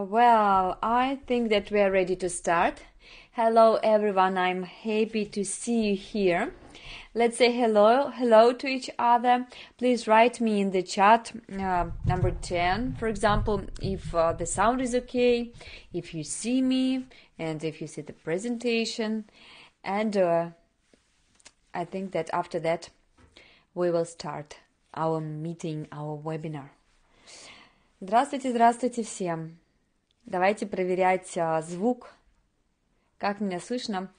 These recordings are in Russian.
Uh, well, I think that we are ready to start. Hello, everyone. I'm happy to see you here. Let's say hello, hello to each other. Please write me in the chat uh, number 10, for example, if uh, the sound is okay, if you see me, and if you see the presentation. And uh, I think that after that, we will start our meeting, our webinar. Здравствуйте, здравствуйте всем. Давайте проверять а, звук. Как меня слышно?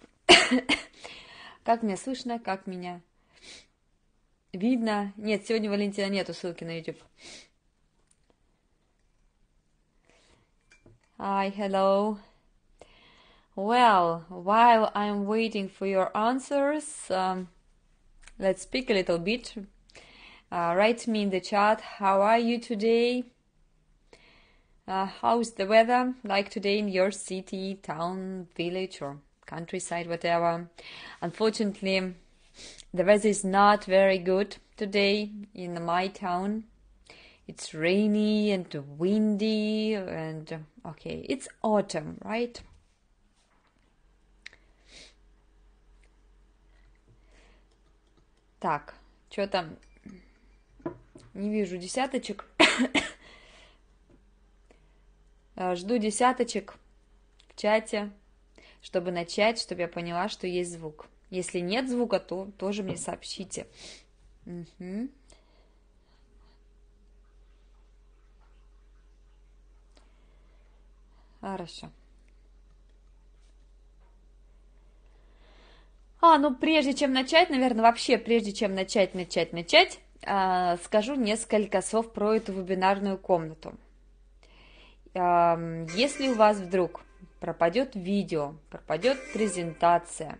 как меня слышно? Как меня видно? Нет, сегодня Валентина нету ссылки на YouTube. Hi, hello. Well, while I'm waiting for your answers, um, let's speak a little bit. Uh, write me in the chat, how are you today? Uh, how's the weather like today in your city, town, village, or countryside, whatever? Unfortunately, the weather is not very good today in my town. It's rainy and windy, and okay, it's autumn, right? Так, что там? Не вижу десяточек. Жду десяточек в чате, чтобы начать, чтобы я поняла, что есть звук. Если нет звука, то тоже мне сообщите. Угу. Хорошо. А, ну прежде чем начать, наверное, вообще прежде чем начать, начать, начать, э, скажу несколько слов про эту вебинарную комнату. Если у вас вдруг пропадет видео, пропадет презентация,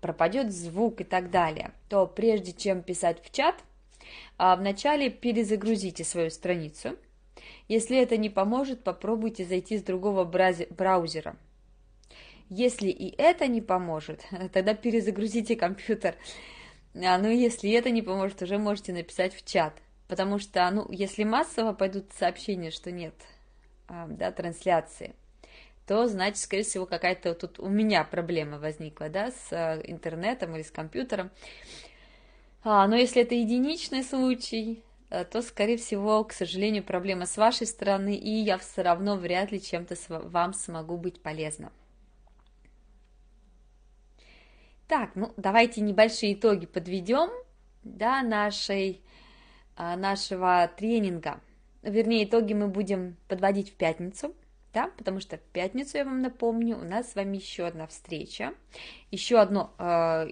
пропадет звук и так далее, то прежде чем писать в чат, э, вначале перезагрузите свою страницу. Если это не поможет, попробуйте зайти с другого браузера. Если и это не поможет, тогда перезагрузите компьютер. А, ну, если это не поможет, уже можете написать в чат. Потому что, ну, если массово пойдут сообщения, что нет а, да, трансляции, то, значит, скорее всего, какая-то тут у меня проблема возникла, да, с а, интернетом или с компьютером. А, но если это единичный случай, а, то, скорее всего, к сожалению, проблема с вашей стороны, и я все равно вряд ли чем-то вам смогу быть полезна. Так, ну давайте небольшие итоги подведем да, нашей, а, нашего тренинга. Вернее, итоги мы будем подводить в пятницу, да, потому что в пятницу, я вам напомню, у нас с вами еще одна встреча, еще одно, э,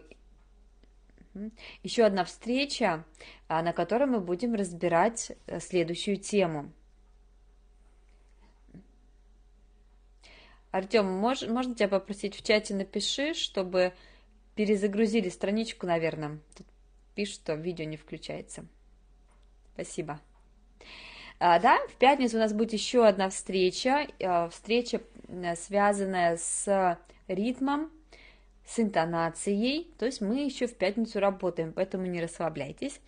еще одна встреча, а, на которой мы будем разбирать э, следующую тему. Артем, мож, можно тебя попросить в чате напиши, чтобы Перезагрузили страничку, наверное. Тут пишут, что видео не включается. Спасибо. А, да, в пятницу у нас будет еще одна встреча. А, встреча, связанная с ритмом, с интонацией. То есть мы еще в пятницу работаем, поэтому не расслабляйтесь.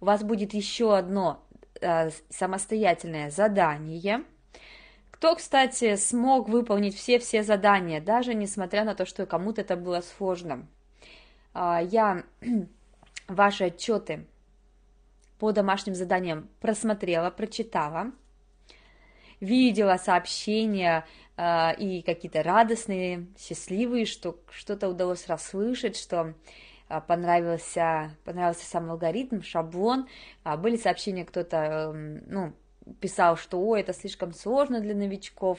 У вас будет еще одно а, самостоятельное задание. Кто, кстати, смог выполнить все-все задания, даже несмотря на то, что кому-то это было сложно. А, я ваши отчеты по домашним заданиям просмотрела, прочитала, видела сообщения э, и какие-то радостные, счастливые, что что-то удалось расслышать, что э, понравился, понравился сам алгоритм, шаблон. Э, были сообщения, кто-то э, ну, писал, что ой, это слишком сложно для новичков.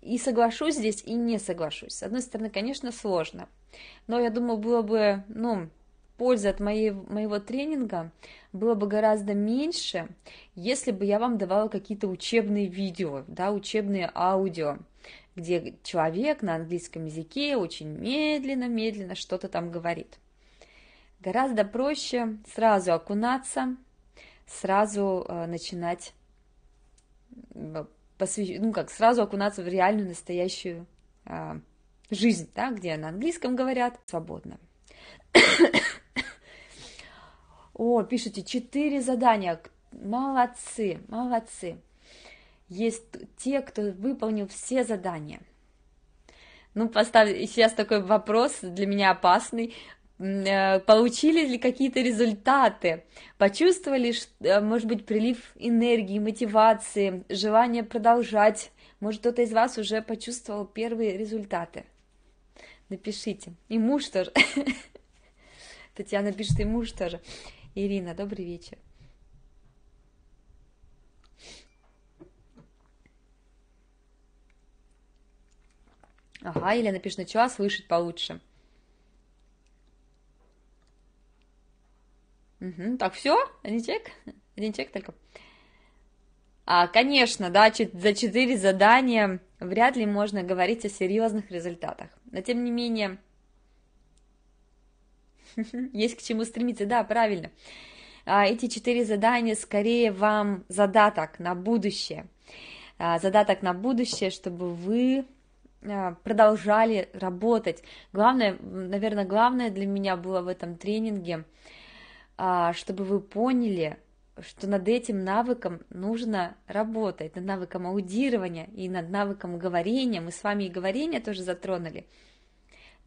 И соглашусь здесь, и не соглашусь. С одной стороны, конечно, сложно – но я думаю, было бы, ну, пользы от моей, моего тренинга было бы гораздо меньше, если бы я вам давала какие-то учебные видео, да, учебные аудио, где человек на английском языке очень медленно-медленно что-то там говорит. Гораздо проще сразу окунаться, сразу э, начинать, э, посвящ... ну как, сразу окунаться в реальную настоящую э, жизнь, да, где на английском говорят свободно. О, пишите, четыре задания. Молодцы, молодцы. есть те, кто выполнил все задания. Ну, поставь сейчас такой вопрос для меня опасный. Э, получили ли какие-то результаты? Почувствовали, э, может быть, прилив энергии, мотивации, желание продолжать? Может, кто-то из вас уже почувствовал первые результаты? Напишите. И муж тоже. Татьяна пишет, и муж тоже. Ирина, добрый вечер. Ага, Елена пишет, начала слышать получше. Угу, так, все? Один чек? Один чек только. А, конечно, да, за четыре задания вряд ли можно говорить о серьезных результатах. Но тем не менее, есть к чему стремиться, да, правильно. А, эти четыре задания скорее вам задаток на будущее. А, задаток на будущее, чтобы вы а, продолжали работать. Главное, наверное, главное для меня было в этом тренинге, чтобы вы поняли, что над этим навыком нужно работать, над навыком аудирования и над навыком говорения. Мы с вами и говорение тоже затронули,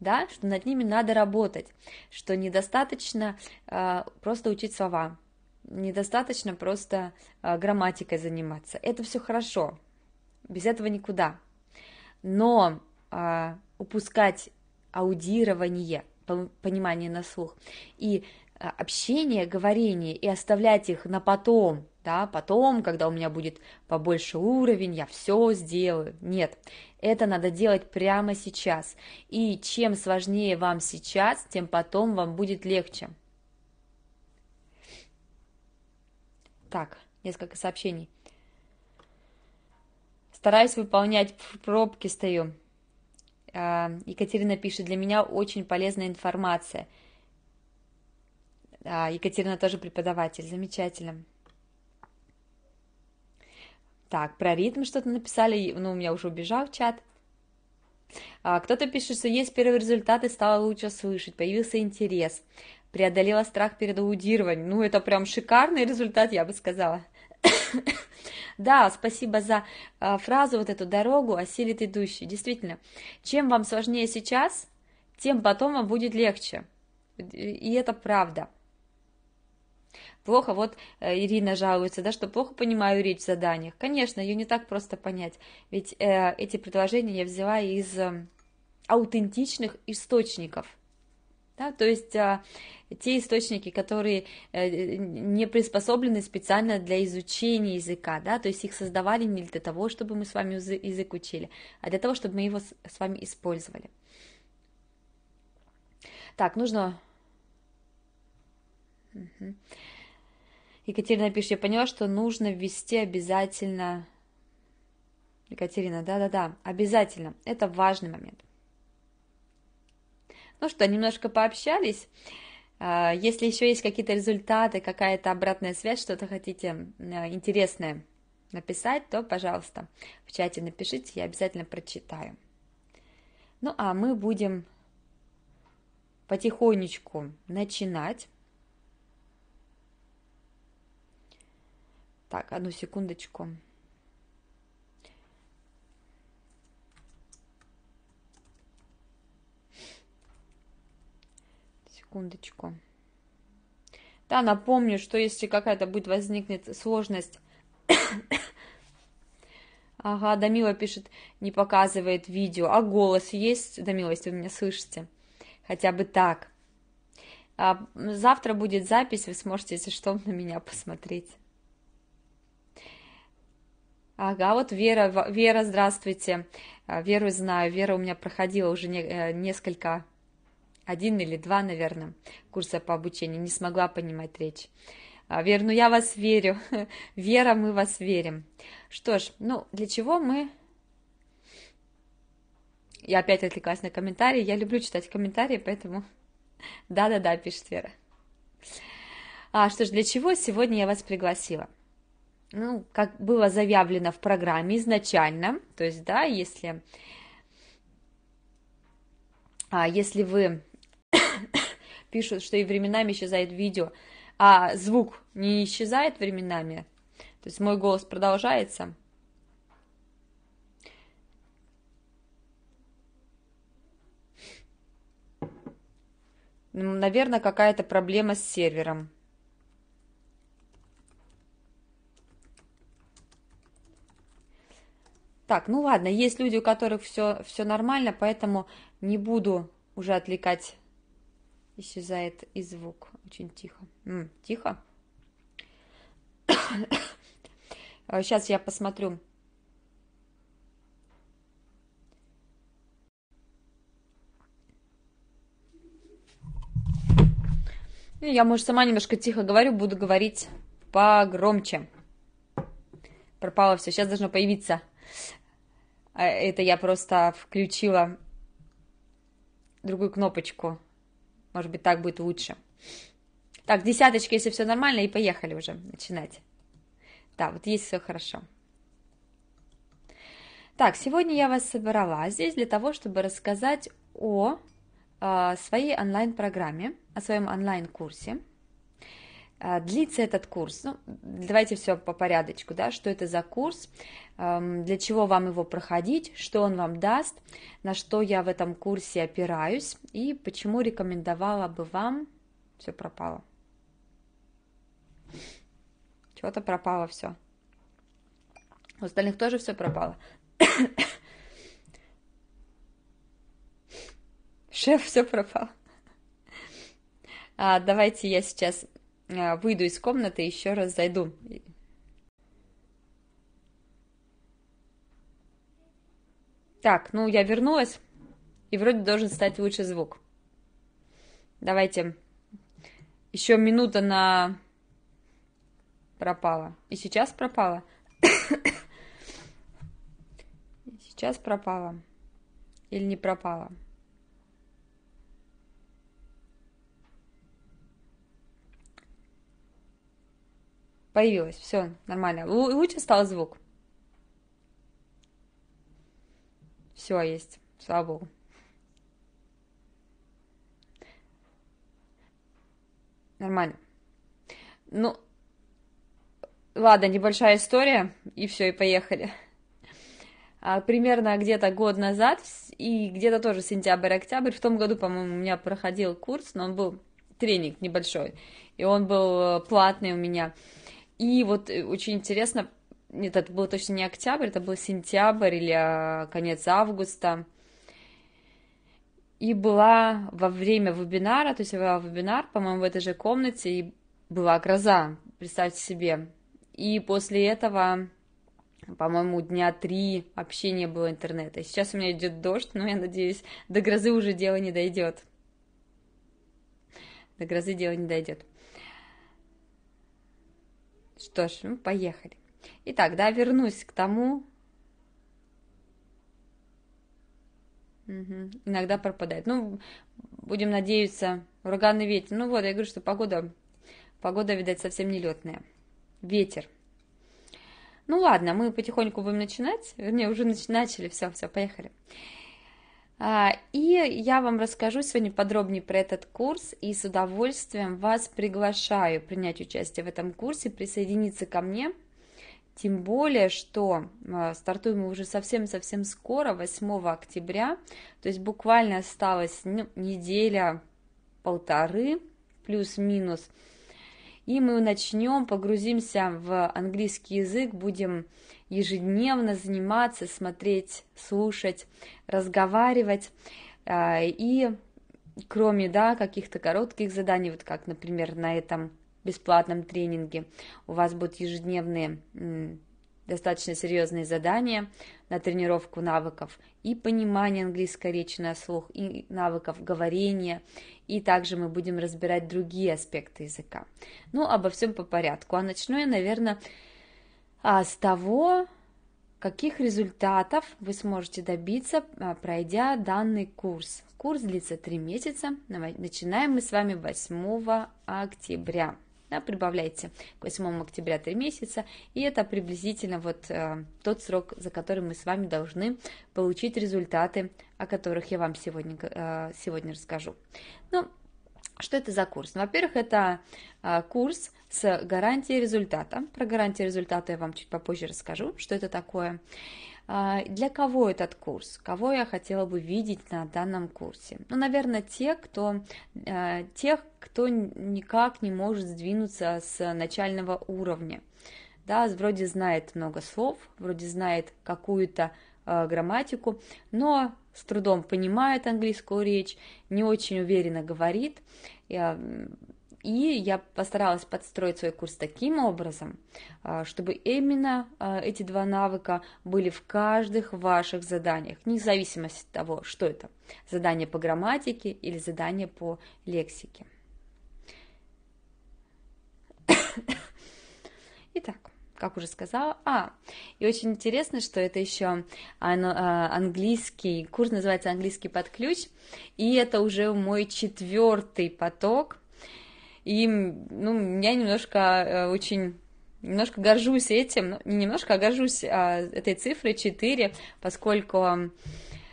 да, что над ними надо работать, что недостаточно э, просто учить слова, недостаточно просто э, грамматикой заниматься. Это все хорошо, без этого никуда но а, упускать аудирование, понимание на слух и а, общение, говорение и оставлять их на потом, да, потом, когда у меня будет побольше уровень, я все сделаю. Нет, это надо делать прямо сейчас. И чем сложнее вам сейчас, тем потом вам будет легче. Так, несколько сообщений. Стараюсь выполнять, в пробке стою. А, Екатерина пишет, для меня очень полезная информация. А, Екатерина тоже преподаватель, замечательно. Так, про ритм что-то написали, ну, у меня уже убежал чат. А, кто-то пишет, что есть первые результаты, стало лучше слышать, появился интерес, преодолела страх перед аудированием. Ну, это прям шикарный результат, я бы сказала. Да, спасибо за э, фразу вот эту «дорогу осилит идущий». Действительно, чем вам сложнее сейчас, тем потом вам будет легче. И это правда. Плохо, вот э, Ирина жалуется, да, что плохо понимаю речь в заданиях. Конечно, ее не так просто понять, ведь э, эти предложения я взяла из э, аутентичных источников – да, то есть а, те источники, которые э, не приспособлены специально для изучения языка, да, то есть их создавали не для того, чтобы мы с вами язык учили, а для того, чтобы мы его с, вами использовали. Так, нужно... Угу. Екатерина пишет, я поняла, что нужно ввести обязательно... Екатерина, да-да-да, обязательно, это важный момент. Ну что, немножко пообщались. А, если еще есть какие-то результаты, какая-то обратная связь, что-то хотите интересное написать, то, пожалуйста, в чате напишите, я обязательно прочитаю. Ну, а мы будем потихонечку начинать. Так, одну секундочку. секундочку. Да, напомню, что если какая-то будет возникнет сложность... ага, Дамила пишет, не показывает видео. А голос есть, Дамила, если вы меня слышите? Хотя бы так. А, завтра будет запись, вы сможете, если что, на меня посмотреть. Ага, вот Вера, Вера, здравствуйте. А, Веру знаю, Вера у меня проходила уже не, э, несколько один или два, наверное, курса по обучению, не смогла понимать речь. А, Вер, ну я вас верю. Вера, мы вас верим. Что ж, ну, для чего мы... Я опять отвлеклась на комментарии. Я люблю читать комментарии, поэтому... Да-да-да, пишет Вера. А что ж, для чего сегодня я вас пригласила? ну, как было заявлено в программе изначально, то есть, да, если, а, если вы пишут, что и временами исчезает видео, а звук не исчезает временами, то есть мой голос продолжается, Наверное, какая-то проблема с сервером. Так, ну ладно, есть люди, у которых все, все нормально, поэтому не буду уже отвлекать. Исчезает и звук. Очень тихо. М, тихо? Сейчас я посмотрю. Я, может, сама немножко тихо говорю, буду говорить погромче. Пропало все. Сейчас должно появиться. А, это я просто включила другую кнопочку. Может быть, так будет лучше. Так, десяточки, если все нормально, и поехали уже начинать. Да, вот есть все хорошо. Так, сегодня я вас собрала здесь для того, чтобы рассказать о э, своей онлайн-программе, о своем онлайн-курсе. Э, длится этот курс, ну, давайте все по порядочку, да, что это за курс, э, для чего вам его проходить, что он вам даст, на что я в этом курсе опираюсь и почему рекомендовала бы вам, все пропало. Чего-то пропало все. У остальных тоже все пропало. Шеф, все пропало. А, давайте я сейчас а, выйду из комнаты еще раз зайду. Так, ну я вернулась, и вроде должен стать лучше звук. Давайте еще минута на пропала. И сейчас пропала. сейчас пропала. Или не пропала. Появилась, все, нормально. Лучше стал звук. Все есть, слава богу. Нормально. Ну, Ладно, небольшая история, и все, и поехали. А, примерно где-то год назад, и где-то тоже сентябрь-октябрь, в том году, по-моему, у меня проходил курс, но он был тренинг небольшой, и он был э, платный у меня. И вот э, очень интересно, нет, это был точно не октябрь, это был сентябрь или а, конец августа. И была во время вебинара, то есть я вела вебинар, по-моему, в этой же комнате, и была гроза, представьте себе, и после этого, по-моему, дня три вообще не было интернета. Сейчас у меня идет дождь, но я надеюсь, до грозы уже дело не дойдет. До грозы дело не дойдет. Что ж, ну, поехали. Итак, да, вернусь к тому. Угу. Иногда пропадает. Ну, будем надеяться, ураганный ветер. Ну вот, я говорю, что погода, погода, видать, совсем нелетная ветер. Ну ладно, мы потихоньку будем начинать, вернее, уже начали, все, все, поехали. А, и я вам расскажу сегодня подробнее про этот курс и с удовольствием вас приглашаю принять участие в этом курсе, присоединиться ко мне. Тем более, что а, стартуем мы уже совсем-совсем скоро, 8 октября, то есть буквально осталось ну, неделя, полторы, плюс-минус – и мы начнем, погрузимся в английский язык, будем ежедневно заниматься, смотреть, слушать, разговаривать. А, и кроме да, каких-то коротких заданий, вот как, например, на этом бесплатном тренинге, у вас будут ежедневные достаточно серьезные задания на тренировку навыков и понимания английской речи на слух, и навыков говорения, и также мы будем разбирать другие аспекты языка. Ну, обо всем по порядку. А начну я, наверное, а, с того, каких результатов вы сможете добиться, а, пройдя данный курс. Курс длится 3 месяца. Начинаем мы с вами 8 октября да, прибавляйте к 8 октября 3 месяца, и это приблизительно вот э, тот срок, за который мы с вами должны получить результаты, о которых я вам сегодня, э, сегодня расскажу. Ну, что это за курс? Ну, во-первых, это э, курс с гарантией результата. Про гарантию результата я вам чуть попозже расскажу, что это такое. А, для кого этот курс? Кого я хотела бы видеть на данном курсе? Ну, наверное, те, кто, а, тех, кто никак не может сдвинуться с начального уровня. Да, вроде знает много слов, вроде знает какую-то э, грамматику, но с трудом понимает английскую речь, не очень уверенно говорит. И я постаралась подстроить свой курс таким образом, а, чтобы именно а, эти два навыка были в каждых ваших заданиях, вне зависимости от того, что это, задание по грамматике или задание по лексике. Итак, как уже сказала, а, и очень интересно, что это еще а, английский, курс называется «Английский под ключ», и это уже мой четвертый поток, и, ну, я немножко э, очень немножко горжусь этим, ну, не немножко, а горжусь а, этой цифрой 4, поскольку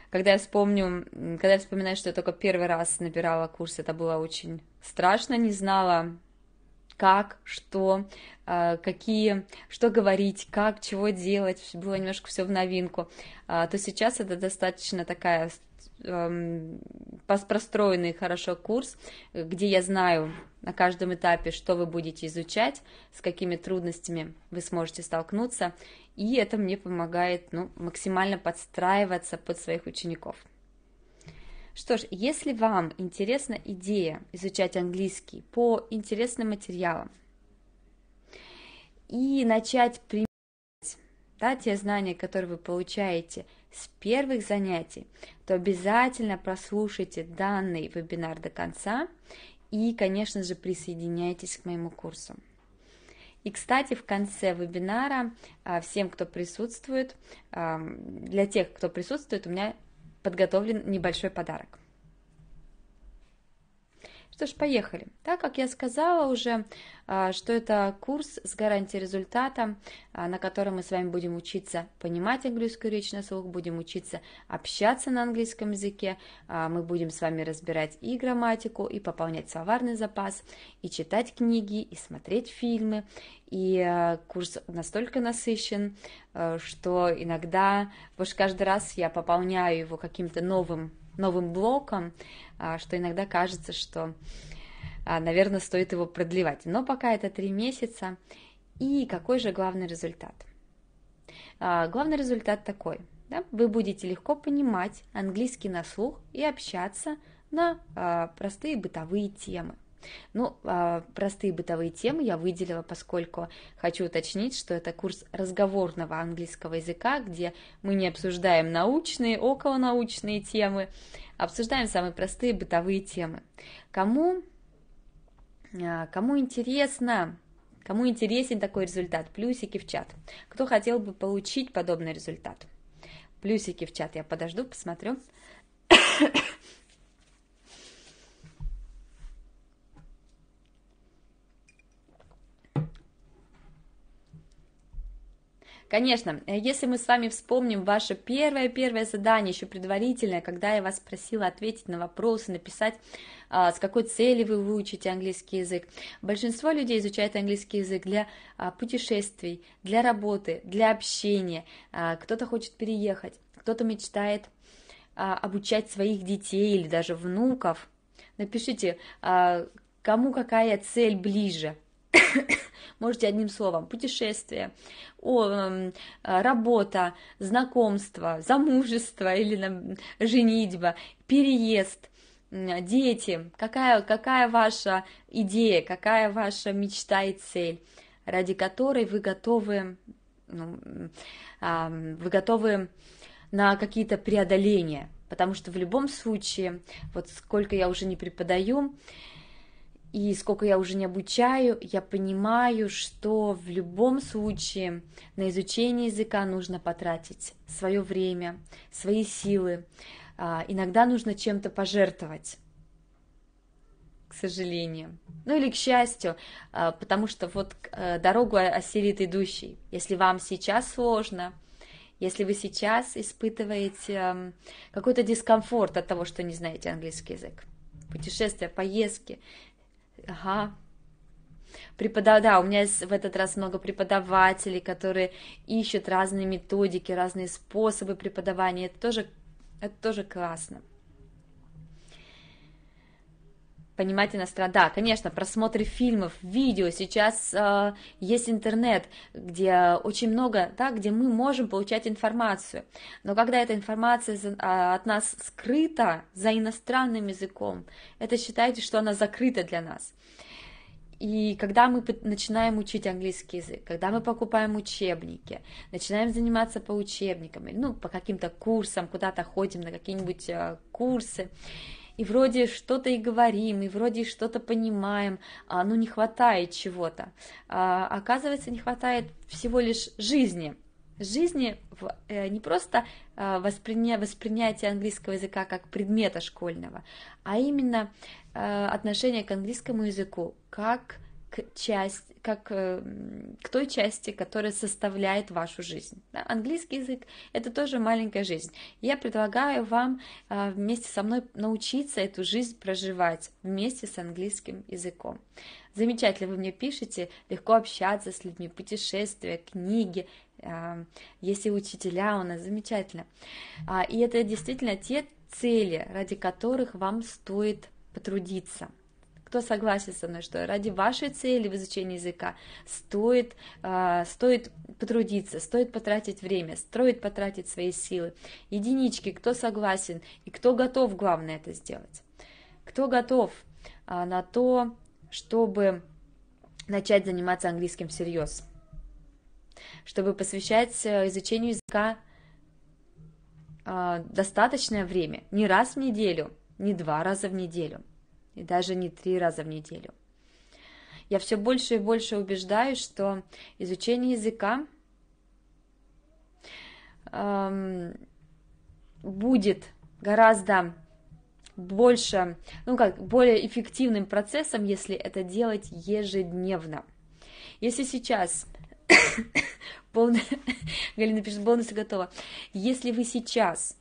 когда я вспомню, когда я вспоминаю, что я только первый раз набирала курс, это было очень страшно, не знала, как, что, а, какие, что говорить, как, чего делать, было немножко все в новинку, а, то сейчас это достаточно такая эм, простроенный хорошо курс, где я знаю на каждом этапе, что вы будете изучать, с какими трудностями вы сможете столкнуться, и это мне помогает ну, максимально подстраиваться под своих учеников. Что ж, если вам интересна идея изучать английский по интересным материалам и начать применять да, те знания, которые вы получаете с первых занятий, то обязательно прослушайте данный вебинар до конца и, конечно же, присоединяйтесь к моему курсу. И, кстати, в конце вебинара а, всем, кто присутствует, для тех, кто присутствует, у меня подготовлен небольшой подарок. Что ж, поехали. Так как я сказала уже, а, что это курс с гарантией результата, а, на котором мы с вами будем учиться понимать английскую речь на слух, будем учиться общаться на английском языке, а, мы будем с вами разбирать и грамматику, и пополнять словарный запас, и читать книги, и смотреть фильмы, и курс настолько насыщен, что иногда, потому что каждый раз я пополняю его каким-то новым новым блоком, а, что иногда кажется, что, а, наверное, стоит его продлевать. Но пока это три месяца. И какой же главный результат? А, главный результат такой. Да? Вы будете легко понимать английский на слух и общаться на простые бытовые темы. Ну, а, простые бытовые темы я выделила, поскольку хочу уточнить, что это курс разговорного английского языка, где мы не обсуждаем научные, околонаучные темы, обсуждаем самые простые бытовые темы. Кому, а, кому интересно, кому интересен такой результат, плюсики в чат. Кто хотел бы получить подобный результат? Плюсики в чат я подожду, посмотрю. Конечно, э, если мы с вами вспомним ваше первое-первое задание, еще предварительное, когда я вас просила ответить на вопросы, написать, а, с какой целью вы выучите английский язык. Большинство людей изучает английский язык для а, путешествий, для работы, для общения. А, кто-то хочет переехать, кто-то мечтает обучать своих детей или даже внуков. Напишите, кому какая цель ближе – можете одним словом, путешествие, о, эм, работа, знакомство, замужество или женитьба, переезд, дети, какая, какая ваша идея, какая ваша мечта и цель, ради которой вы готовы, ну, вы готовы на какие-то преодоления, потому что в любом случае, вот сколько я уже не преподаю, и сколько я уже не обучаю, я понимаю, что в любом случае на изучение языка нужно потратить свое время, свои силы. А, иногда нужно чем-то пожертвовать, к сожалению. Ну или к счастью, а, потому что вот э, дорогу осилит идущий. Если вам сейчас сложно, если вы сейчас испытываете какой-то дискомфорт от того, что не знаете английский язык, путешествия, поездки, ага, преподав... да, у меня в этот раз много преподавателей, которые ищут разные методики, разные способы преподавания, это тоже, это тоже классно понимать иностранный. Да, конечно, просмотры фильмов, видео. Сейчас э, есть интернет, где очень много, да, где мы можем получать информацию. Но когда эта информация э, от нас скрыта за иностранным языком, это считайте, что она закрыта для нас. И когда мы начинаем учить английский язык, когда мы покупаем учебники, начинаем заниматься по учебникам, ну, по каким-то курсам, куда-то ходим на какие-нибудь э, курсы, и вроде что-то и говорим, и вроде что-то понимаем, а ну не хватает чего-то. А, оказывается, не хватает всего лишь жизни. Жизни в, э, не просто э, восприня, воспринятие английского языка как предмета школьного, а именно э, отношение к английскому языку как к часть, как э, к той части, которая составляет вашу жизнь. Да? Английский язык – это тоже маленькая жизнь. Я предлагаю вам э, вместе со мной научиться эту жизнь проживать вместе с английским языком. Замечательно, вы мне пишете, легко общаться с людьми, путешествия, книги, э, если учителя у нас, замечательно. А, и это действительно те цели, ради которых вам стоит потрудиться – кто согласен со мной, что ради вашей цели в изучении языка стоит, э, стоит потрудиться, стоит потратить время, стоит потратить свои силы. Единички, кто согласен и кто готов, главное, это сделать. Кто готов э, на то, чтобы начать заниматься английским всерьез, чтобы посвящать э, изучению языка э, достаточное время, не раз в неделю, не два раза в неделю – и даже не три раза в неделю. Я все больше и больше убеждаюсь, что изучение языка эм, будет гораздо больше, ну как, более эффективным процессом, если это делать ежедневно. Если сейчас полная, Галина пишет, полностью готова. Если вы сейчас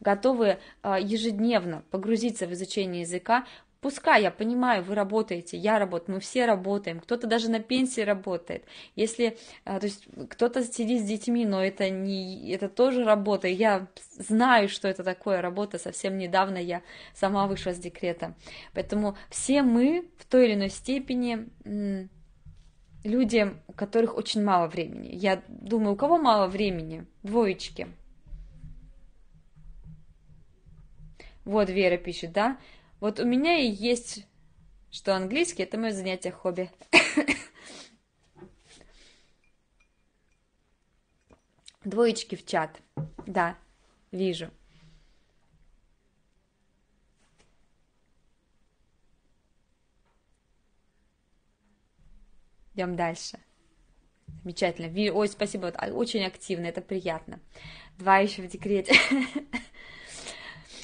готовы а, ежедневно погрузиться в изучение языка, Пускай, я понимаю, вы работаете, я работаю, мы все работаем, кто-то даже на пенсии работает. Если, а, то есть, кто-то сидит с детьми, но это не, это тоже работа. Я знаю, что это такое работа. Совсем недавно я сама вышла с декрета. Поэтому все мы в той или иной степени люди, у которых очень мало времени. Я думаю, у кого мало времени? Двоечки. Вот Вера пишет, да? Вот у меня и есть, что английский это мое занятие хобби. Двоечки в чат. Да, вижу. Идем дальше. Замечательно. Ой, спасибо. Очень активно, это приятно. Два еще в декрете.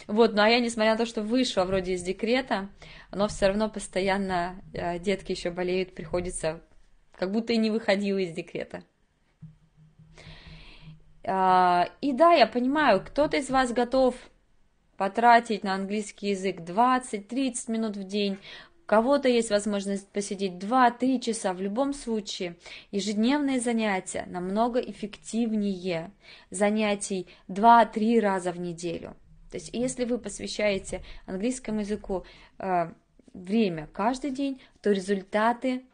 Вот, ну а я, несмотря на то, что вышла вроде из декрета, но все равно постоянно э, детки еще болеют, приходится, как будто и не выходила из декрета. Э, и да, я понимаю, кто-то из вас готов потратить на английский язык 20-30 минут в день, кого-то есть возможность посидеть 2-3 часа. В любом случае, ежедневные занятия намного эффективнее занятий 2-3 раза в неделю. То есть, если вы посвящаете английскому языку э, время каждый день, то результаты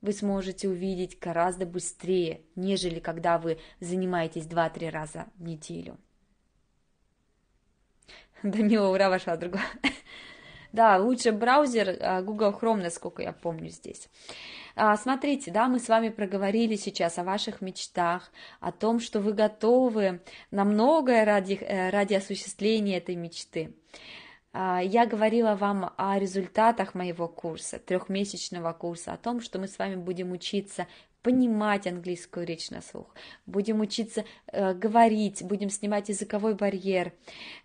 вы сможете увидеть гораздо быстрее, нежели когда вы занимаетесь 2-3 раза в неделю. Да, мило, ура, ваша другая. Да, лучше браузер э, Google Chrome, насколько я помню здесь. А, смотрите, да, мы с вами проговорили сейчас о ваших мечтах, о том, что вы готовы на многое ради, э, ради осуществления этой мечты. А, я говорила вам о результатах моего курса, трехмесячного курса, о том, что мы с вами будем учиться понимать английскую речь на слух, будем учиться э, говорить, будем снимать языковой барьер,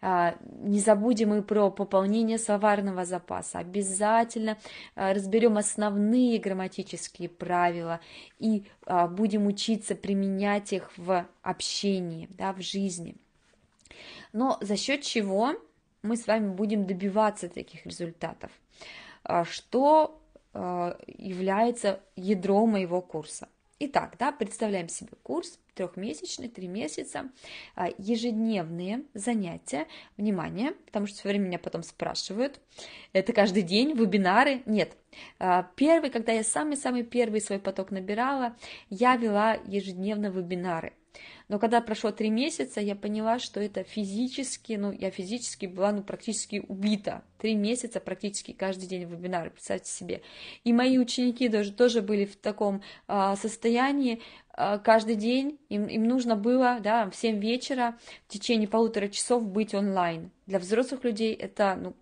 э, не забудем и про пополнение словарного запаса, обязательно э, разберем основные грамматические правила и э, будем учиться применять их в общении, да, в жизни. Но за счет чего мы с вами будем добиваться таких результатов? Что э, является ядром моего курса. Итак, да, представляем себе курс трехмесячный, три месяца, а, ежедневные занятия. Внимание, потому что все время меня потом спрашивают, это каждый день, вебинары? Нет. А, первый, когда я самый-самый первый свой поток набирала, я вела ежедневно вебинары. Но когда прошло три месяца, я поняла, что это физически, ну, я физически была, ну, практически убита. Три месяца практически каждый день вебинары, представьте себе. И мои ученики даже тоже были в таком а, состоянии, а, каждый день им, им нужно было, да, в 7 вечера в течение полутора часов быть онлайн. Для взрослых людей это, ну,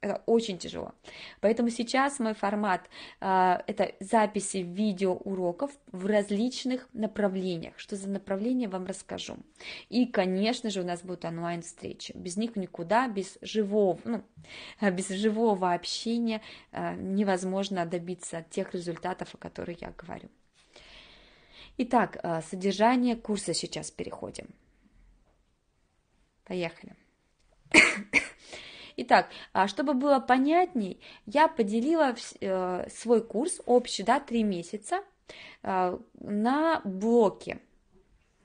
это очень тяжело. Поэтому сейчас мой формат э, это записи видео уроков в различных направлениях. Что за направление вам расскажу. И, конечно же, у нас будут онлайн встречи. Без них никуда, без живого, ну, без живого общения э, невозможно добиться тех результатов, о которых я говорю. Итак, э, содержание курса сейчас переходим. Поехали. Итак, а чтобы было понятней, я поделила э, свой курс общий, да, три месяца, э, на блоки,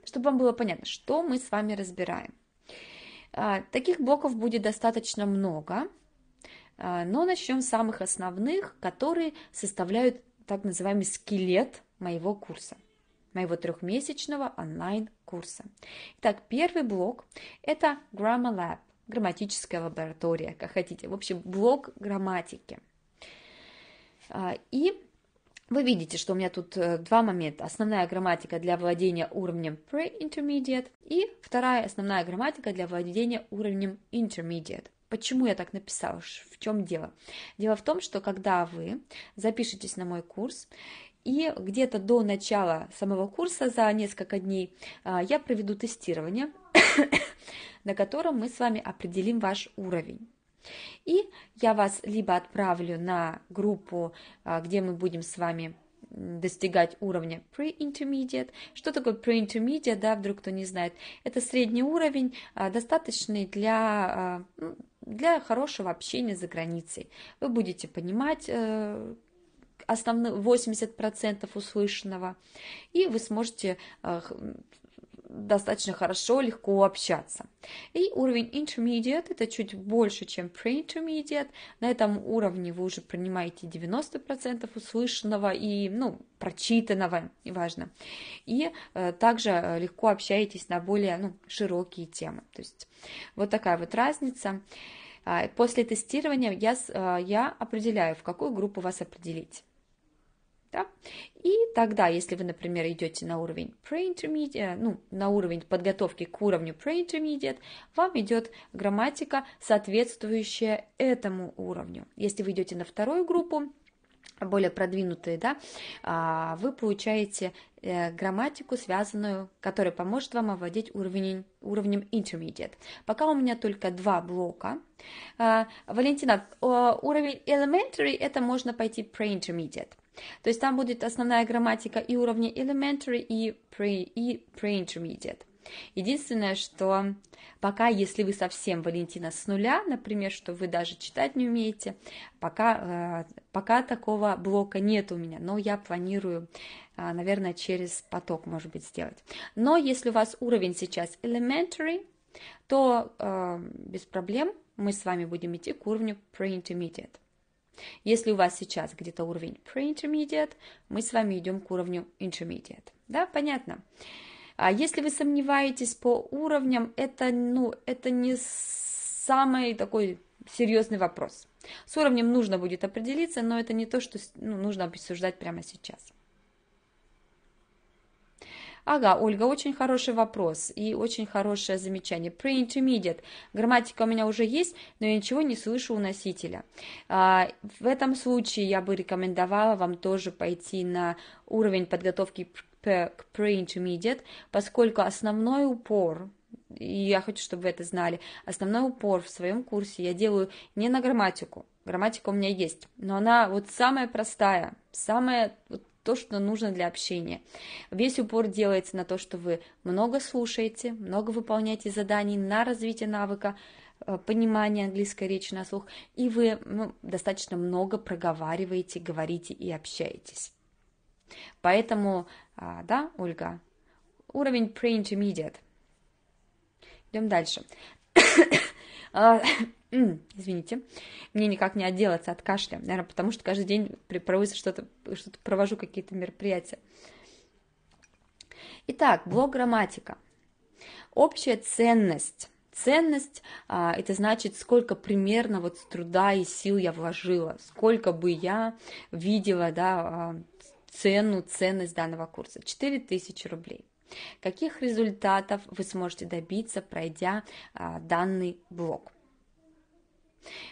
чтобы вам было понятно, что мы с вами разбираем. А, таких блоков будет достаточно много, а, но начнем с самых основных, которые составляют так называемый скелет моего курса моего трехмесячного онлайн-курса. Итак, первый блок – это Grammar Lab грамматическая лаборатория, как хотите. В общем, блок грамматики. А, и вы видите, что у меня тут э, два момента. Основная грамматика для владения уровнем pre-intermediate и вторая основная грамматика для владения уровнем intermediate. Почему я так написала? В чем дело? Дело в том, что когда вы запишетесь на мой курс, и где-то до начала самого курса за несколько дней а, я проведу тестирование на котором мы с вами определим ваш уровень. И я вас либо отправлю на группу, а, где мы будем с вами достигать уровня pre-intermediate. Что такое pre-intermediate, да, вдруг кто не знает? Это средний уровень, а, достаточный для, ну, для хорошего общения за границей. Вы будете понимать основные 80% услышанного, и вы сможете э, достаточно хорошо, легко общаться. И уровень intermediate это чуть больше, чем pre-intermediate. На этом уровне вы уже принимаете 90% услышанного и ну, прочитанного, неважно. И э, также э, легко общаетесь на более ну, широкие темы. То есть вот такая вот разница. А, после тестирования я, э, я определяю, в какую группу вас определить. Да? И тогда, если вы, например, идете на уровень pre-intermediate, ну, на уровень подготовки к уровню pre-intermediate, вам идет грамматика, соответствующая этому уровню. Если вы идете на вторую группу, более продвинутые, да, а, вы получаете э, грамматику, связанную, которая поможет вам овладеть уровень, уровнем intermediate. Пока у меня только два блока. А, Валентина, уровень elementary, это можно пойти pre-intermediate. То есть там будет основная грамматика и уровня elementary, и pre, и pre-intermediate. Единственное, что пока, если вы совсем, Валентина, с нуля, например, что вы даже читать не умеете, пока, э, пока такого блока нет у меня, но я планирую, э, наверное, через поток, может быть, сделать. Но если у вас уровень сейчас elementary, то э, без проблем мы с вами будем идти к уровню pre-intermediate. Если у вас сейчас где-то уровень pre-intermediate, мы с вами идем к уровню intermediate. Да, понятно? А если вы сомневаетесь по уровням, это, ну, это не самый такой серьезный вопрос. С уровнем нужно будет определиться, но это не то, что ну, нужно обсуждать прямо сейчас. Ага, Ольга, очень хороший вопрос и очень хорошее замечание. Pre-intermediate. Грамматика у меня уже есть, но я ничего не слышу у носителя. А, в этом случае я бы рекомендовала вам тоже пойти на уровень подготовки к pre-intermediate, поскольку основной упор и я хочу, чтобы вы это знали, основной упор в своем курсе я делаю не на грамматику, грамматика у меня есть, но она вот самая простая, самая вот то, что нужно для общения. Весь упор делается на то, что вы много слушаете, много выполняете заданий на развитие навыка э, понимания английской речи на слух, и вы ну, достаточно много проговариваете, говорите и общаетесь. Поэтому, а, да, Ольга, уровень pre-intermediate. Идем дальше. Извините, мне никак не отделаться от кашля, наверное, потому что каждый день проводится что-то, что-то провожу какие-то мероприятия. Итак, блок грамматика. Общая ценность. Ценность а, это значит, сколько примерно вот труда и сил я вложила, сколько бы я видела да, а, цену, ценность данного курса. 4000 рублей. Каких результатов вы сможете добиться, пройдя а, данный блок?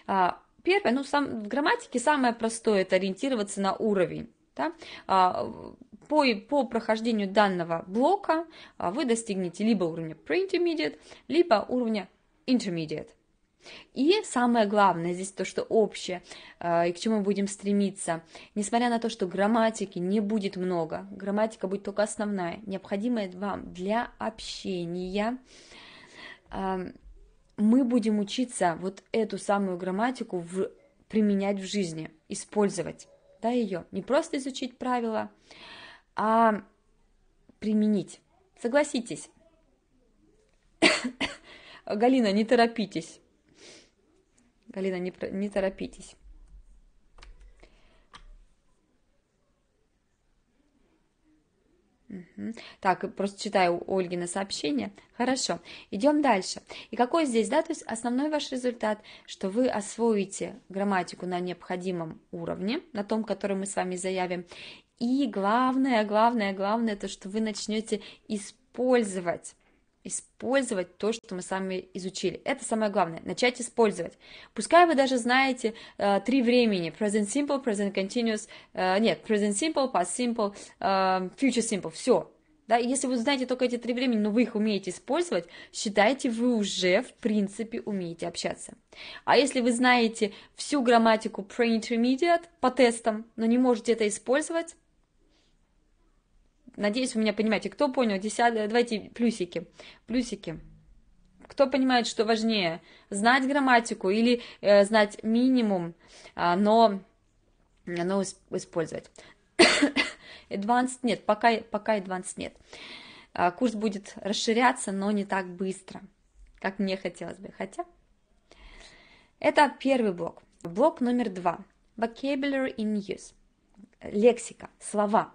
А, первое, ну, сам, в грамматике самое простое – это ориентироваться на уровень. Да? А, по, по прохождению данного блока а, вы достигнете либо уровня pre-intermediate, либо уровня intermediate. И самое главное здесь то, что общее, и к чему мы будем стремиться, несмотря на то, что грамматики не будет много, грамматика будет только основная, необходимая вам для общения, мы будем учиться вот эту самую грамматику в, применять в жизни, использовать да, ее, не просто изучить правила, а применить. Согласитесь. Галина, не торопитесь. Галина, не, не торопитесь. Так, просто читаю Ольгина сообщение. Хорошо, идем дальше. И какой здесь, да, то есть основной ваш результат, что вы освоите грамматику на необходимом уровне, на том, который мы с вами заявим. И главное, главное, главное, то, что вы начнете использовать использовать то, что мы с вами изучили. Это самое главное, начать использовать. Пускай вы даже знаете э, три времени, present simple, present continuous, э, нет, present simple, past simple, э, future simple, все. Да, если вы знаете только эти три времени, но вы их умеете использовать, считайте, вы уже, в принципе, умеете общаться. А если вы знаете всю грамматику pre-intermediate по тестам, но не можете это использовать, Надеюсь, вы меня понимаете. Кто понял? Десятое, давайте плюсики. Плюсики. Кто понимает, что важнее? Знать грамматику или э, знать минимум, э, но, но использовать? Advanced нет, пока, пока advanced нет. А, курс будет расширяться, но не так быстро, как мне хотелось бы. Хотя это первый блок. Блок номер два. Vocabulary in use. Лексика, слова.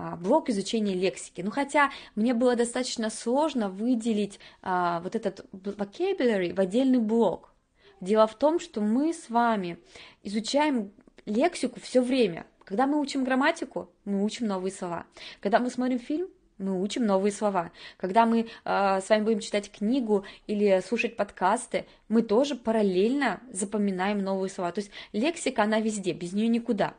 А, блок изучения лексики. Ну, хотя мне было достаточно сложно выделить а, вот этот vocabulary в отдельный блок. Дело в том, что мы с вами изучаем лексику все время. Когда мы учим грамматику, мы учим новые слова. Когда мы смотрим фильм, мы учим новые слова. Когда мы э, с вами будем читать книгу или слушать подкасты, мы тоже параллельно запоминаем новые слова. То есть лексика, она везде, без нее никуда.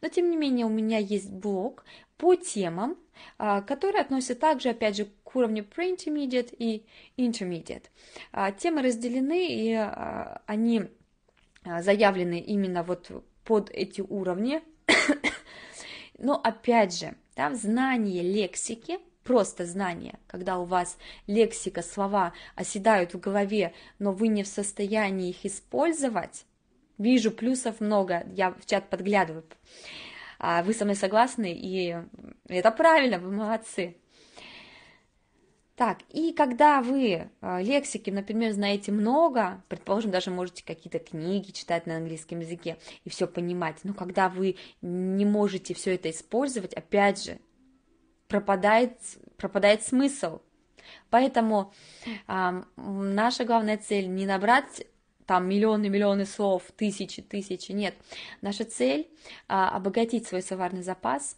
Но тем не менее у меня есть блок по темам, а, которые относятся также, опять же, к уровню pre-intermediate и intermediate. А, темы разделены, и а, они заявлены именно вот под эти уровни. Но опять же, да, знание лексики, просто знание, когда у вас лексика, слова оседают в голове, но вы не в состоянии их использовать, вижу плюсов много, я в чат подглядываю, а вы со мной согласны, и это правильно, вы молодцы. Так, и когда вы а, лексики, например, знаете много, предположим, даже можете какие-то книги читать на английском языке и все понимать, но когда вы не можете все это использовать, опять же, пропадает, пропадает смысл. Поэтому э, наша главная цель не набрать там миллионы-миллионы слов, тысячи, тысячи, нет. Наша цель а, обогатить свой словарный запас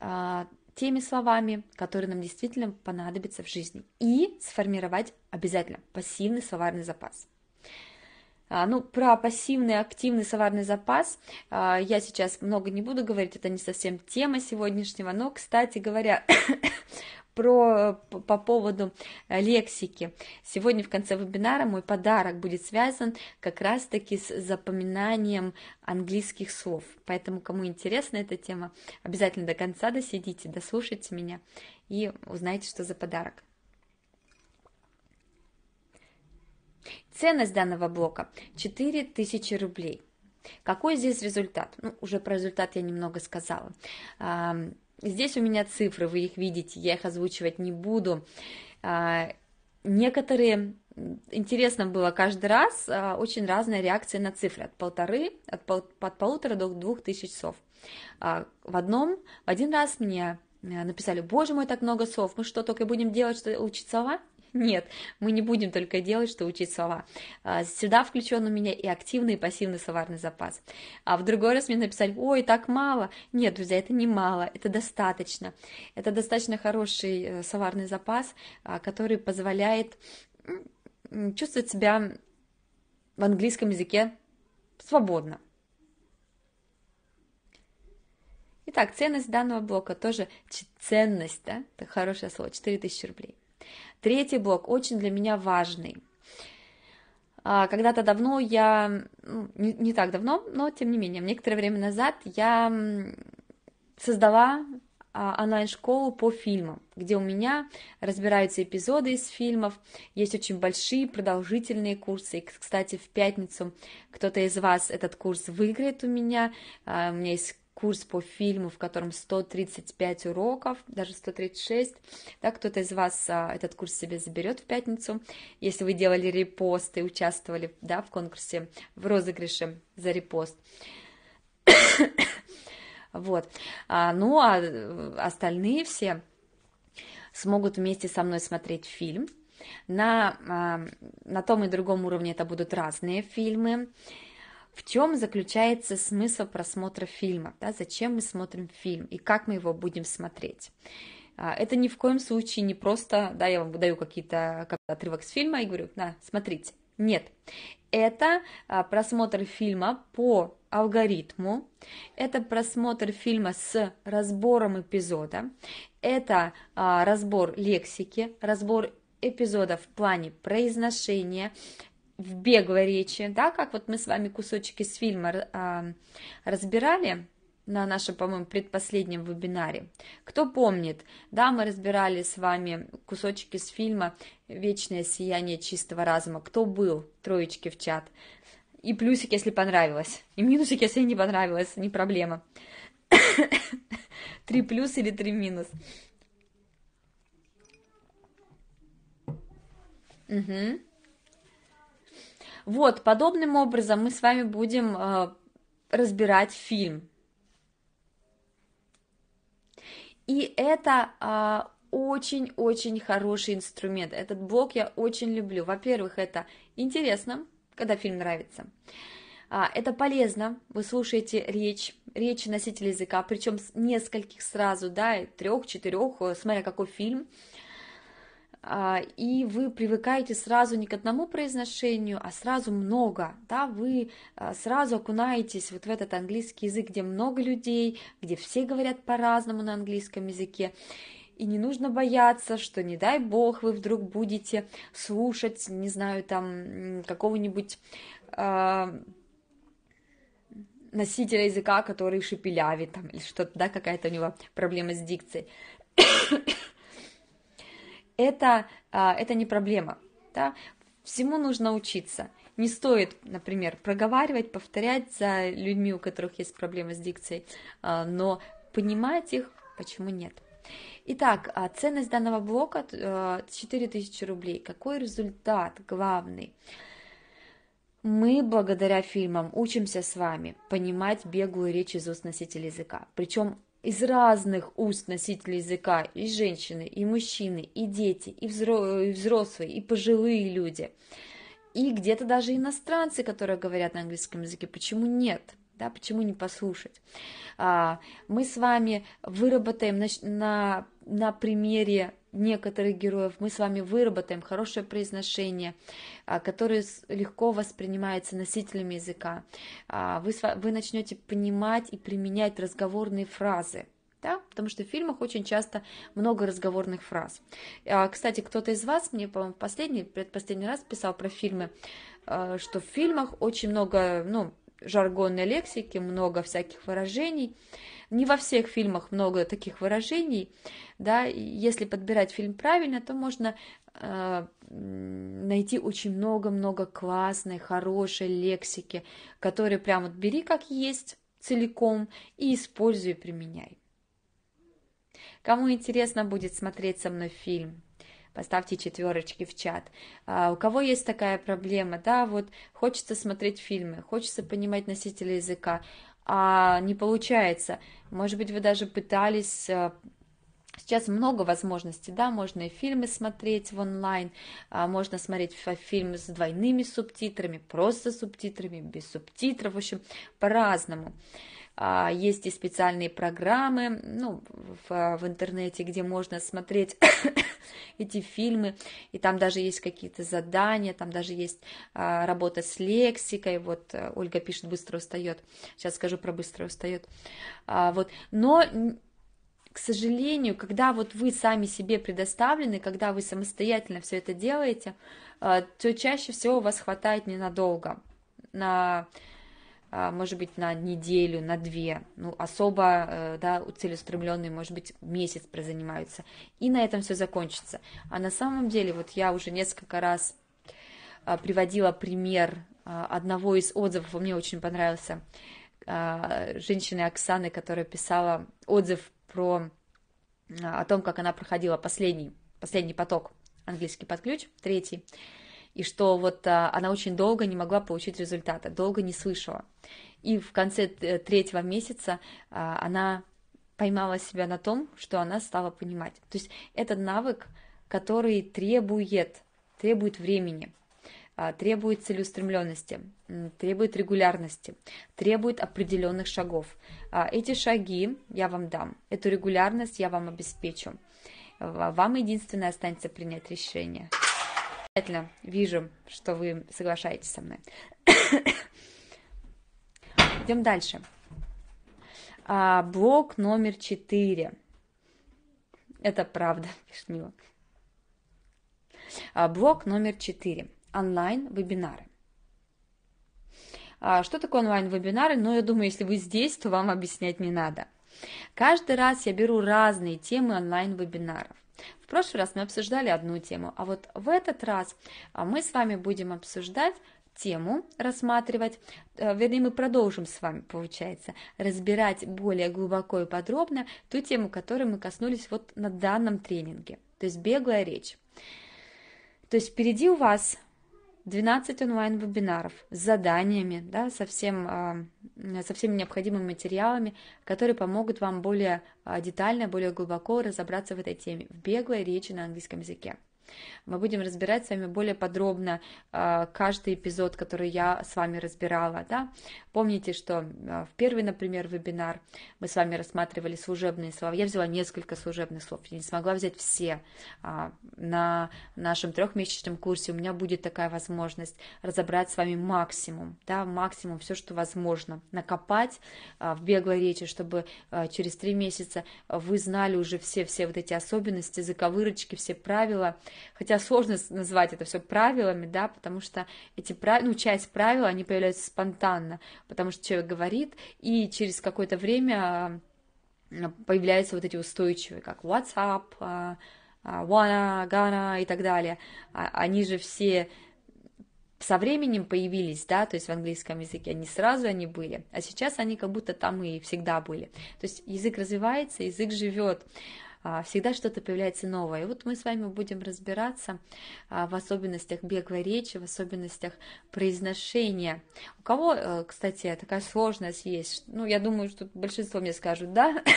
а, теми словами, которые нам действительно понадобятся в жизни, и сформировать обязательно пассивный словарный запас. А, ну, про пассивный, активный словарный запас я сейчас много не буду говорить, это не совсем тема сегодняшнего, но, кстати говоря, про, по поводу э, лексики. Сегодня в конце вебинара мой подарок будет связан как раз-таки с запоминанием английских слов. Поэтому, кому интересна эта тема, обязательно до конца досидите, дослушайте меня и узнайте, что за подарок. Ценность данного блока 4000 рублей. Какой здесь результат? Ну, уже про результат я немного сказала. Здесь у меня цифры, вы их видите, я их озвучивать не буду. А, некоторые интересно было каждый раз а, очень разная реакция на цифры от полторы, от, пол, от полутора до двух тысяч сов. А, в одном, в один раз мне э, написали, боже мой, так много сов, мы что, только будем делать, что учить слова? Нет, мы не будем только делать, что учить слова. А, сюда включен у меня и активный, и пассивный словарный запас. А в другой раз мне написали, ой, так мало. Нет, друзья, это не мало, это достаточно. Это достаточно хороший э, словарный запас, а, который позволяет чувствовать себя в английском языке свободно. Итак, ценность данного блока тоже ценность, да, это хорошее слово, 4000 рублей. Третий блок очень для меня важный. А, когда-то давно я, ну, не, не так давно, но тем не менее, некоторое время назад я создала а, онлайн-школу по фильмам, где у меня разбираются эпизоды из фильмов, есть очень большие продолжительные курсы, и, кстати, в пятницу кто-то из вас этот курс выиграет у меня, а, у меня есть курс по фильму, в котором 135 уроков, даже 136. Да, кто-то из вас а, этот курс себе заберет в пятницу. Если вы делали репост и участвовали да, в конкурсе, в розыгрыше за репост. вот. А, ну, а остальные все смогут вместе со мной смотреть фильм. На, а, на том и другом уровне это будут разные фильмы в чем заключается смысл просмотра фильма, да, зачем мы смотрим фильм и как мы его будем смотреть. А, это ни в коем случае не просто, да, я вам даю какие-то как отрывок с фильма и говорю, на, смотрите. Нет, это а, просмотр фильма по алгоритму, это просмотр фильма с разбором эпизода, это а, разбор лексики, разбор эпизода в плане произношения, в беглой речи, да, как вот мы с вами кусочки с фильма а, разбирали на нашем, по-моему, предпоследнем вебинаре. Кто помнит, да, мы разбирали с вами кусочки с фильма «Вечное сияние чистого разума». Кто был? Троечки в чат. И плюсик, если понравилось. И минусик, если не понравилось, не проблема. Три плюс или три минус. Угу. Вот, подобным образом мы с вами будем э, разбирать фильм. И это э, очень-очень хороший инструмент. Этот блок я очень люблю. Во-первых, это интересно, когда фильм нравится. А, это полезно, вы слушаете речь, речь носителя языка, причем нескольких сразу, да, трех, четырех, э, смотря какой фильм. А, и вы привыкаете сразу не к одному произношению, а сразу много, да, вы а, сразу окунаетесь вот в этот английский язык, где много людей, где все говорят по-разному на английском языке, и не нужно бояться, что, не дай бог, вы вдруг будете слушать, не знаю, там, какого-нибудь э, носителя языка, который шепелявит, там, или что-то, да, какая-то у него проблема с дикцией это, а, это не проблема. Да? Всему нужно учиться. Не стоит, например, проговаривать, повторять за людьми, у которых есть проблемы с дикцией, а, но понимать их почему нет. Итак, а, ценность данного блока 4000 рублей. Какой результат главный? Мы, благодаря фильмам, учимся с вами понимать беглую речь из уст носителя языка. Причем из разных уст носителей языка, и женщины, и мужчины, и дети, и взрослые, и пожилые люди, и где-то даже иностранцы, которые говорят на английском языке. Почему нет? Да, почему не послушать? А, мы с вами выработаем на, на, на примере некоторых героев, мы с вами выработаем хорошее произношение, а, которое легко воспринимается носителями языка. А, вы, вы начнете понимать и применять разговорные фразы. Да? Потому что в фильмах очень часто много разговорных фраз. А, кстати, кто-то из вас мне, по-моему, последний, предпоследний раз писал про фильмы, что в фильмах очень много, ну, жаргонной лексики, много всяких выражений. Не во всех фильмах много таких выражений, да, если подбирать фильм правильно, то можно э, найти очень много-много классной, хорошей лексики, которые прям вот бери как есть целиком и используй применяй. Кому интересно будет смотреть со мной фильм, поставьте четверочки в чат. А, у кого есть такая проблема, да, вот хочется смотреть фильмы, хочется понимать носителя языка, а не получается. Может быть, вы даже пытались а, Сейчас много возможностей, да, можно и фильмы смотреть в онлайн, а, можно смотреть фильмы с двойными субтитрами, просто субтитрами, без субтитров, в общем, по-разному. А, есть и специальные программы ну, в, в интернете, где можно смотреть эти фильмы, и там даже есть какие-то задания, там даже есть а, работа с лексикой, вот э, Ольга пишет, быстро устает, сейчас скажу про быстро устает, а, вот, но к сожалению, когда вот вы сами себе предоставлены, когда вы самостоятельно все это делаете, то чаще всего вас хватает ненадолго, на может быть, на неделю, на две, ну, особо, э, да, целеустремленные, может быть, месяц прозанимаются, и на этом все закончится. А на самом деле, вот я уже несколько раз а, приводила пример а, одного из отзывов, мне очень понравился, женщины Оксаны, которая писала отзыв про о том, как она проходила последний, последний поток, английский под ключ, третий, и что вот а, она очень долго не могла получить результата, долго не слышала. И в конце э, третьего месяца а, она поймала себя на том, что она стала понимать. То есть это навык, который требует, требует времени, а, требует целеустремленности, требует регулярности, требует определенных шагов. Эти шаги я вам дам, эту регулярность я вам обеспечу. Вам единственное останется принять решение. Обязательно вижу, что вы соглашаетесь со мной. Идем дальше. А, блок номер четыре. Это правда, пишет Мила. А, блок номер четыре. Онлайн-вебинары. А, что такое онлайн-вебинары? Ну, я думаю, если вы здесь, то вам объяснять не надо. Каждый раз я беру разные темы онлайн-вебинаров. В прошлый раз мы обсуждали одну тему, а вот в этот раз а, мы с вами будем обсуждать тему рассматривать, э, вернее, мы продолжим с вами, получается, разбирать более глубоко и подробно ту тему, которой мы коснулись вот на данном тренинге, то есть беглая речь. То есть впереди у вас 12 онлайн-вебинаров с заданиями, да, со, всем, а, со всеми необходимыми материалами, которые помогут вам более а, детально, более глубоко разобраться в этой теме, в беглой речи на английском языке. Мы будем разбирать с вами более подробно э, каждый эпизод, который я с вами разбирала. Да? Помните, что э, в первый, например, вебинар мы с вами рассматривали служебные слова. Я взяла несколько служебных слов, я не смогла взять все. Э, на нашем трехмесячном курсе у меня будет такая возможность разобрать с вами максимум, да, максимум все, что возможно, накопать в беглой речи, чтобы через три месяца вы знали уже все-все вот эти особенности, заковырочки, все правила, хотя сложно назвать это все правилами, да, потому что эти правила, ну, часть правил, они появляются спонтанно, потому что человек говорит, и через какое-то время а, появляются вот эти устойчивые, как WhatsApp, а, а, wanna, gonna и так далее. Они же все со временем появились, да, то есть в английском языке, они сразу они были, а сейчас они как будто там и всегда были. То есть язык развивается, язык живет. А, всегда что-то появляется новое. И вот мы с вами будем разбираться а, в особенностях беглой речи, в особенностях произношения. У кого, э, кстати, такая сложность есть? Ну, я думаю, что большинство мне скажут, да,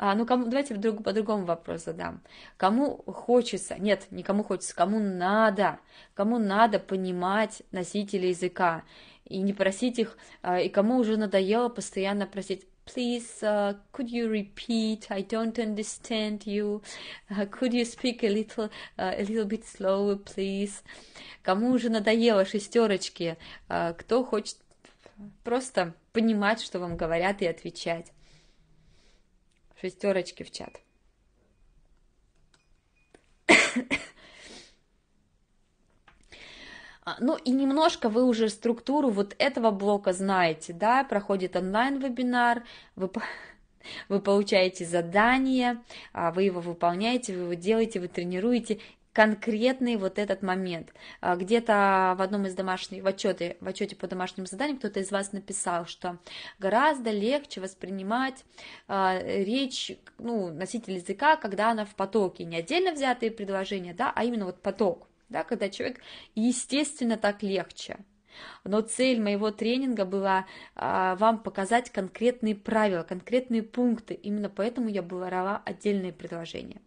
А, ну, кому, давайте друг, по другому вопрос задам. Кому хочется, нет, никому хочется, кому надо, кому надо понимать носителей языка и не просить их, а, и кому уже надоело постоянно просить please uh, could you repeat i don't understand you uh, could you speak a little uh, a little bit slower please кому уже надоело шестерочки uh, кто хочет просто понимать что вам говорят и отвечать шестерочки в чат А, ну и немножко вы уже структуру вот этого блока знаете, да, проходит онлайн-вебинар, вы Вы получаете задание, а, вы его выполняете, вы его делаете, вы тренируете, конкретный вот этот момент. А, где-то в одном из домашних, в отчете, в отчете по домашним заданиям кто-то из вас написал, что гораздо легче воспринимать речь, ну, носитель языка, когда она в потоке, не отдельно взятые предложения, да, а именно вот поток, да, когда человек, естественно, так легче но цель моего тренинга была а, вам показать конкретные правила, конкретные пункты. Именно поэтому я брала отдельные предложения.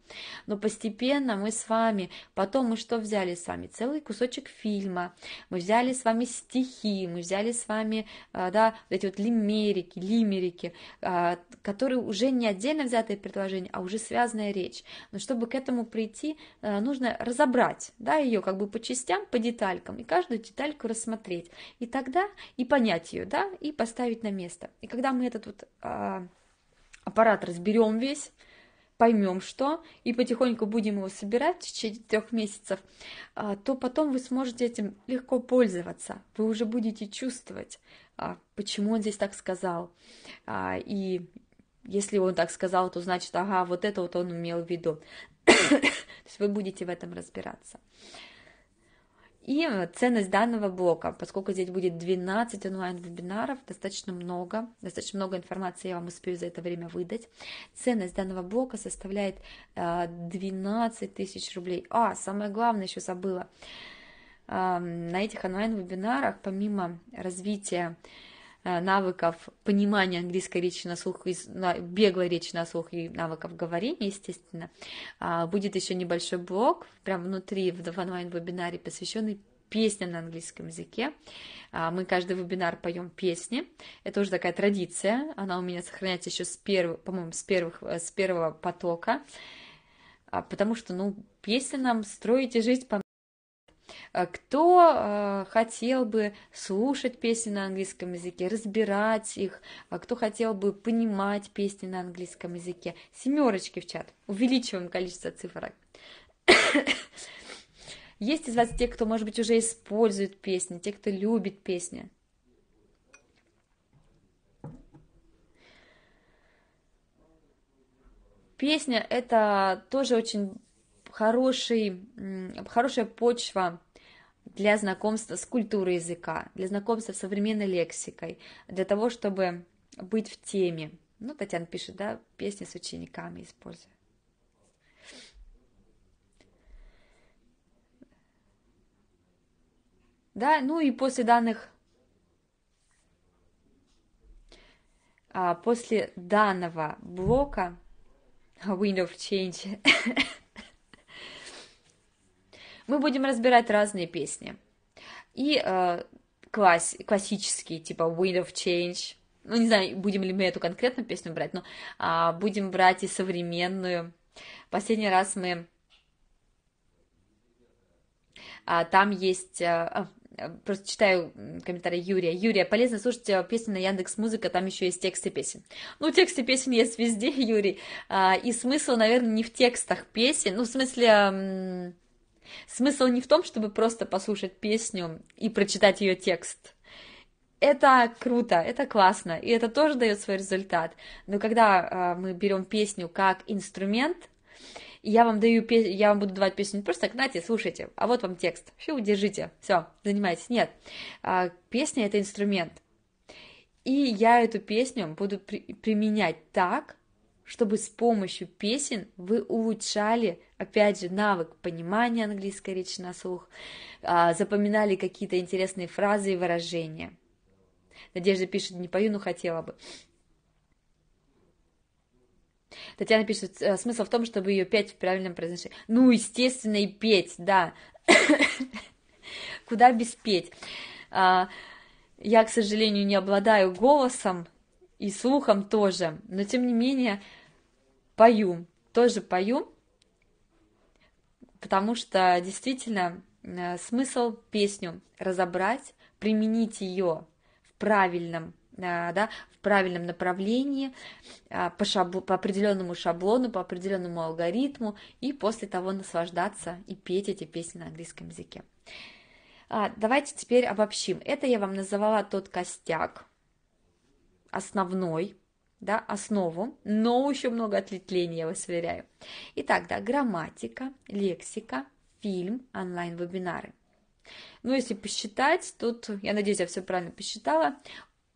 Но постепенно мы с вами, потом мы что взяли с вами? Целый кусочек фильма, мы взяли с вами стихи, мы взяли с вами, а, да, вот эти вот лимерики, лимерики, а, которые уже не отдельно взятые предложения, а уже связанная речь. Но чтобы к этому прийти, а, нужно разобрать, да, ее как бы по частям, по деталькам, и каждую детальку рассмотреть и тогда и понять ее, да, и поставить на место. И когда мы этот вот а, аппарат разберем весь, поймем что, и потихоньку будем его собирать в течение трех месяцев, а, то потом вы сможете этим легко пользоваться. Вы уже будете чувствовать, а, почему он здесь так сказал. А, и если он так сказал, то значит, ага, вот это вот он имел в виду. То есть вы будете в этом разбираться. И э, ценность данного блока, поскольку здесь будет 12 онлайн-вебинаров, достаточно много, достаточно много информации я вам успею за это время выдать. Ценность данного блока составляет 12 э, тысяч рублей. А, самое главное, еще забыла. На этих онлайн-вебинарах, помимо развития навыков понимания английской речи на слух, беглой речи на слух и навыков говорения, естественно, а, будет еще небольшой блок прямо внутри в онлайн-вебинаре, посвященный песням на английском языке. А, мы каждый вебинар поем песни. Это уже такая традиция. Она у меня сохраняется еще с первого, по-моему, с, первых, э, с первого потока. А, потому что, ну, песни нам строить и жить по Э, кто э, хотел бы слушать песни на английском языке, разбирать их, а кто хотел бы понимать песни на английском языке, семерочки в чат, увеличиваем количество цифрок. Есть из вас те, кто, может быть, уже использует песни, те, кто любит песни? Песня – это тоже очень хороший, хорошая почва для знакомства с культурой языка, для знакомства с современной лексикой, для того, чтобы быть в теме. Ну, Татьяна пишет, да, песни с учениками используя. Да, ну и после данных, а, после данного блока Wind of Change мы будем разбирать разные песни. И э, класс, классические, типа Wind of Change. Ну, не знаю, будем ли мы эту конкретную песню брать, но а, будем брать и современную. Последний раз мы... А, там есть... А, а просто читаю комментарий Юрия. Юрия, полезно слушать э, песни на Яндекс Музыка, там еще есть тексты песен. Ну, тексты песен есть везде, Юрий. А, и смысл, наверное, не в текстах песен, ну, в смысле Смысл не в том, чтобы просто послушать песню и прочитать ее текст. Это круто, это классно, и это тоже дает свой результат. Но когда э, мы берем песню как инструмент, я вам даю, я вам буду давать песню просто так, знаете, слушайте, а вот вам текст, все, удержите, все, занимайтесь. Нет, э, песня это инструмент. И я эту песню буду при, применять так, чтобы с помощью песен вы улучшали, опять же, навык понимания английской речи на слух, а, запоминали какие-то интересные фразы и выражения. Надежда пишет, не пою, но хотела бы. Татьяна пишет, «Э, смысл в том, чтобы ее петь в правильном произношении. Ну, естественно, и петь, да. Куда без петь? А, я, к сожалению, не обладаю голосом и слухом тоже, но тем не менее пою, тоже пою, потому что действительно э, смысл песню разобрать, применить ее в правильном э, да, в правильном направлении, э, по, шабло, по определенному шаблону, по определенному алгоритму, и после того наслаждаться и петь эти песни на английском языке. А, давайте теперь обобщим. Это я вам называла тот костяк, основной, да, основу, но еще много ответвлений, я вас уверяю. Итак, да, грамматика, лексика, фильм, онлайн-вебинары. Ну, если посчитать, тут, я надеюсь, я все правильно посчитала,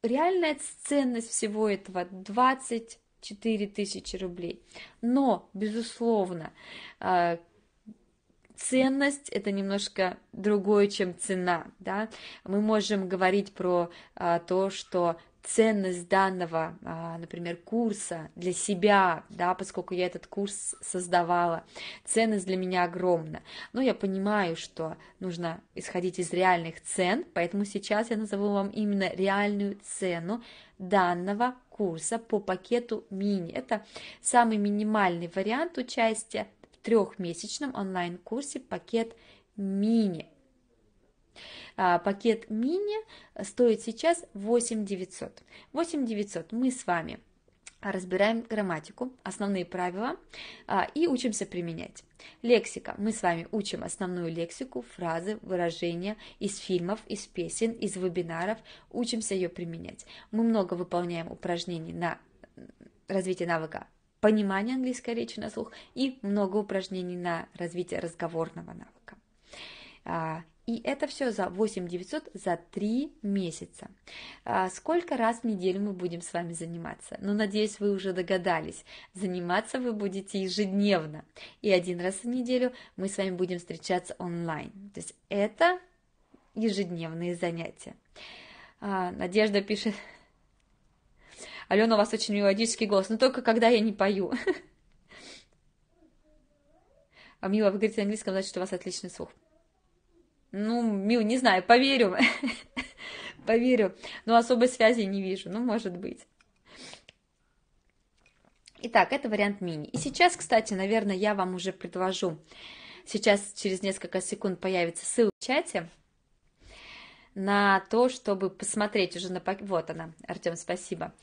реальная ценность всего этого 24 тысячи рублей. Но, безусловно, а, ценность это немножко другое, чем цена, да. Мы можем говорить про а, то, что ценность данного, а, например, курса для себя, да, поскольку я этот курс создавала, ценность для меня огромна. Но я понимаю, что нужно исходить из реальных цен, поэтому сейчас я назову вам именно реальную цену данного курса по пакету мини. Это самый минимальный вариант участия в трехмесячном онлайн-курсе пакет мини. А, пакет мини стоит сейчас 8 900. 8 900 мы с вами разбираем грамматику, основные правила а, и учимся применять. Лексика. Мы с вами учим основную лексику, фразы, выражения из фильмов, из песен, из вебинаров, учимся ее применять. Мы много выполняем упражнений на развитие навыка понимания английской речи на слух и много упражнений на развитие разговорного навыка. И это все за 8 900 за 3 месяца. А сколько раз в неделю мы будем с вами заниматься? Ну, надеюсь, вы уже догадались. Заниматься вы будете ежедневно. И один раз в неделю мы с вами будем встречаться онлайн. То есть это ежедневные занятия. А, Надежда пишет, Алена, у вас очень мелодический голос, но только когда я не пою. А Мила, вы говорите на английском, значит, у вас отличный слух. Ну, Мил, не знаю, поверю. поверю. Но особой связи не вижу. Ну, может быть. Итак, это вариант мини. И сейчас, кстати, наверное, я вам уже предложу. Сейчас через несколько секунд появится ссылка в чате на то, чтобы посмотреть уже на... Вот она, Артем, спасибо.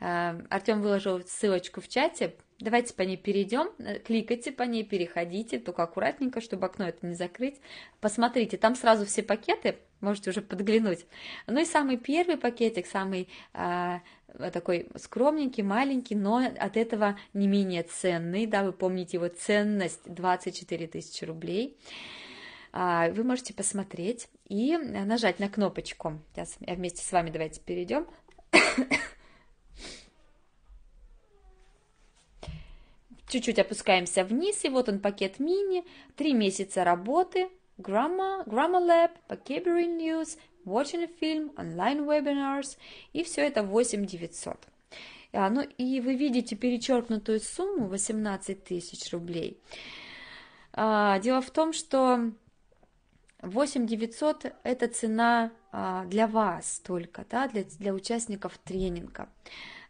Эм, Артем выложил ссылочку в чате. Давайте по ней перейдем, э, кликайте по ней, переходите, только аккуратненько, чтобы окно это не закрыть. Посмотрите, там сразу все пакеты, можете уже подглянуть. Ну и самый первый пакетик, самый а, такой скромненький, маленький, но от этого не менее ценный, да, вы помните его ценность 24 тысячи рублей. А, вы можете посмотреть и нажать на кнопочку. Сейчас я вместе с вами давайте перейдем. Чуть-чуть опускаемся вниз, и вот он пакет мини, три месяца работы, Grammar, Grammar Lab, Vocabulary News, Watching Film, Online Webinars, и все это 8 900. А, ну и вы видите перечеркнутую сумму 18 тысяч рублей. А, дело в том, что 8 900 – это цена а, для вас только, да, для, для участников тренинга.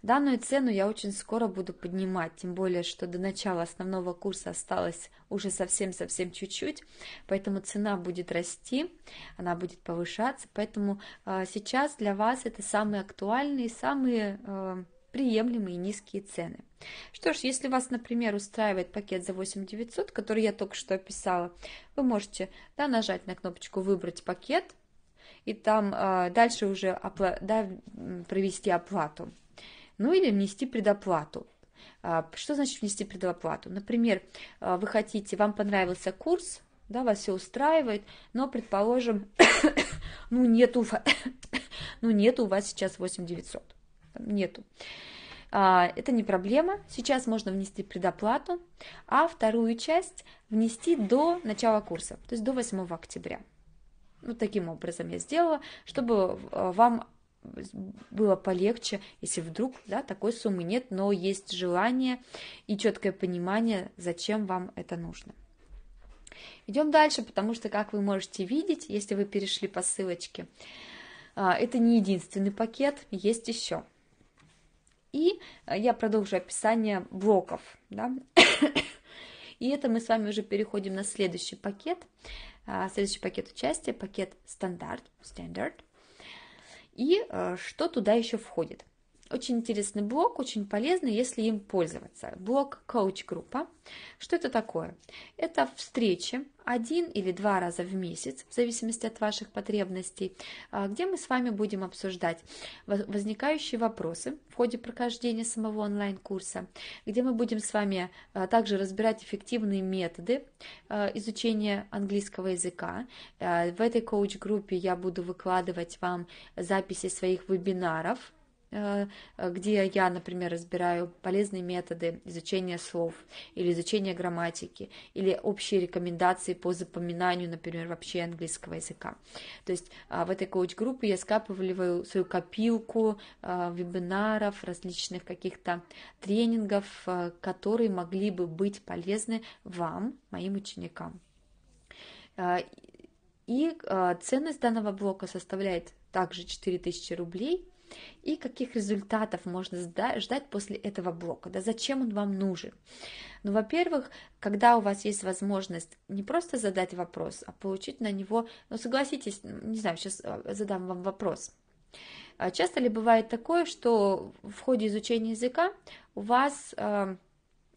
Данную цену я очень скоро буду поднимать, тем более, что до начала основного курса осталось уже совсем-совсем чуть-чуть, поэтому цена будет расти, она будет повышаться, поэтому а, сейчас для вас это самые актуальные, самые а, приемлемые низкие цены. Что ж, если вас, например, устраивает пакет за 8 900, который я только что описала, вы можете да, нажать на кнопочку «Выбрать пакет», и там э, дальше уже опла- да, провести оплату. Ну или внести предоплату. А, что значит внести предоплату? Например, а, вы хотите, вам понравился курс, да, вас все устраивает, но, предположим, ну, нету, ну, нету у вас сейчас 8 900, нету. А, это не проблема, сейчас можно внести предоплату, а вторую часть внести до начала курса, то есть до 8 октября. Вот таким образом я сделала, чтобы вам было полегче, если вдруг да, такой суммы нет, но есть желание и четкое понимание, зачем вам это нужно. Идем дальше, потому что, как вы можете видеть, если вы перешли по ссылочке, а, это не единственный пакет, есть еще. И э, я продолжу описание блоков. Да? И это мы с вами уже переходим на следующий пакет. А, следующий пакет участия, пакет стандарт, standard. И э, что туда еще входит? Очень интересный блок, очень полезный, если им пользоваться. Блок коуч-группа. Что это такое? Это встречи один или два раза в месяц, в зависимости от ваших потребностей, а, где мы с вами будем обсуждать возникающие вопросы в ходе прохождения самого онлайн-курса, где мы будем с вами а, также разбирать эффективные методы а, изучения английского языка. В этой коуч-группе я буду выкладывать вам записи своих вебинаров, где я, например, разбираю полезные методы изучения слов или изучения грамматики или общие рекомендации по запоминанию, например, вообще английского языка. То есть а, в этой коуч-группе я скапываю свою копилку а, вебинаров, различных каких-то тренингов, а, которые могли бы быть полезны вам, моим ученикам. И ценность данного блока составляет также 4000 рублей – и каких результатов можно ждать после этого блока, да, зачем он вам нужен. Ну, во-первых, когда у вас есть возможность не просто задать вопрос, а получить на него, ну, согласитесь, не знаю, сейчас э, задам вам вопрос. А часто ли бывает такое, что в ходе изучения языка у вас э,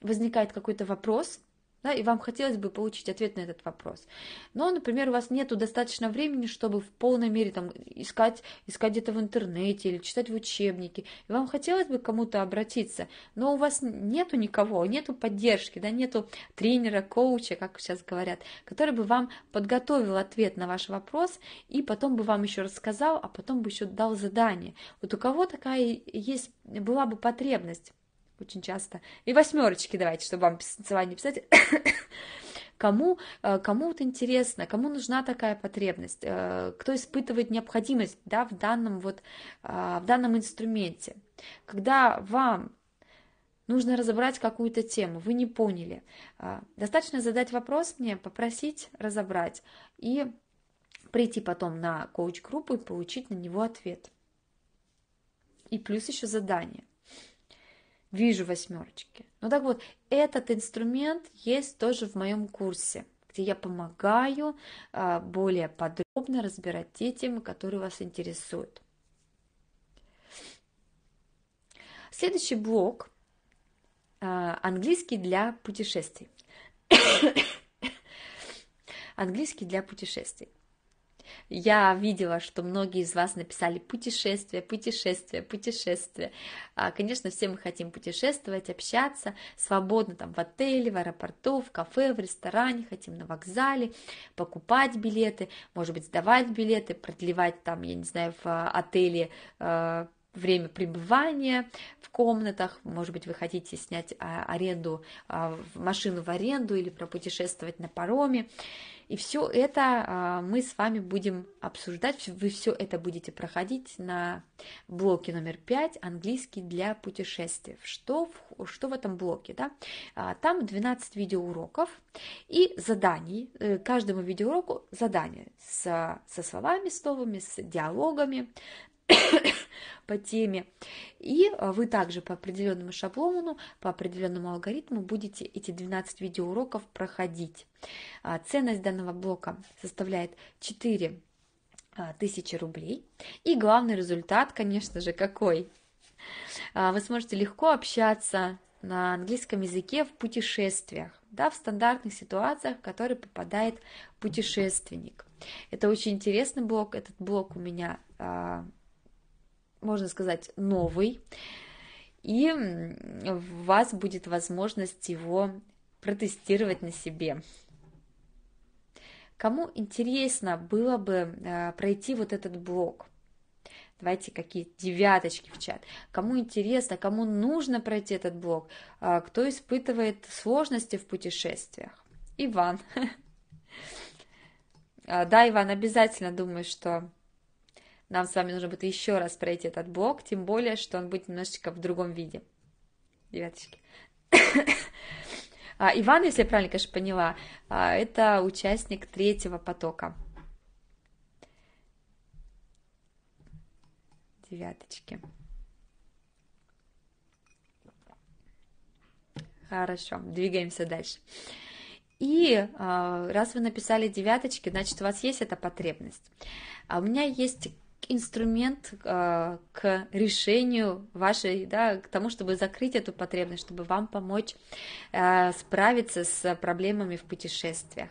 возникает какой-то вопрос, да, и вам хотелось бы получить ответ на этот вопрос. Но, например, у вас нет достаточно времени, чтобы в полной мере там, искать, искать где-то в интернете или читать в учебнике, и вам хотелось бы кому-то обратиться, но у вас нету никого, нету поддержки, да, нету тренера, коуча, как сейчас говорят, который бы вам подготовил ответ на ваш вопрос и потом бы вам еще рассказал, а потом бы еще дал задание. Вот у кого такая есть, была бы потребность? Очень часто. И восьмерочки давайте, чтобы вам не писать. Кому, э, кому вот интересно, кому нужна такая потребность, э, кто испытывает необходимость да, в, данном вот, э, в данном инструменте. Когда вам нужно разобрать какую-то тему, вы не поняли, достаточно задать вопрос мне, попросить разобрать и прийти потом на коуч-группу и получить на него ответ. И плюс еще задание вижу восьмерочки. Ну так вот, этот инструмент есть тоже в моем курсе, где я помогаю а, более подробно разбирать те темы, которые вас интересуют. Следующий блок а, английский для путешествий. английский для путешествий. Я видела, что многие из вас написали путешествие, путешествие, путешествие. А, конечно, все мы хотим путешествовать, общаться свободно там в отеле, в аэропорту, в кафе, в ресторане, хотим на вокзале, покупать билеты, может быть, сдавать билеты, продлевать там, я не знаю, в отеле а, время пребывания в комнатах, может быть, вы хотите снять а, аренду, машину в аренду или пропутешествовать на пароме. И все это а, мы с вами будем обсуждать, вы все это будете проходить на блоке номер 5 «Английский для путешествий». Что что в этом блоке? Да? А, там 12 видеоуроков и заданий, э, каждому видеоуроку задание с, со словами, словами, с диалогами, по теме. И а, вы также по определенному шаблону, по определенному алгоритму будете эти 12 видеоуроков проходить. А, ценность данного блока составляет 4 а, тысячи рублей. И главный результат, конечно же, какой? Вы сможете легко общаться на английском языке в путешествиях, да, в стандартных ситуациях, в которые попадает путешественник. Это очень интересный блок. Этот блок у меня можно сказать, новый, и у вас будет возможность его протестировать на себе. Кому интересно было бы э, пройти вот этот блок? Давайте какие девяточки в чат. Кому интересно, кому нужно пройти этот блок? Э, кто испытывает сложности в путешествиях? Иван. А, да, Иван, обязательно думаю, что нам с вами нужно будет еще раз пройти этот блок, тем более, что он будет немножечко в другом виде. Девяточки. А, Иван, если я правильно, конечно, поняла, а, это участник третьего потока. Девяточки. Хорошо, двигаемся дальше. И а, раз вы написали девяточки, значит, у вас есть эта потребность. А у меня есть инструмент э, к решению вашей, да, к тому, чтобы закрыть эту потребность, чтобы вам помочь э, справиться с проблемами в путешествиях.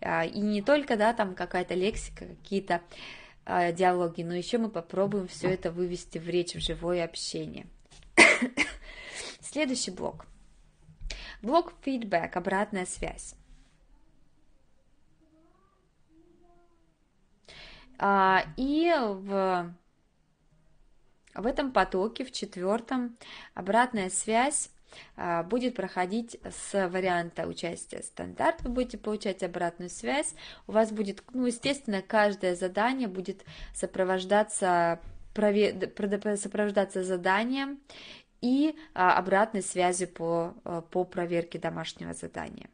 Э, и не только, да, там какая-то лексика, какие-то э, диалоги, но еще мы попробуем все это вывести в речь, в живое общение. Следующий блок. Блок фидбэк, обратная связь. И в, в этом потоке, в четвертом, обратная связь а, будет проходить с варианта участия стандарт, вы будете получать обратную связь, у вас будет, ну, естественно, каждое задание будет сопровождаться, сопровождаться заданием и а, обратной связью по, по проверке домашнего задания.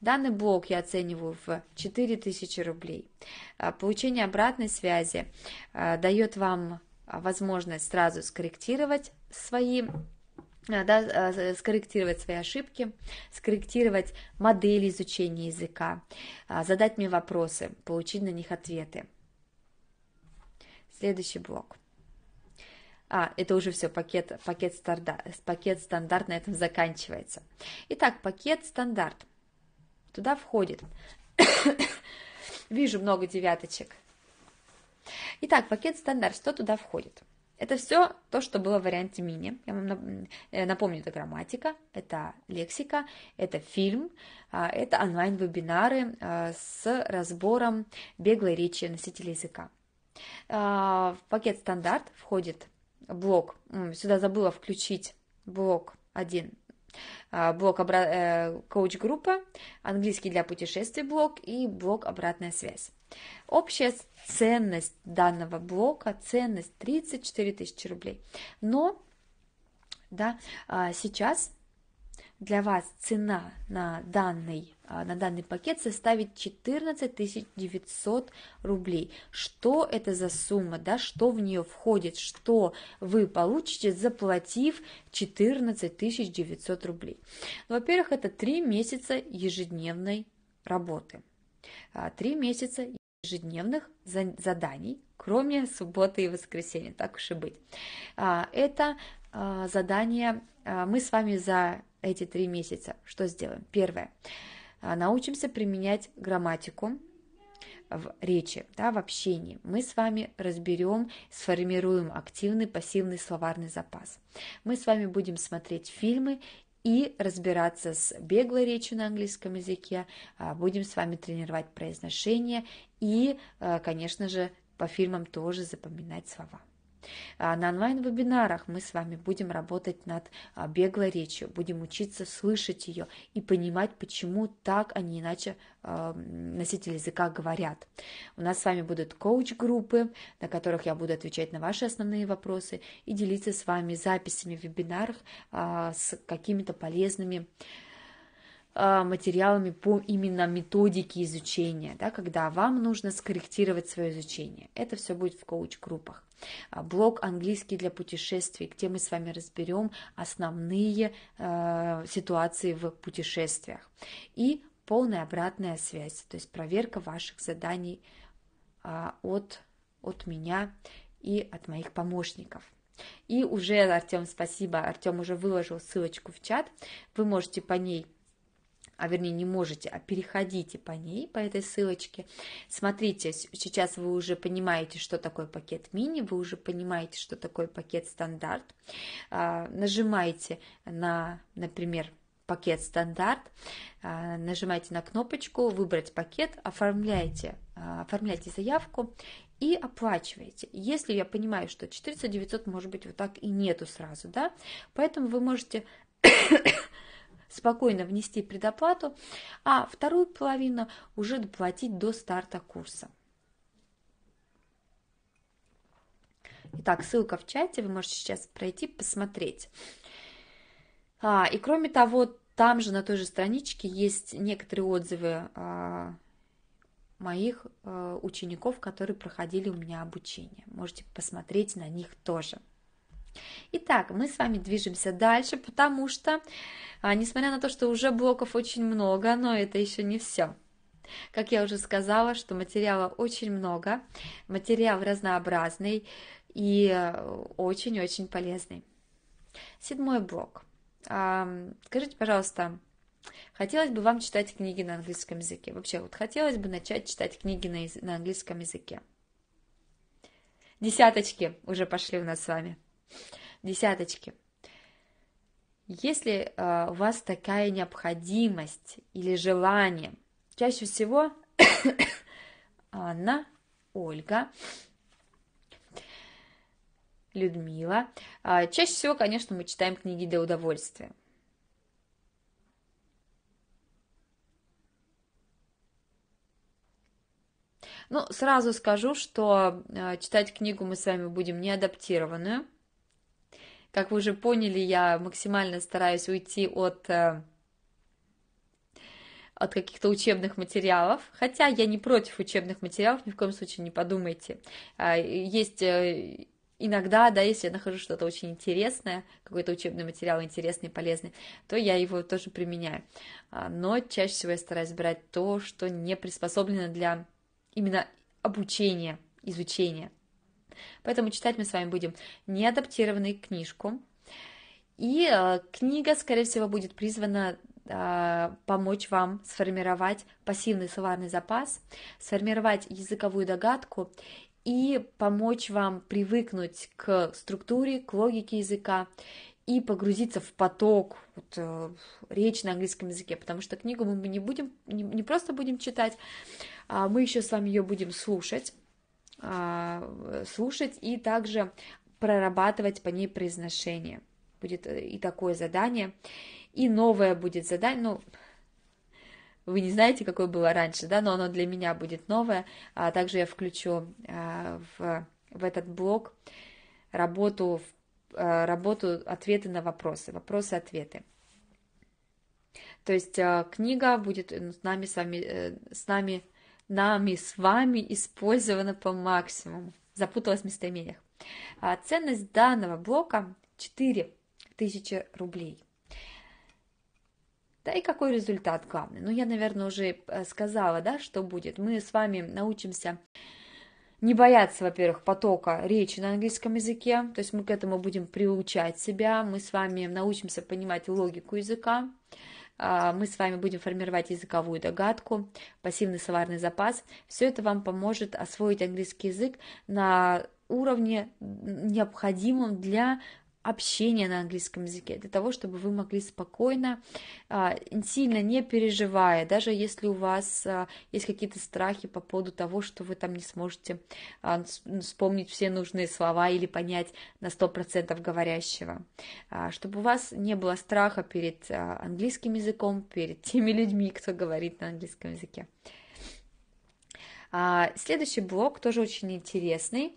Данный блок я оцениваю в 4000 рублей. А, получение обратной связи а, дает вам возможность сразу скорректировать свои а, да, скорректировать свои ошибки, скорректировать модель изучения языка, задать мне вопросы, получить на них ответы. Следующий блок. А, это уже все, пакет, пакет, стандарт, пакет стандарт на этом заканчивается. Итак, пакет стандарт – Туда входит. Вижу много девяточек. Итак, пакет стандарт, что туда входит? Это все то, что было в варианте мини. Я вам э, напомню, это грамматика, это лексика, это фильм, а, это онлайн-вебинары а, с разбором беглой речи носителя языка. А, в пакет стандарт входит блок, сюда забыла включить блок 1 а, блок э, коуч-группа, английский для путешествий блок и блок обратная связь. Общая ценность данного блока, ценность 34 тысячи рублей. Но да, а, сейчас для вас цена на данный, а, на данный пакет составит 14 900 рублей. Что это за сумма, да, что в нее входит, что вы получите, заплатив 14 900 рублей? Ну, во-первых, это 3 месяца ежедневной работы. 3 а, месяца ежедневных заданий, кроме субботы и воскресенья, так уж и быть. А, это задание мы с вами за эти три месяца что сделаем? Первое. А, научимся применять грамматику в речи, да, в общении. Мы с вами разберем, сформируем активный, пассивный словарный запас. Мы с вами будем смотреть фильмы и разбираться с беглой речью на английском языке, а, будем с вами тренировать произношение и, а, конечно же, по фильмам тоже запоминать слова. А, на онлайн-вебинарах мы с вами будем работать над а, беглой речью, будем учиться слышать ее и понимать, почему так, а не иначе а, носители языка говорят. У нас с вами будут коуч-группы, на которых я буду отвечать на ваши основные вопросы и делиться с вами записями в вебинарах с какими-то полезными материалами по именно методике изучения, да, когда вам нужно скорректировать свое изучение. Это все будет в коуч-группах. А, блог «Английский для путешествий», где мы с вами разберем основные э, ситуации в путешествиях. И полная обратная связь, то есть проверка ваших заданий э, от, от меня и от моих помощников. И уже, Артем, спасибо, Артем уже выложил ссылочку в чат, вы можете по ней а вернее не можете, а переходите по ней, по этой ссылочке. Смотрите, сейчас вы уже понимаете, что такое пакет мини, вы уже понимаете, что такое пакет стандарт. А, нажимаете на, например, пакет стандарт, а, нажимаете на кнопочку «Выбрать пакет», оформляете, а, оформляете заявку и оплачиваете. Если я понимаю, что 400 900 может быть вот так и нету сразу, да, поэтому вы можете спокойно внести предоплату, а вторую половину уже доплатить до старта курса. Итак, ссылка в чате, вы можете сейчас пройти, посмотреть. А, и кроме того, там же на той же страничке есть некоторые отзывы а, моих а, учеников, которые проходили у меня обучение. Можете посмотреть на них тоже. Итак, мы с вами движемся дальше, потому что, а, несмотря на то, что уже блоков очень много, но это еще не все. Как я уже сказала, что материала очень много, материал разнообразный и очень-очень полезный. Седьмой блок. Скажите, пожалуйста, хотелось бы вам читать книги на английском языке? Вообще, вот хотелось бы начать читать книги на английском языке. Десяточки уже пошли у нас с вами. Десяточки. Если э, у вас такая необходимость или желание, чаще всего Анна, Ольга, Людмила. Э, чаще всего, конечно, мы читаем книги для удовольствия. Ну, сразу скажу, что э, читать книгу мы с вами будем не адаптированную. Как вы уже поняли, я максимально стараюсь уйти от э, от каких-то учебных материалов, хотя я не против учебных материалов, ни в коем случае не подумайте. А, есть э, иногда, да, если я нахожу что-то очень интересное, какой-то учебный материал интересный, полезный, то я его тоже применяю. А, но чаще всего я стараюсь брать то, что не приспособлено для именно обучение, изучение. Поэтому читать мы с вами будем неадаптированную книжку. И э, книга, скорее всего, будет призвана э, помочь вам сформировать пассивный словарный запас, сформировать языковую догадку и помочь вам привыкнуть к структуре, к логике языка и погрузиться в поток вот, э, речи на английском языке, потому что книгу мы не будем, не, не просто будем читать, а мы еще с вами ее будем слушать, слушать и также прорабатывать по ней произношение. Будет э, и такое задание, и новое будет задание, ну, вы не знаете, какое было раньше, да, но оно для меня будет новое, а также я включу а, в, в этот блок работу, а, работу ответы на вопросы, вопросы-ответы. То есть а, книга будет с нами с вами, э, с нами нами с вами использовано по максимуму. Запуталась в местоимениях. А ценность данного блока 4000 рублей. Да и какой результат главный? Ну, я, наверное, уже э, сказала, да, что будет. Мы с вами научимся не бояться, во-первых, потока речи на английском языке, то есть мы к этому будем приучать себя, мы с вами научимся понимать логику языка, мы с вами будем формировать языковую догадку, пассивный словарный запас. Все это вам поможет освоить английский язык на уровне необходимом для общения на английском языке, для того, чтобы вы могли спокойно, а, сильно не переживая, даже если у вас а, есть какие-то страхи по поводу того, что вы там не сможете а, вспомнить все нужные слова или понять на 100% говорящего, чтобы у вас не было страха перед английским языком, перед теми людьми, кто говорит на английском языке. Следующий блок тоже очень интересный.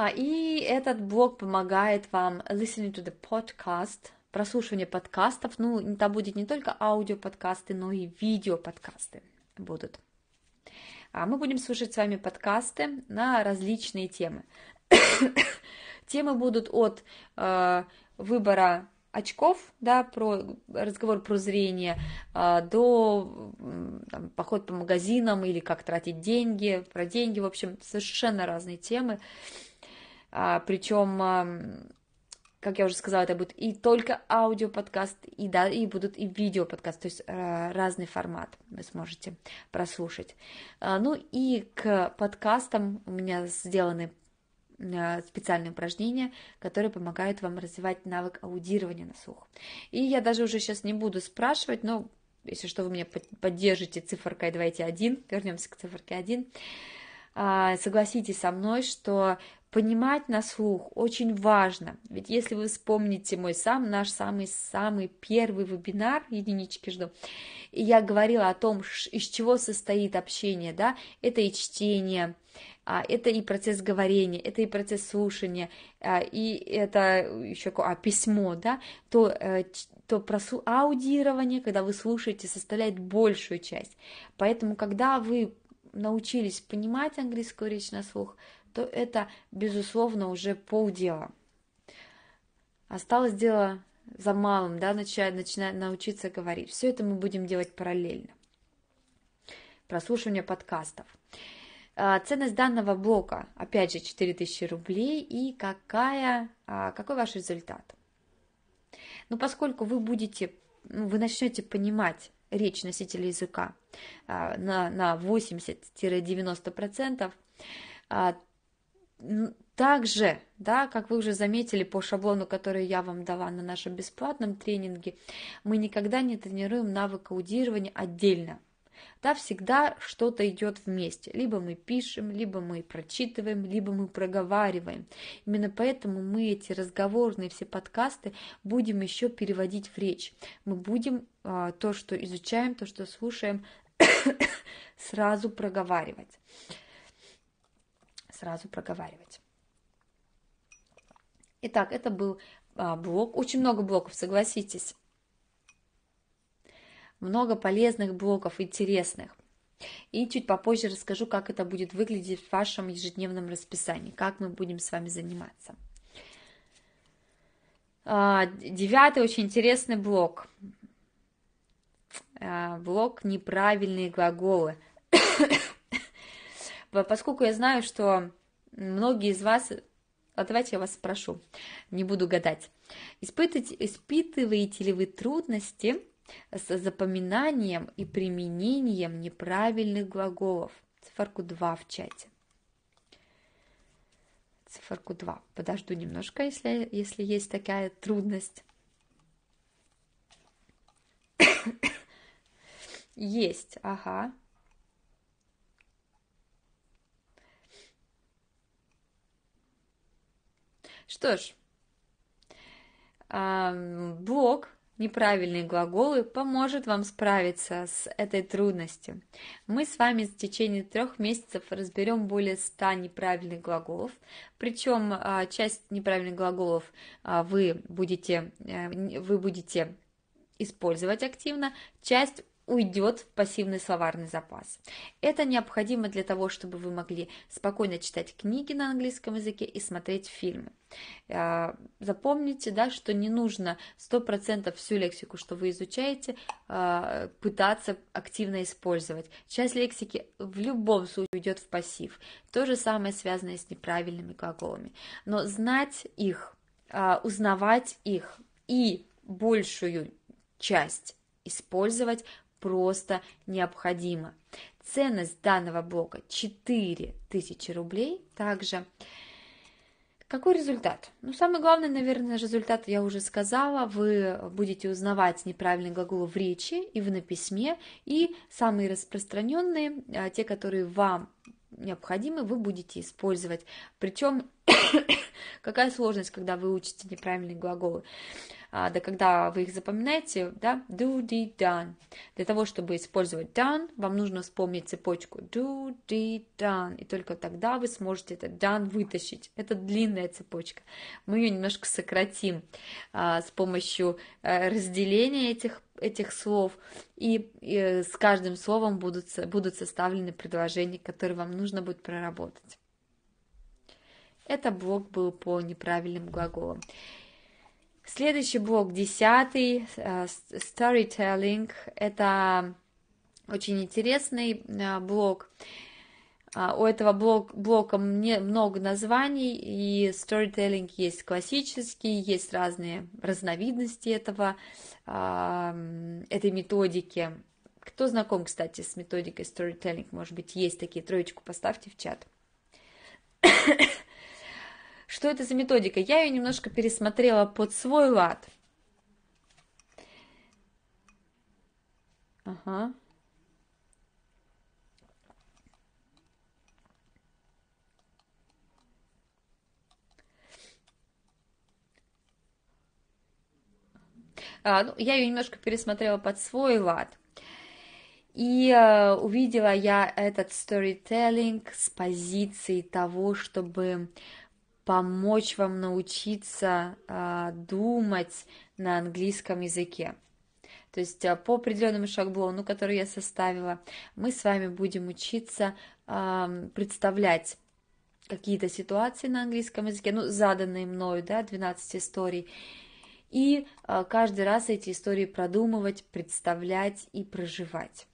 А, и этот блог помогает вам listening to the podcast, прослушивание подкастов. Ну, там будет не только аудиоподкасты, но и видеоподкасты будут. А мы будем слушать с вами подкасты на различные темы. Темы будут от э, выбора очков, да, про разговор про зрение, э, до там, поход по магазинам или как тратить деньги, про деньги, в общем, совершенно разные темы. А, причем, как я уже сказала, это будет и только аудиоподкаст, и, да, и будут и видеоподкаст, то есть а, разный формат вы сможете прослушать. А, ну и к подкастам у меня сделаны специальные упражнения, которые помогают вам развивать навык аудирования на слух. И я даже уже сейчас не буду спрашивать, но если что, вы меня поддержите циферкой, давайте один, вернемся к циферке один. Согласитесь со мной, что понимать на слух очень важно. Ведь если вы вспомните мой сам, наш самый-самый первый вебинар, единички жду, и я говорила о том, из чего состоит общение, да, это и чтение, а, это и процесс говорения, это и процесс слушания, а, и это еще а, письмо, да, то, э, то аудирование, когда вы слушаете, составляет большую часть. Поэтому, когда вы научились понимать английскую речь на слух, то это, безусловно, уже полдела. Осталось дело за малым, да, начать, начинать научиться говорить. Все это мы будем делать параллельно. прослушивания подкастов. А, ценность данного блока, опять же, 4000 рублей, и какая, а, какой ваш результат? Ну, поскольку вы будете, ну, вы начнете понимать речь носителя языка а, на, на 80-90%, также, да, как вы уже заметили по шаблону, который я вам дала на нашем бесплатном тренинге, мы никогда не тренируем навык аудирования отдельно. Да, всегда что-то идет вместе. Либо мы пишем, либо мы прочитываем, либо мы проговариваем. Именно поэтому мы эти разговорные все подкасты будем еще переводить в речь. Мы будем а, то, что изучаем, то, что слушаем, сразу проговаривать. Сразу проговаривать. Итак, это был а, блок. Очень много блоков, согласитесь много полезных блоков, интересных. И чуть попозже расскажу, как это будет выглядеть в вашем ежедневном расписании, как мы будем с вами заниматься. А, девятый очень интересный блок. А, блок неправильные глаголы. Поскольку я знаю, что многие из вас а давайте я вас спрошу, не буду гадать. Испытываете, испытываете ли вы трудности с запоминанием и применением неправильных глаголов. Циферку 2 в чате. Циферку 2. Подожду немножко, если, если есть такая трудность. Есть, ага. Что ж, блок неправильные глаголы поможет вам справиться с этой трудностью. Мы с вами в течение трех месяцев разберем более 100 неправильных глаголов, причем а, часть неправильных глаголов а, вы будете, э, вы будете использовать активно, часть уйдет в пассивный словарный запас. Это необходимо для того, чтобы вы могли спокойно читать книги на английском языке и смотреть фильмы. А, запомните, да, что не нужно 100% всю лексику, что вы изучаете, а, пытаться активно использовать. Часть лексики в любом случае уйдет в пассив. То же самое связано с неправильными глаголами. Но знать их, а, узнавать их и большую часть использовать просто необходимо. Ценность данного блока 4000 рублей. Также какой результат? Ну, самый главный, наверное, результат я уже сказала. Вы будете узнавать неправильные глаголы в речи и в на письме. И самые распространенные, а, те, которые вам необходимы, вы будете использовать. Причем, какая сложность, когда вы учите неправильные глаголы? а, да когда вы их запоминаете, да, do, did, done. Для того, чтобы использовать done, вам нужно вспомнить цепочку do, did, done, и только тогда вы сможете этот done вытащить. Это длинная цепочка. Мы ее немножко сократим а, с помощью а, разделения этих этих слов, и, и с каждым словом будут, будут составлены предложения, которые вам нужно будет проработать. Это блок был по неправильным глаголам. Следующий блок, десятый, э, storytelling. Это очень интересный э, блок. А, у этого блок, блока много названий, и storytelling есть классический, есть разные разновидности этого, а, этой методики. Кто знаком, кстати, с методикой storytelling? Может быть, есть такие, троечку поставьте в чат. Что это за методика? Я ее немножко пересмотрела под свой лад. Ага. А, ну, я ее немножко пересмотрела под свой лад. И э, увидела я этот storytelling с позиции того, чтобы помочь вам научиться а, думать на английском языке. То есть а, по определенному шаблону, который я составила, мы с вами будем учиться а, представлять какие-то ситуации на английском языке, ну, заданные мною, да, 12 историй, и каждый раз эти истории продумывать, представлять и проживать.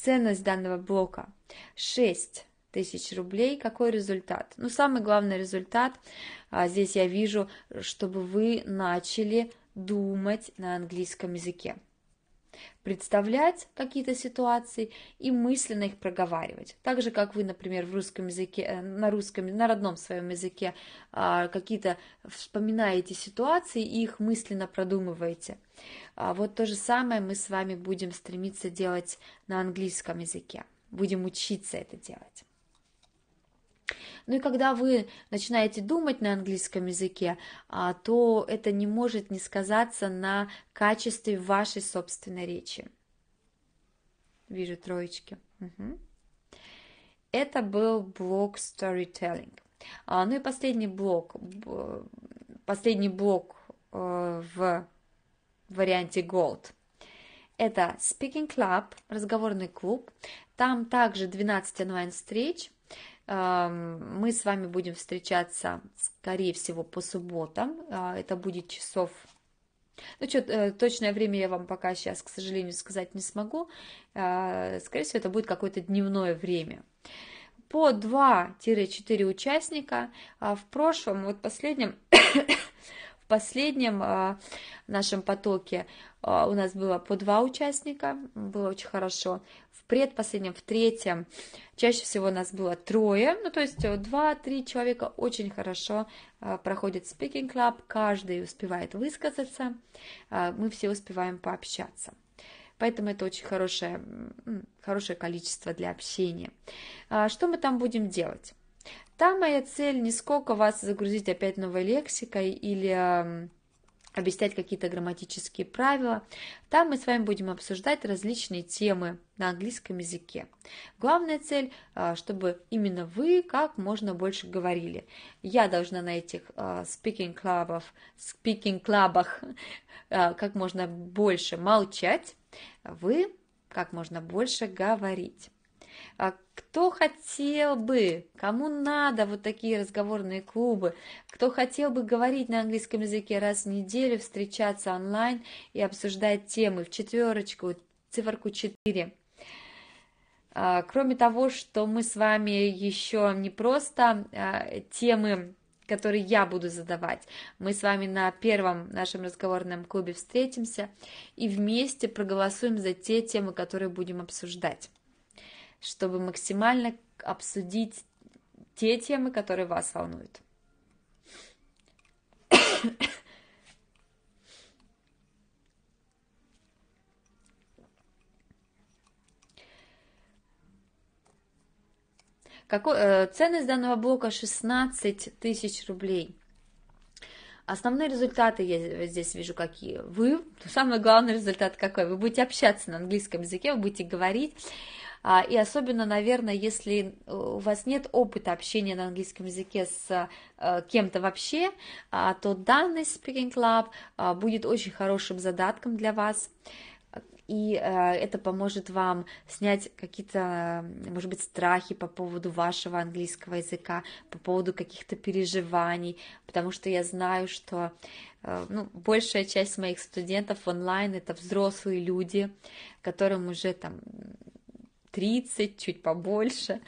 Ценность данного блока 6 тысяч рублей. Какой результат? Ну, самый главный результат а, здесь я вижу, чтобы вы начали думать на английском языке представлять какие-то ситуации и мысленно их проговаривать. Так же, как вы, например, в русском языке, э, на русском, на родном своем языке а, какие-то вспоминаете ситуации и их мысленно продумываете. А вот то же самое мы с вами будем стремиться делать на английском языке. Будем учиться это делать. Ну и когда вы начинаете думать на английском языке, а, то это не может не сказаться на качестве вашей собственной речи. Вижу троечки. Угу. Это был блок storytelling. А, ну и последний блок, последний блок э, в варианте Gold. Это Speaking Club, разговорный клуб. Там также 12 онлайн-встреч, мы с вами будем встречаться, скорее всего, по субботам. А, это будет часов... Ну, что, э, точное время я вам пока сейчас, к сожалению, сказать не смогу. А, скорее всего, это будет какое-то дневное время. По 2-4 участника. А в прошлом, вот последнем, в последнем нашем потоке у нас было по два участника, было очень хорошо предпоследнем, в третьем чаще всего нас было трое, ну то есть э, два-три человека очень хорошо э, проходит speaking club, каждый успевает высказаться, э, мы все успеваем пообщаться. Поэтому это очень хорошее, хорошее количество для общения. А что мы там будем делать? Там моя цель не сколько вас загрузить опять новой лексикой или объяснять какие-то грамматические правила. Там мы с вами будем обсуждать различные темы на английском языке. Главная цель, а, чтобы именно вы как можно больше говорили. Я должна на этих а, speaking клубах, speaking клубах как можно больше молчать, вы как можно больше говорить. А кто хотел бы, кому надо вот такие разговорные клубы, кто хотел бы говорить на английском языке раз в неделю, встречаться онлайн и обсуждать темы в четверочку, циферку 4. А, кроме того, что мы с вами еще не просто а, темы которые я буду задавать. Мы с вами на первом нашем разговорном клубе встретимся и вместе проголосуем за те темы, которые будем обсуждать чтобы максимально обсудить те темы, которые вас волнуют. Какой, э, ценность данного блока 16 тысяч рублей. Основные результаты я здесь вижу какие. Вы, самый главный результат какой? Вы будете общаться на английском языке, вы будете говорить, и особенно, наверное, если э, у вас нет опыта общения на английском языке с э, кем-то вообще, а, то данный Speaking Club а, будет очень хорошим задатком для вас. И э, это поможет вам снять какие-то, может быть, страхи по поводу вашего английского языка, по поводу каких-то переживаний, потому что я знаю, что ну, большая часть моих студентов онлайн это взрослые люди, которым уже там 30, чуть побольше.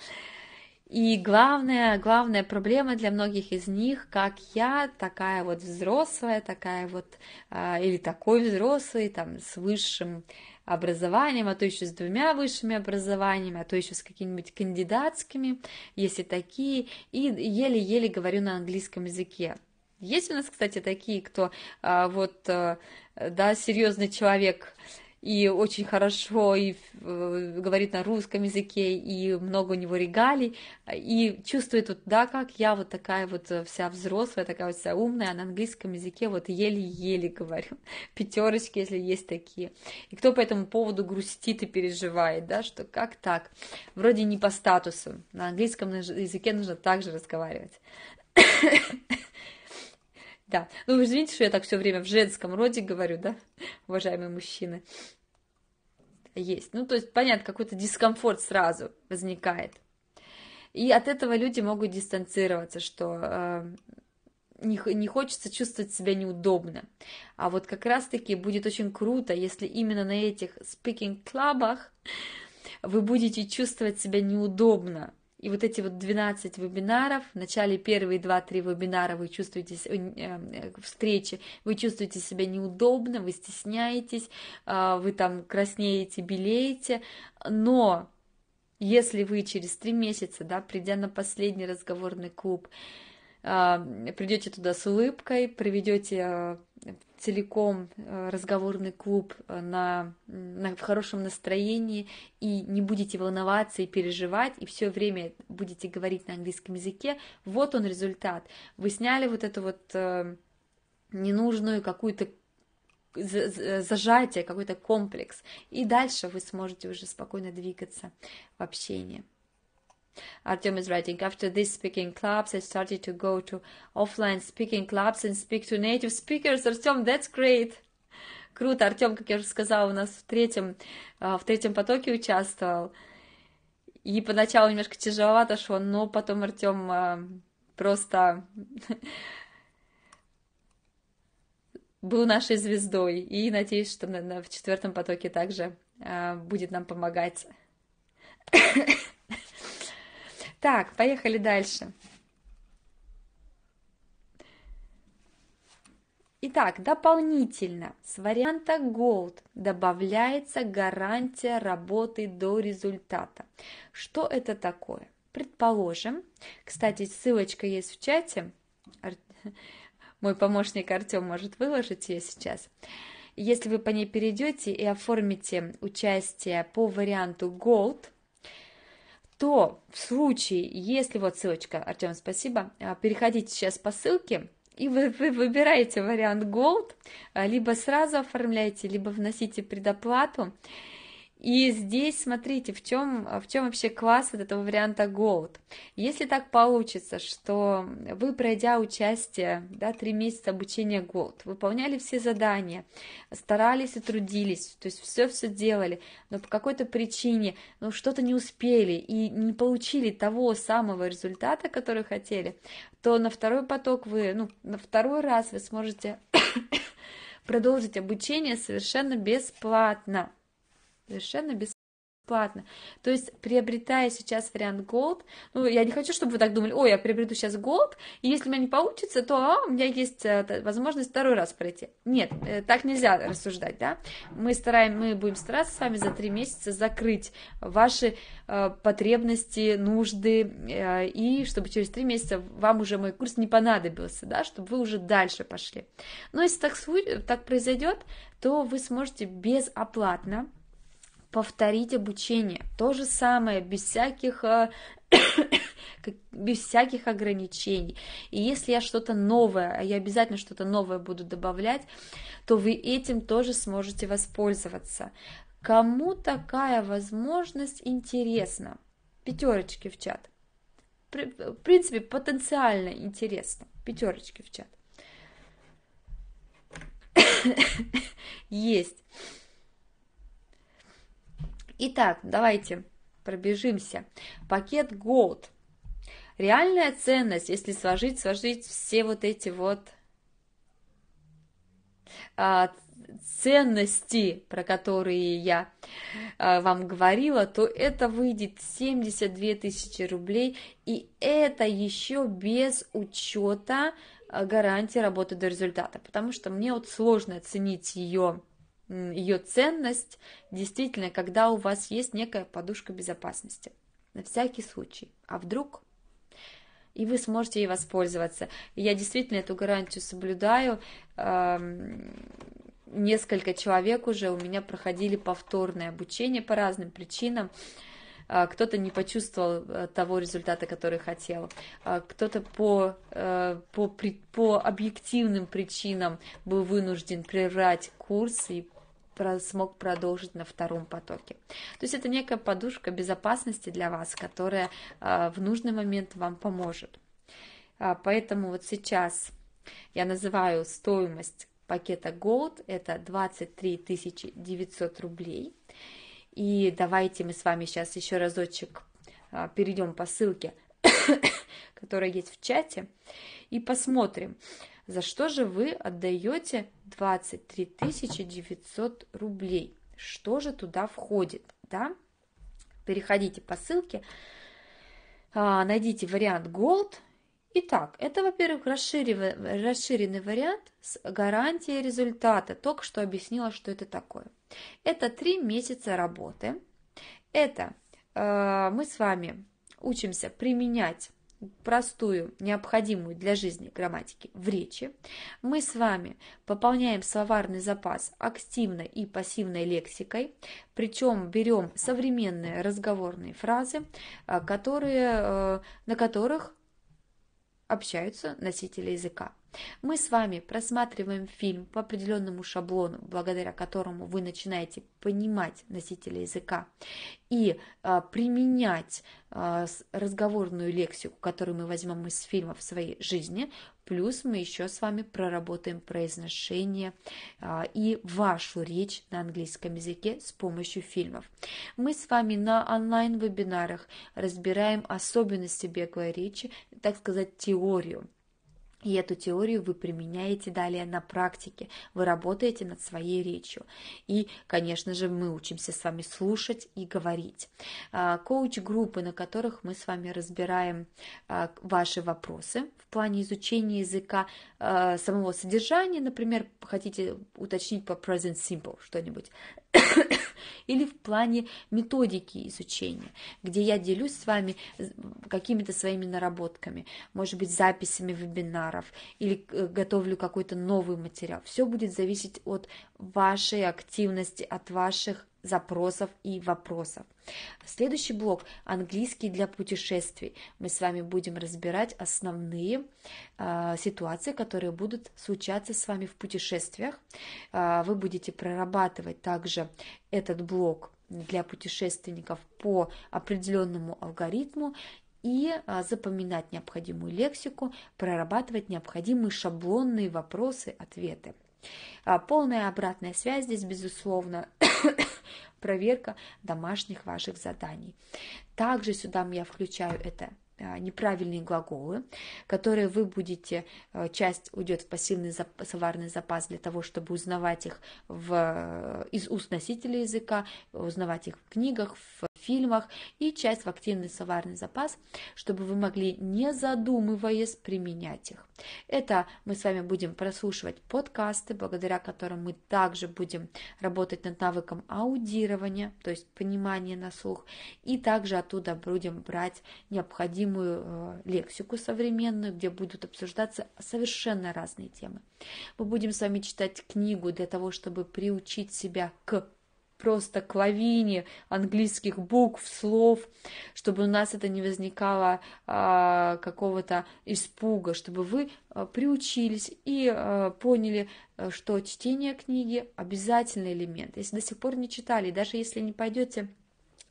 И главная, главная проблема для многих из них, как я, такая вот взрослая, такая вот, а, или такой взрослый, там, с высшим образованием, а то еще с двумя высшими образованиями, а то еще с какими-нибудь кандидатскими, если такие, и еле-еле говорю на английском языке. Есть у нас, кстати, такие, кто а, вот, а, да, серьезный человек, и очень хорошо и э, говорит на русском языке, и много у него регалий, и чувствует вот, да, как я вот такая вот э, вся взрослая, такая вот вся умная, а на английском языке вот еле-еле говорю, пятерочки, если есть такие. И кто по этому поводу грустит и переживает, да, что как так, вроде не по статусу, на английском языке нужно также разговаривать. Да, ну вы извините, что я так все время в женском роде говорю, да, уважаемые мужчины. Есть. Ну, то есть, понятно, какой-то дискомфорт сразу возникает. И от этого люди могут дистанцироваться, что э, не, не хочется чувствовать себя неудобно. А вот как раз-таки будет очень круто, если именно на этих speaking клабах вы будете чувствовать себя неудобно. И вот эти вот 12 вебинаров, в начале первые 2-3 вебинара вы чувствуете, э, э, встречи, вы чувствуете себя неудобно, вы стесняетесь, э, вы там краснеете, белеете, но если вы через 3 месяца, да, придя на последний разговорный клуб, придете туда с улыбкой, проведете целиком э, разговорный клуб э, на, на, в хорошем настроении и не будете волноваться и переживать, и все время будете говорить на английском языке, вот он результат. Вы сняли вот эту вот э, ненужную какую-то зажатие, какой-то комплекс, и дальше вы сможете уже спокойно двигаться в общении. Artyom is writing, after these speaking clubs, I started to go to offline speaking clubs and speak to native speakers. Артем, that's great. Круто, Артем, как я уже сказала, у нас в третьем, в третьем потоке участвовал. И поначалу немножко тяжеловато шло, но потом Артем просто был нашей звездой. И надеюсь, что в четвертом потоке также будет нам помогать. Так, поехали дальше. Итак, дополнительно с варианта Gold добавляется гарантия работы до результата. Что это такое? Предположим, кстати, ссылочка есть в чате, мой помощник Артем может выложить ее сейчас. Если вы по ней перейдете и оформите участие по варианту Gold, то в случае, если вот ссылочка, Артем, спасибо, а, переходите сейчас по ссылке, и вы, вы выбираете вариант Gold, а, либо сразу оформляете, либо вносите предоплату, и здесь смотрите, в чем, в чем вообще класс вот этого варианта Gold. Если так получится, что вы, пройдя участие, да, три месяца обучения Gold, выполняли все задания, старались и трудились, то есть все-все делали, но по какой-то причине ну, что-то не успели и не получили того самого результата, который хотели, то на второй поток вы, ну, на второй раз вы сможете продолжить обучение совершенно бесплатно совершенно бесплатно. То есть, приобретая сейчас вариант Gold, ну, я не хочу, чтобы вы так думали, ой, я приобрету сейчас Gold, и если у меня не получится, то а, у меня есть а, возможность второй раз пройти. Нет, э, так нельзя рассуждать, да. Мы стараем, мы будем стараться с вами за три месяца закрыть ваши э, потребности, нужды, э, и чтобы через три месяца вам уже мой курс не понадобился, да, чтобы вы уже дальше пошли. Но если так, так произойдет, то вы сможете безоплатно повторить обучение. То же самое, без всяких э, без всяких ограничений. И если я что-то новое, а я обязательно что-то новое буду добавлять, то вы этим тоже сможете воспользоваться. Кому такая возможность интересна? Пятерочки в чат. В принципе, потенциально интересно. Пятерочки в чат. Есть. Итак, давайте пробежимся. Пакет Gold. Реальная ценность, если сложить, сложить все вот эти вот а, ценности, про которые я а, вам говорила, то это выйдет 72 тысячи рублей, и это еще без учета а, гарантии работы до результата, потому что мне вот сложно оценить ее ее ценность действительно, когда у вас есть некая подушка безопасности. На всякий случай. А вдруг? И вы сможете ей воспользоваться. Я действительно эту гарантию соблюдаю. Несколько человек уже у меня проходили повторное обучение по разным причинам а, кто-то не почувствовал э, того результата, который хотел, а, кто-то по, э, по, по объективным причинам был вынужден прервать курс и смог продолжить на втором потоке. То есть это некая подушка безопасности для вас, которая а, в нужный момент вам поможет. А, поэтому вот сейчас я называю стоимость пакета Gold, это 23 900 рублей. И давайте мы с вами сейчас еще разочек а, перейдем по ссылке, которая есть в чате, и посмотрим, за что же вы отдаете 23 900 рублей? Что же туда входит? Да? Переходите по ссылке, а, найдите вариант Gold. Итак, это, во-первых, расширенный, вариант с гарантией результата. Только что объяснила, что это такое. Это три месяца работы. Это э, мы с вами учимся применять простую, необходимую для жизни грамматики в речи. Мы с вами пополняем словарный запас активной и пассивной лексикой, причем берем современные разговорные фразы, а, которые, э, на которых общаются носители языка. Мы с вами просматриваем фильм по определенному шаблону, благодаря которому вы начинаете понимать носителя языка и а, применять а, разговорную лексику, которую мы возьмем из фильма в своей жизни, плюс мы еще с вами проработаем произношение а, и вашу речь на английском языке с помощью фильмов. Мы с вами на онлайн-вебинарах разбираем особенности беглой речи, так сказать, теорию и эту теорию вы применяете далее на практике, вы работаете над своей речью. И, конечно же, мы учимся с вами слушать и говорить. А, коуч-группы, на которых мы с вами разбираем а, ваши вопросы в плане изучения языка, а, самого содержания, например, хотите уточнить по present simple что-нибудь, или в плане методики изучения, где я делюсь с вами какими-то своими наработками, может быть, записями вебинаров или э, готовлю какой-то новый материал. Все будет зависеть от вашей активности, от ваших запросов и вопросов. Следующий блок – английский для путешествий. Мы с вами будем разбирать основные э, ситуации, которые будут случаться с вами в путешествиях. Э, вы будете прорабатывать также этот блок для путешественников по определенному алгоритму и а, запоминать необходимую лексику, прорабатывать необходимые шаблонные вопросы, ответы. Полная обратная связь здесь, безусловно, проверка домашних ваших заданий. Также сюда я включаю это а, неправильные глаголы, которые вы будете, а, часть уйдет в пассивный словарный запас для того, чтобы узнавать их в, из уст носителя языка, узнавать их в книгах, в фильмах, и часть в активный словарный запас, чтобы вы могли, не задумываясь, применять их. Это мы с вами будем прослушивать подкасты, благодаря которым мы также будем работать над навыком аудирования, то есть понимания на слух, и также оттуда будем брать необходимую э, лексику современную, где будут обсуждаться совершенно разные темы. Мы будем с вами читать книгу для того, чтобы приучить себя к просто к лавине английских букв, слов, чтобы у нас это не возникало а, какого-то испуга, чтобы вы а, приучились и а, поняли, что чтение книги обязательный элемент. Если до сих пор не читали, даже если не пойдете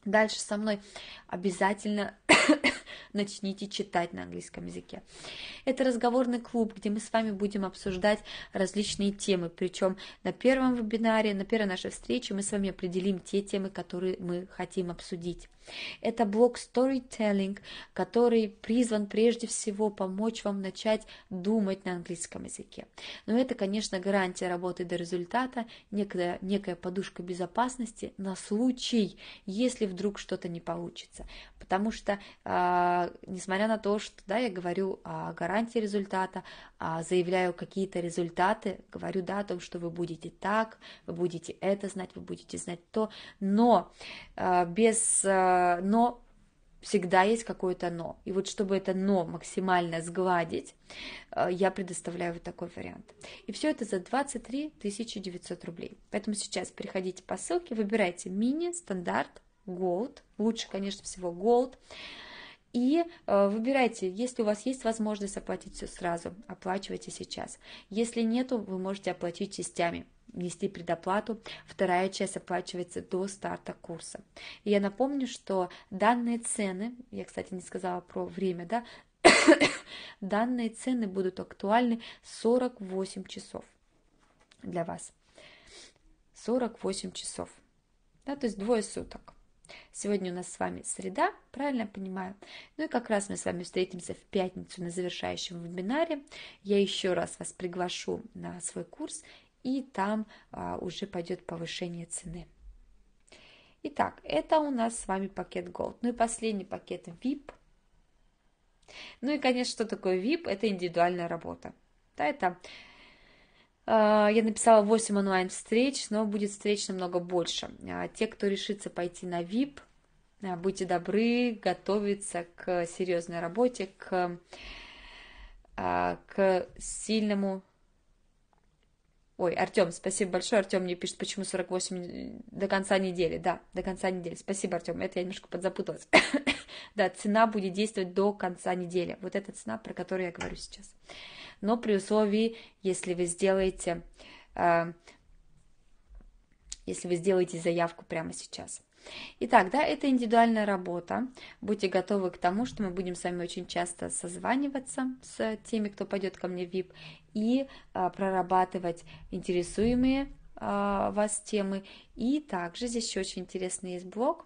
дальше со мной, обязательно начните читать на английском языке. Это разговорный клуб, где мы с вами будем обсуждать различные темы. Причем на первом вебинаре, на первой нашей встрече мы с вами определим те темы, которые мы хотим обсудить. Это блок Storytelling, который призван прежде всего помочь вам начать думать на английском языке. Но это, конечно, гарантия работы до результата, некая, некая подушка безопасности на случай, если вдруг что-то не получится. Потому что, э, несмотря на то, что да, я говорю о гарантии результата, заявляю какие-то результаты, говорю да, о том, что вы будете так, вы будете это знать, вы будете знать то, но э, без Э, но всегда есть какое-то но. И вот чтобы это но максимально сгладить, я предоставляю вот такой вариант. И все это за 23 900 рублей. Поэтому сейчас переходите по ссылке, выбирайте мини, стандарт, gold. Лучше, конечно, всего gold. И э, выбирайте, если у вас есть возможность оплатить все сразу, оплачивайте сейчас. Если нету, вы можете оплатить частями внести предоплату. Вторая часть оплачивается до старта курса. И я напомню, что данные цены, я, кстати, не сказала про время, да, данные цены будут актуальны 48 часов для вас. 48 часов. Да, то есть двое суток. Сегодня у нас с вами среда, правильно я понимаю? Ну и как раз мы с вами встретимся в пятницу на завершающем вебинаре. Я еще раз вас приглашу на свой курс и там а, уже пойдет повышение цены. Итак, это у нас с вами пакет Gold. Ну и последний пакет VIP. Ну и, конечно, что такое VIP? Это индивидуальная работа. Да, это я написала 8 онлайн-встреч, но будет встреч намного больше. А, те, кто решится пойти на VIP, а, будьте добры готовиться к серьезной работе, к, к сильному... Ой, Артем, спасибо большое. Артем мне пишет, почему 48 до конца недели. Да, до конца недели. Спасибо, Артем. Это я немножко подзапуталась. да, цена будет действовать до конца недели. Вот эта цена, про которую я говорю сейчас но при условии, если вы сделаете, э, если вы сделаете заявку прямо сейчас. Итак, да, это индивидуальная работа. Будьте готовы к тому, что мы будем с вами очень часто созваниваться с теми, кто пойдет ко мне в VIP, и а, прорабатывать интересуемые а, вас темы. И также здесь еще очень интересный есть блок,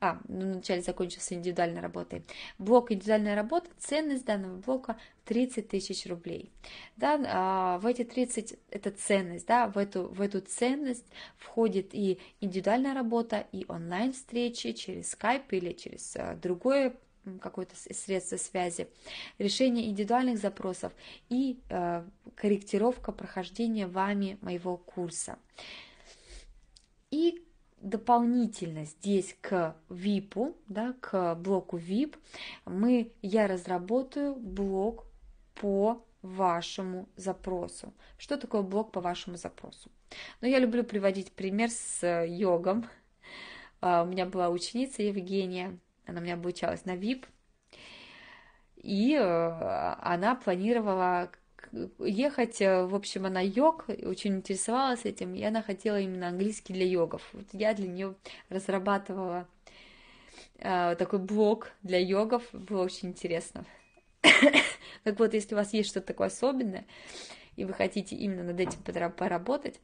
а, ну, вначале закончился индивидуальной работой. Блок индивидуальная работа, ценность данного блока 30 тысяч рублей. Да, а, в эти 30, это ценность, да, в эту, в эту ценность входит и индивидуальная работа, и онлайн-встречи через Skype или через а, другое какое-то средство связи, решение индивидуальных запросов и э, корректировка прохождения вами моего курса. И дополнительно здесь к VIP, да, к блоку VIP, мы, я разработаю блок по вашему запросу. Что такое блок по вашему запросу? Ну, я люблю приводить пример с йогом. А, у меня была ученица Евгения, она у меня обучалась на VIP, и э, она планировала ехать, э, в общем, она йог, очень интересовалась этим, и она хотела именно английский для йогов. Вот я для нее разрабатывала э, такой блог для йогов, было очень интересно. Так вот, если у вас есть что-то такое особенное, и вы хотите именно над этим поработать,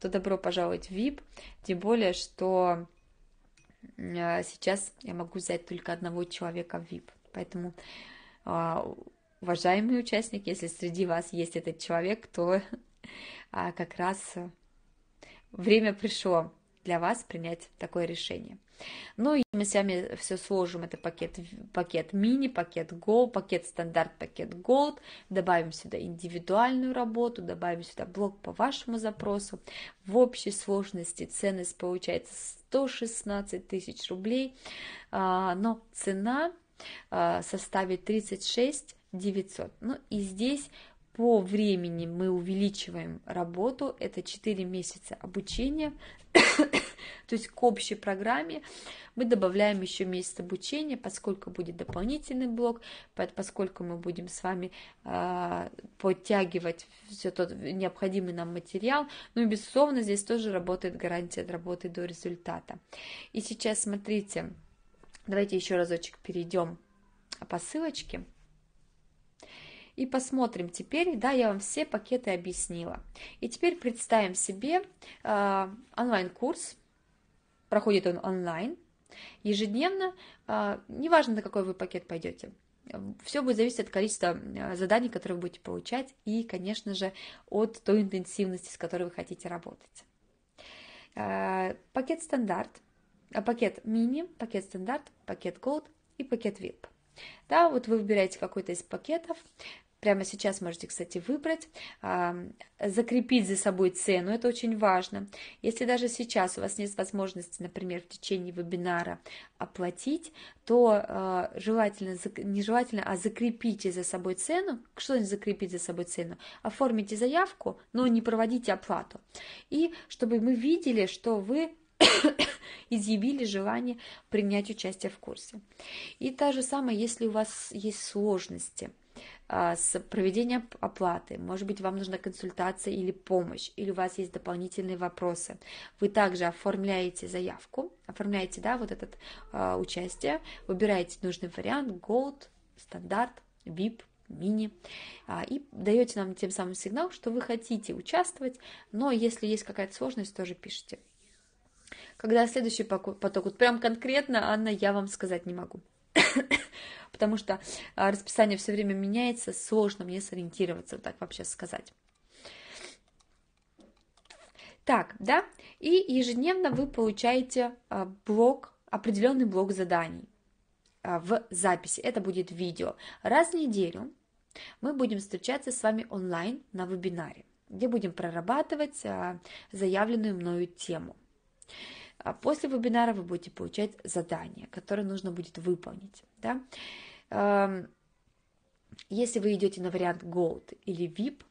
то добро пожаловать в VIP, тем более, что э, сейчас я могу взять только одного человека в VIP, поэтому а, уважаемый участник, если среди вас есть этот человек, то а, как раз время пришло для вас принять такое решение. Ну и мы с вами все сложим, это пакет, пакет мини, пакет Go, пакет стандарт, пакет Gold, добавим сюда индивидуальную работу, добавим сюда блок по вашему запросу. В общей сложности ценность получается 116 тысяч рублей, а, но цена а, составит 36 900. Ну и здесь по времени мы увеличиваем работу, это 4 месяца обучения, то есть к общей программе мы добавляем еще месяц обучения, поскольку будет дополнительный блок, поскольку мы будем с вами э, подтягивать все тот необходимый нам материал, ну и безусловно здесь тоже работает гарантия от работы до результата. И сейчас смотрите, давайте еще разочек перейдем по ссылочке. И посмотрим теперь, да, я вам все пакеты объяснила. И теперь представим себе э, онлайн-курс, проходит он онлайн, ежедневно, э, неважно, на какой вы пакет пойдете. Все будет зависеть от количества заданий, которые вы будете получать, и, конечно же, от той интенсивности, с которой вы хотите работать. Э, пакет стандарт, пакет мини, пакет стандарт, пакет gold и пакет VIP. Да, вот вы выбираете какой-то из пакетов, Прямо сейчас можете, кстати, выбрать, закрепить за собой цену, это очень важно. Если даже сейчас у вас нет возможности, например, в течение вебинара оплатить, то а, желательно, не желательно, а закрепите за собой цену. Что значит закрепить за собой цену? Оформите заявку, но не проводите оплату. И чтобы мы видели, что вы изъявили желание принять участие в курсе. И та же самое, если у вас есть сложности – с проведением оплаты, может быть, вам нужна консультация или помощь, или у вас есть дополнительные вопросы, вы также оформляете заявку, оформляете, да, вот это а, участие, выбираете нужный вариант, Gold, стандарт, VIP, мини, а, и даете нам тем самым сигнал, что вы хотите участвовать, но если есть какая-то сложность, тоже пишите. Когда следующий поток, вот прям конкретно, Анна, я вам сказать не могу потому что а, расписание все время меняется, сложно мне сориентироваться, вот так вообще сказать. Так, да, и ежедневно вы получаете а, блок, определенный блок заданий а, в записи. Это будет видео. Раз в неделю мы будем встречаться с вами онлайн на вебинаре, где будем прорабатывать заявленную мною тему. После вебинара вы будете получать задание, которое нужно будет выполнить. Да? Если вы идете на вариант Gold или VIP,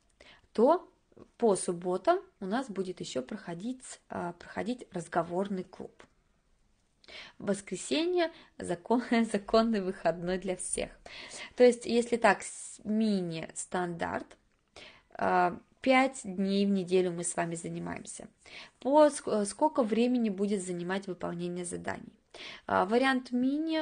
то по субботам у нас будет еще проходить, а, проходить разговорный клуб. Воскресенье закон, законный выходной для всех. То есть, если так, мини-стандарт, 5 а, дней в неделю мы с вами занимаемся. По сколько времени будет занимать выполнение заданий? А, вариант мини,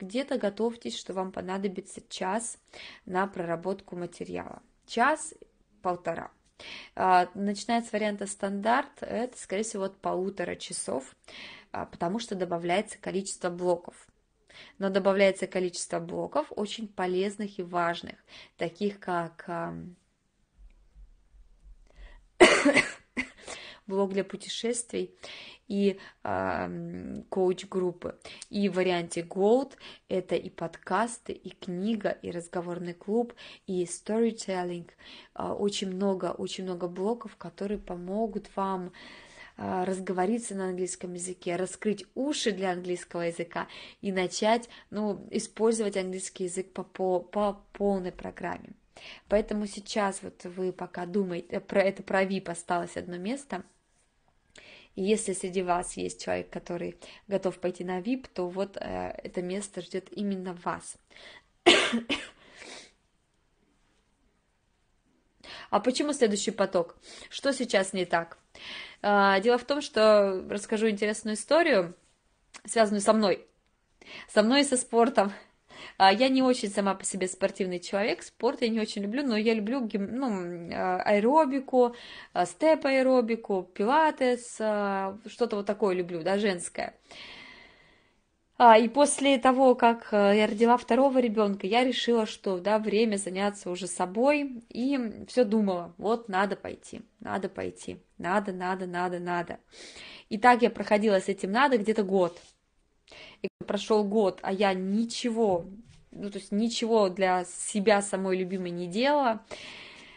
где-то готовьтесь, что вам понадобится час на проработку материала. Час-полтора. А, начиная с варианта стандарт, это, скорее всего, от полутора часов, а, потому что добавляется количество блоков. Но добавляется количество блоков очень полезных и важных, таких как блог для путешествий и э, коуч-группы. И в варианте Gold это и подкасты, и книга, и разговорный клуб, и storytelling. Э, очень много, очень много блоков, которые помогут вам разговориться на английском языке, раскрыть уши для английского языка и начать ну, использовать английский язык по, по, по полной программе. Поэтому сейчас вот вы пока думаете, про это про VIP осталось одно место – и если среди вас есть человек, который готов пойти на VIP, то вот э, это место ждет именно вас. А почему следующий поток? Что сейчас не так? А, дело в том, что расскажу интересную историю, связанную со мной. Со мной и со спортом. А, я не очень сама по себе спортивный человек, спорт я не очень люблю, но я люблю ну, а, аэробику, а, степ-аэробику, пилатес, что-то вот такое люблю, да, женское. И после того, как я родила второго ребенка, я решила, что да, время заняться уже собой, и все думала, вот надо пойти, надо пойти, надо, надо, надо, надо. И так я проходила с этим надо где-то год прошел год, а я ничего, ну, то есть ничего для себя самой любимой не делала,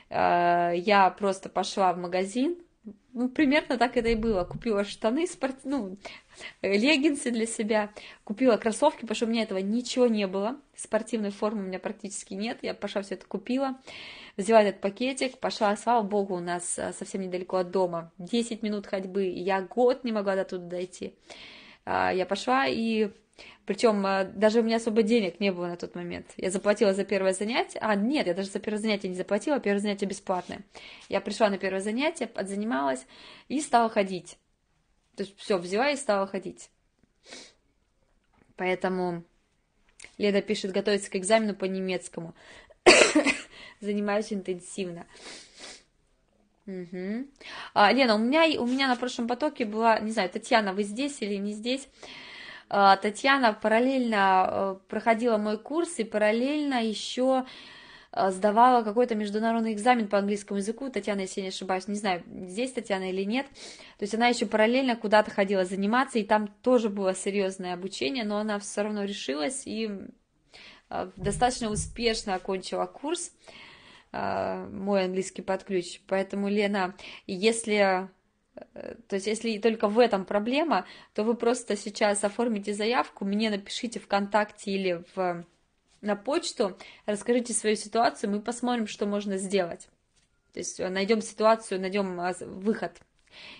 э, я просто пошла в магазин, ну, примерно так это и было. Купила штаны, спорт... ну, леггинсы для себя, купила кроссовки, потому что у меня этого ничего не было. Спортивной формы у меня практически нет. Я пошла все это купила, взяла этот пакетик, пошла, слава богу, у нас э, совсем недалеко от дома, 10 минут ходьбы, я год не могла до туда дойти. А, я пошла и причем а, даже у меня особо денег не было на тот момент. Я заплатила за первое занятие. А, нет, я даже за первое занятие не заплатила, первое занятие бесплатное. Я пришла на первое занятие, отзанималась и стала ходить. То есть все, взяла и стала ходить. Поэтому Леда пишет, готовится к экзамену по немецкому. Занимаюсь интенсивно. Угу. А, Лена, у меня, у меня на прошлом потоке была, не знаю, Татьяна, вы здесь или не здесь? А, Татьяна параллельно э, проходила мой курс и параллельно еще э, сдавала какой-то международный экзамен по английскому языку. Татьяна, если я не ошибаюсь, не знаю, здесь Татьяна или нет. То есть она еще параллельно куда-то ходила заниматься, и там тоже было серьезное обучение, но она все равно решилась и э, достаточно успешно окончила курс. Мой английский под ключ. Поэтому, Лена, если то есть, если только в этом проблема, то вы просто сейчас оформите заявку, мне напишите ВКонтакте или в, на почту, расскажите свою ситуацию, мы посмотрим, что можно сделать. То есть найдем ситуацию, найдем а, выход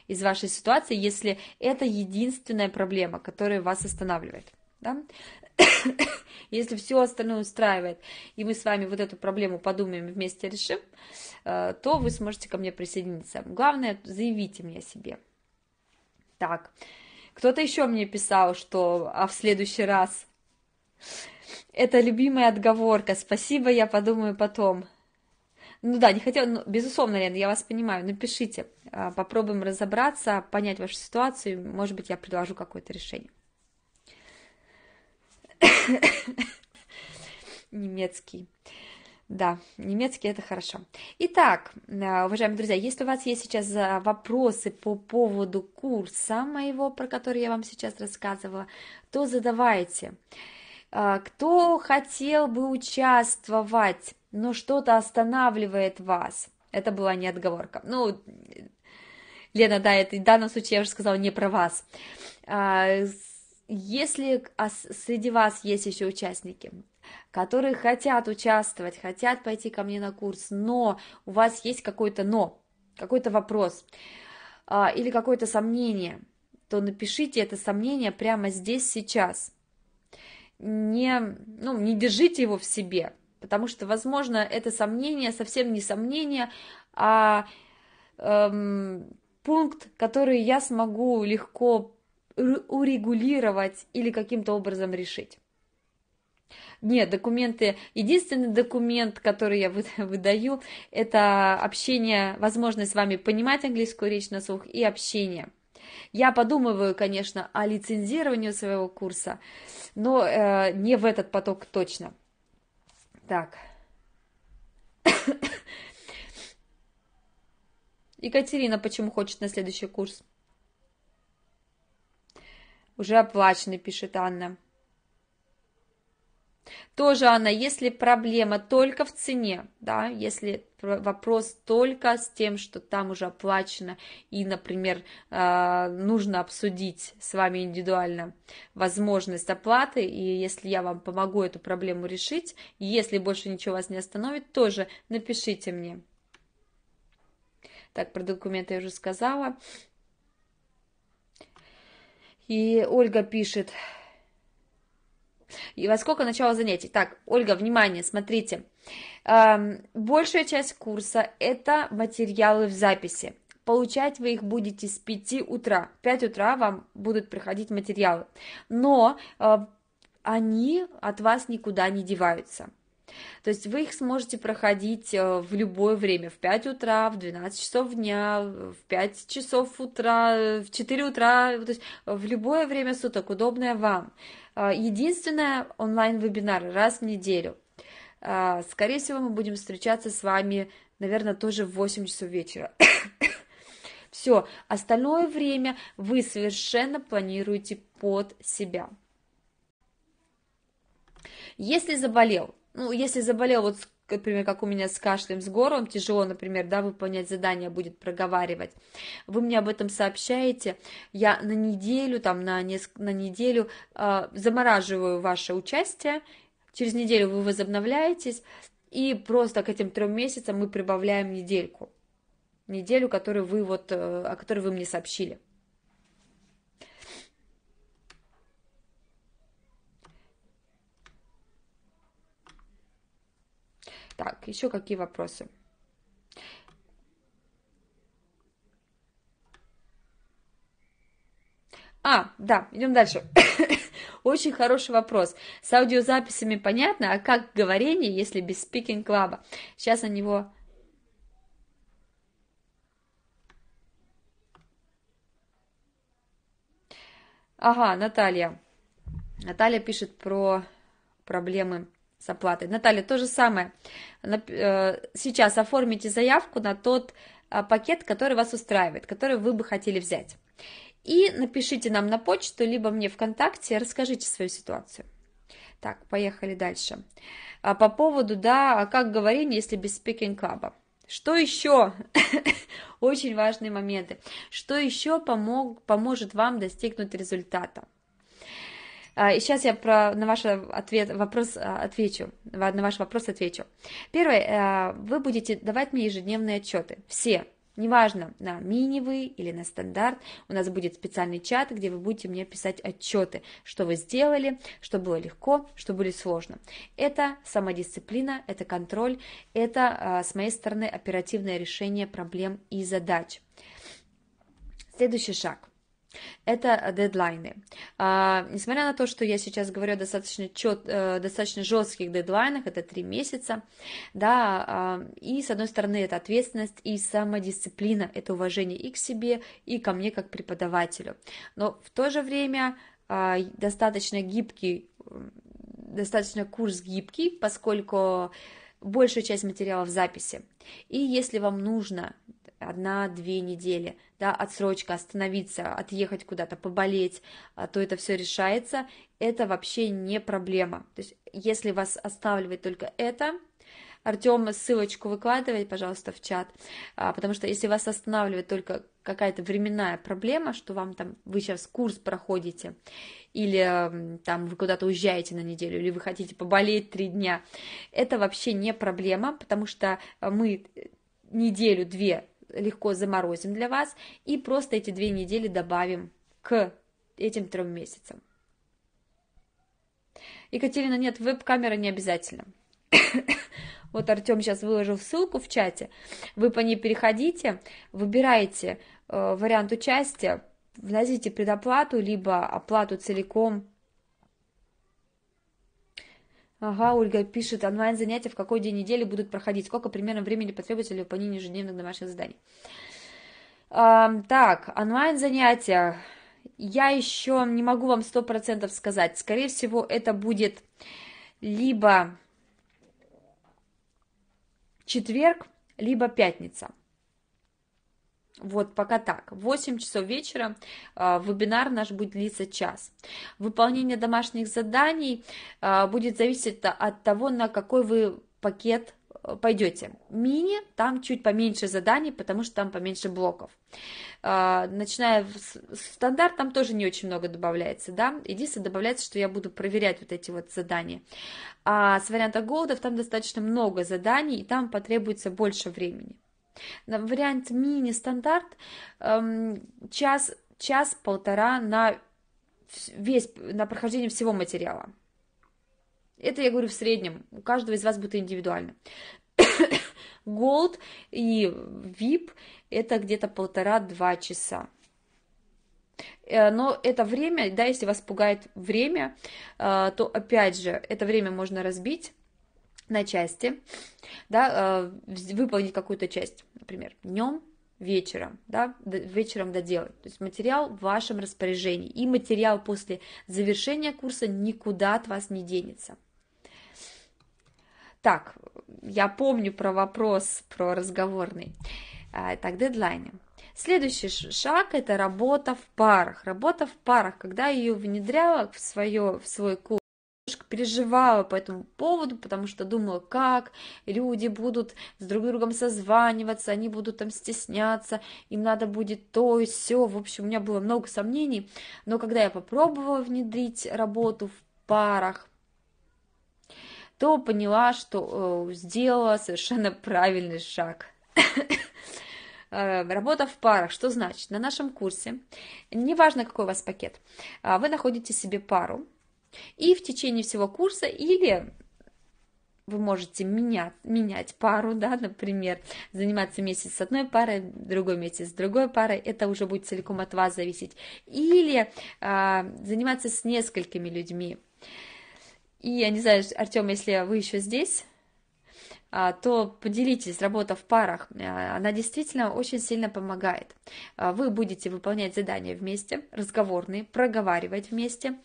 из вашей ситуации, если это единственная проблема, которая вас останавливает. Да? Если все остальное устраивает, и мы с вами вот эту проблему подумаем вместе решим, э, то вы сможете ко мне присоединиться. Главное, заявите мне о себе. Так, кто-то еще мне писал, что а в следующий раз это любимая отговорка. Спасибо, я подумаю потом. Ну да, не хотела, ну, безусловно, Лена, я вас понимаю, напишите, э, попробуем разобраться, понять вашу ситуацию, может быть, я предложу какое-то решение. Немецкий. Да, немецкий это хорошо. Итак, э, уважаемые друзья, если у вас есть сейчас э, вопросы по поводу курса моего, про который я вам сейчас рассказывала, то задавайте. Э, кто хотел бы участвовать, но что-то останавливает вас? Это была не отговорка. Ну, Лена, да, это в данном случае я уже сказала не про вас. Если среди вас есть еще участники, которые хотят участвовать, хотят пойти ко мне на курс, но у вас есть какой-то но, какой-то вопрос а, или какое-то сомнение, то напишите это сомнение прямо здесь, сейчас. Не, ну, не держите его в себе, потому что, возможно, это сомнение совсем не сомнение, а эм, пункт, который я смогу легко урегулировать или каким-то образом решить. Нет, документы, единственный документ, который я выдаю, это общение, возможность с вами понимать английскую речь на слух и общение. Я подумываю, конечно, о лицензировании своего курса, но э, не в этот поток точно. Так. Екатерина почему хочет на следующий курс? Уже оплаченный, пишет Анна. Тоже, Анна, если проблема только в цене, да, если вопрос только с тем, что там уже оплачено, и, например, а, нужно обсудить с вами индивидуально возможность оплаты, и если я вам помогу эту проблему решить, если больше ничего вас не остановит, тоже напишите мне. Так, про документы я уже сказала. И Ольга пишет, и во сколько начало занятий? Так, Ольга, внимание, смотрите. Большая часть курса – это материалы в записи. Получать вы их будете с 5 утра. В 5 утра вам будут приходить материалы. Но а, они от вас никуда не деваются. То есть вы их сможете проходить э, в любое время, в 5 утра, в 12 часов дня, в 5 часов утра, в 4 утра, то есть в любое время суток, удобное вам. Э, единственное, онлайн-вебинар раз в неделю. Э, скорее всего, мы будем встречаться с вами, наверное, тоже в 8 часов вечера. Все, остальное время вы совершенно планируете под себя. Если заболел, ну, если заболел, вот, например, как у меня с кашлем, с горлом, тяжело, например, да, выполнять задание будет проговаривать, вы мне об этом сообщаете, я на неделю, там, на, несколько, на неделю э, замораживаю ваше участие, через неделю вы возобновляетесь, и просто к этим трем месяцам мы прибавляем недельку, неделю, которую вы вот, э, о которой вы мне сообщили. Так, еще какие вопросы? А, да, идем дальше. Очень хороший вопрос. С аудиозаписями понятно, а как говорение, если без спикинг клаба? Сейчас на него... Ага, Наталья. Наталья пишет про проблемы с оплатой. Наталья, то же самое. Э, сейчас оформите заявку на тот а, пакет, который вас устраивает, который вы бы хотели взять. И напишите нам на почту, либо мне ВКонтакте, расскажите свою ситуацию. Так, поехали дальше. А по поводу, да, а как говорить, если без speaking club? Что еще? Очень важные моменты. Что еще помог, поможет вам достигнуть результата? А, и сейчас я про, на ваш ответ, вопрос а, отвечу, на ваш вопрос отвечу. Первое, а, вы будете давать мне ежедневные отчеты, все, Неважно, на мини вы или на стандарт, у нас будет специальный чат, где вы будете мне писать отчеты, что вы сделали, что было легко, что было сложно. Это самодисциплина, это контроль, это с моей стороны оперативное решение проблем и задач. Следующий шаг. Это дедлайны. А, несмотря на то, что я сейчас говорю о достаточно, чет, э, достаточно жестких дедлайнах, это три месяца, да, а, и с одной стороны это ответственность и самодисциплина, это уважение и к себе, и ко мне как преподавателю. Но в то же время а, достаточно гибкий, достаточно курс гибкий, поскольку большая часть материала в записи. И если вам нужно одна-две недели, да, отсрочка, остановиться, отъехать куда-то, поболеть, а, то это все решается, это вообще не проблема. То есть, если вас останавливает только это, Артем ссылочку выкладывай, пожалуйста, в чат, а, потому что если вас останавливает только какая-то временная проблема, что вам там, вы сейчас курс проходите, или там вы куда-то уезжаете на неделю, или вы хотите поболеть три дня, это вообще не проблема, потому что мы неделю-две легко заморозим для вас и просто эти две недели добавим к этим трем месяцам. Екатерина, нет, веб-камера не обязательно. Вот Артем сейчас выложил ссылку в чате. Вы по ней переходите, выбираете э, вариант участия, вносите предоплату, либо оплату целиком. Ага, Ольга пишет, онлайн-занятия в какой день недели будут проходить, сколько примерно времени потребуется для выполнения ежедневных домашних заданий. А, так, онлайн-занятия, я еще не могу вам сто процентов сказать, скорее всего, это будет либо четверг, либо пятница. Вот пока так. В 8 часов вечера э, вебинар наш будет длиться час. Выполнение домашних заданий э, будет зависеть от того, на какой вы пакет э, пойдете. Мини, там чуть поменьше заданий, потому что там поменьше блоков. Э, начиная с стандарт, там тоже не очень много добавляется, да. Единственное, добавляется, что я буду проверять вот эти вот задания. А с варианта голодов там достаточно много заданий, и там потребуется больше времени. Вариант мини-стандарт эм, час, час-полтора на весь, на прохождение всего материала. Это я говорю в среднем, у каждого из вас будет индивидуально. Gold и VIP это где-то полтора-два часа. Э, но это время, да, если вас пугает время, э, то опять же, это время можно разбить на части, да, э, выполнить какую-то часть, например, днем, вечером, да, вечером доделать. То есть материал в вашем распоряжении, и материал после завершения курса никуда от вас не денется. Так, я помню про вопрос, про разговорный. А, так, дедлайны. Следующий шаг – это работа в парах. Работа в парах, когда я ее внедряла в, свое, в свой курс, переживала по этому поводу, потому что думала, как люди будут с друг другом созваниваться, они будут там стесняться, им надо будет то и все. В общем, у меня было много сомнений, но когда я попробовала внедрить работу в парах, то поняла, что э, сделала совершенно правильный шаг. Э, работа в парах, что значит? На нашем курсе, неважно какой у вас пакет, а, вы находите себе пару, и в течение всего курса или вы можете менять, менять пару, да, например, заниматься месяц с одной парой, другой месяц с другой парой, это уже будет целиком от вас зависеть, или а, заниматься с несколькими людьми. И я не знаю, Артем, если вы еще здесь, то поделитесь, работа в парах, а, она действительно очень сильно помогает. А, вы будете выполнять задания вместе, разговорные, проговаривать вместе,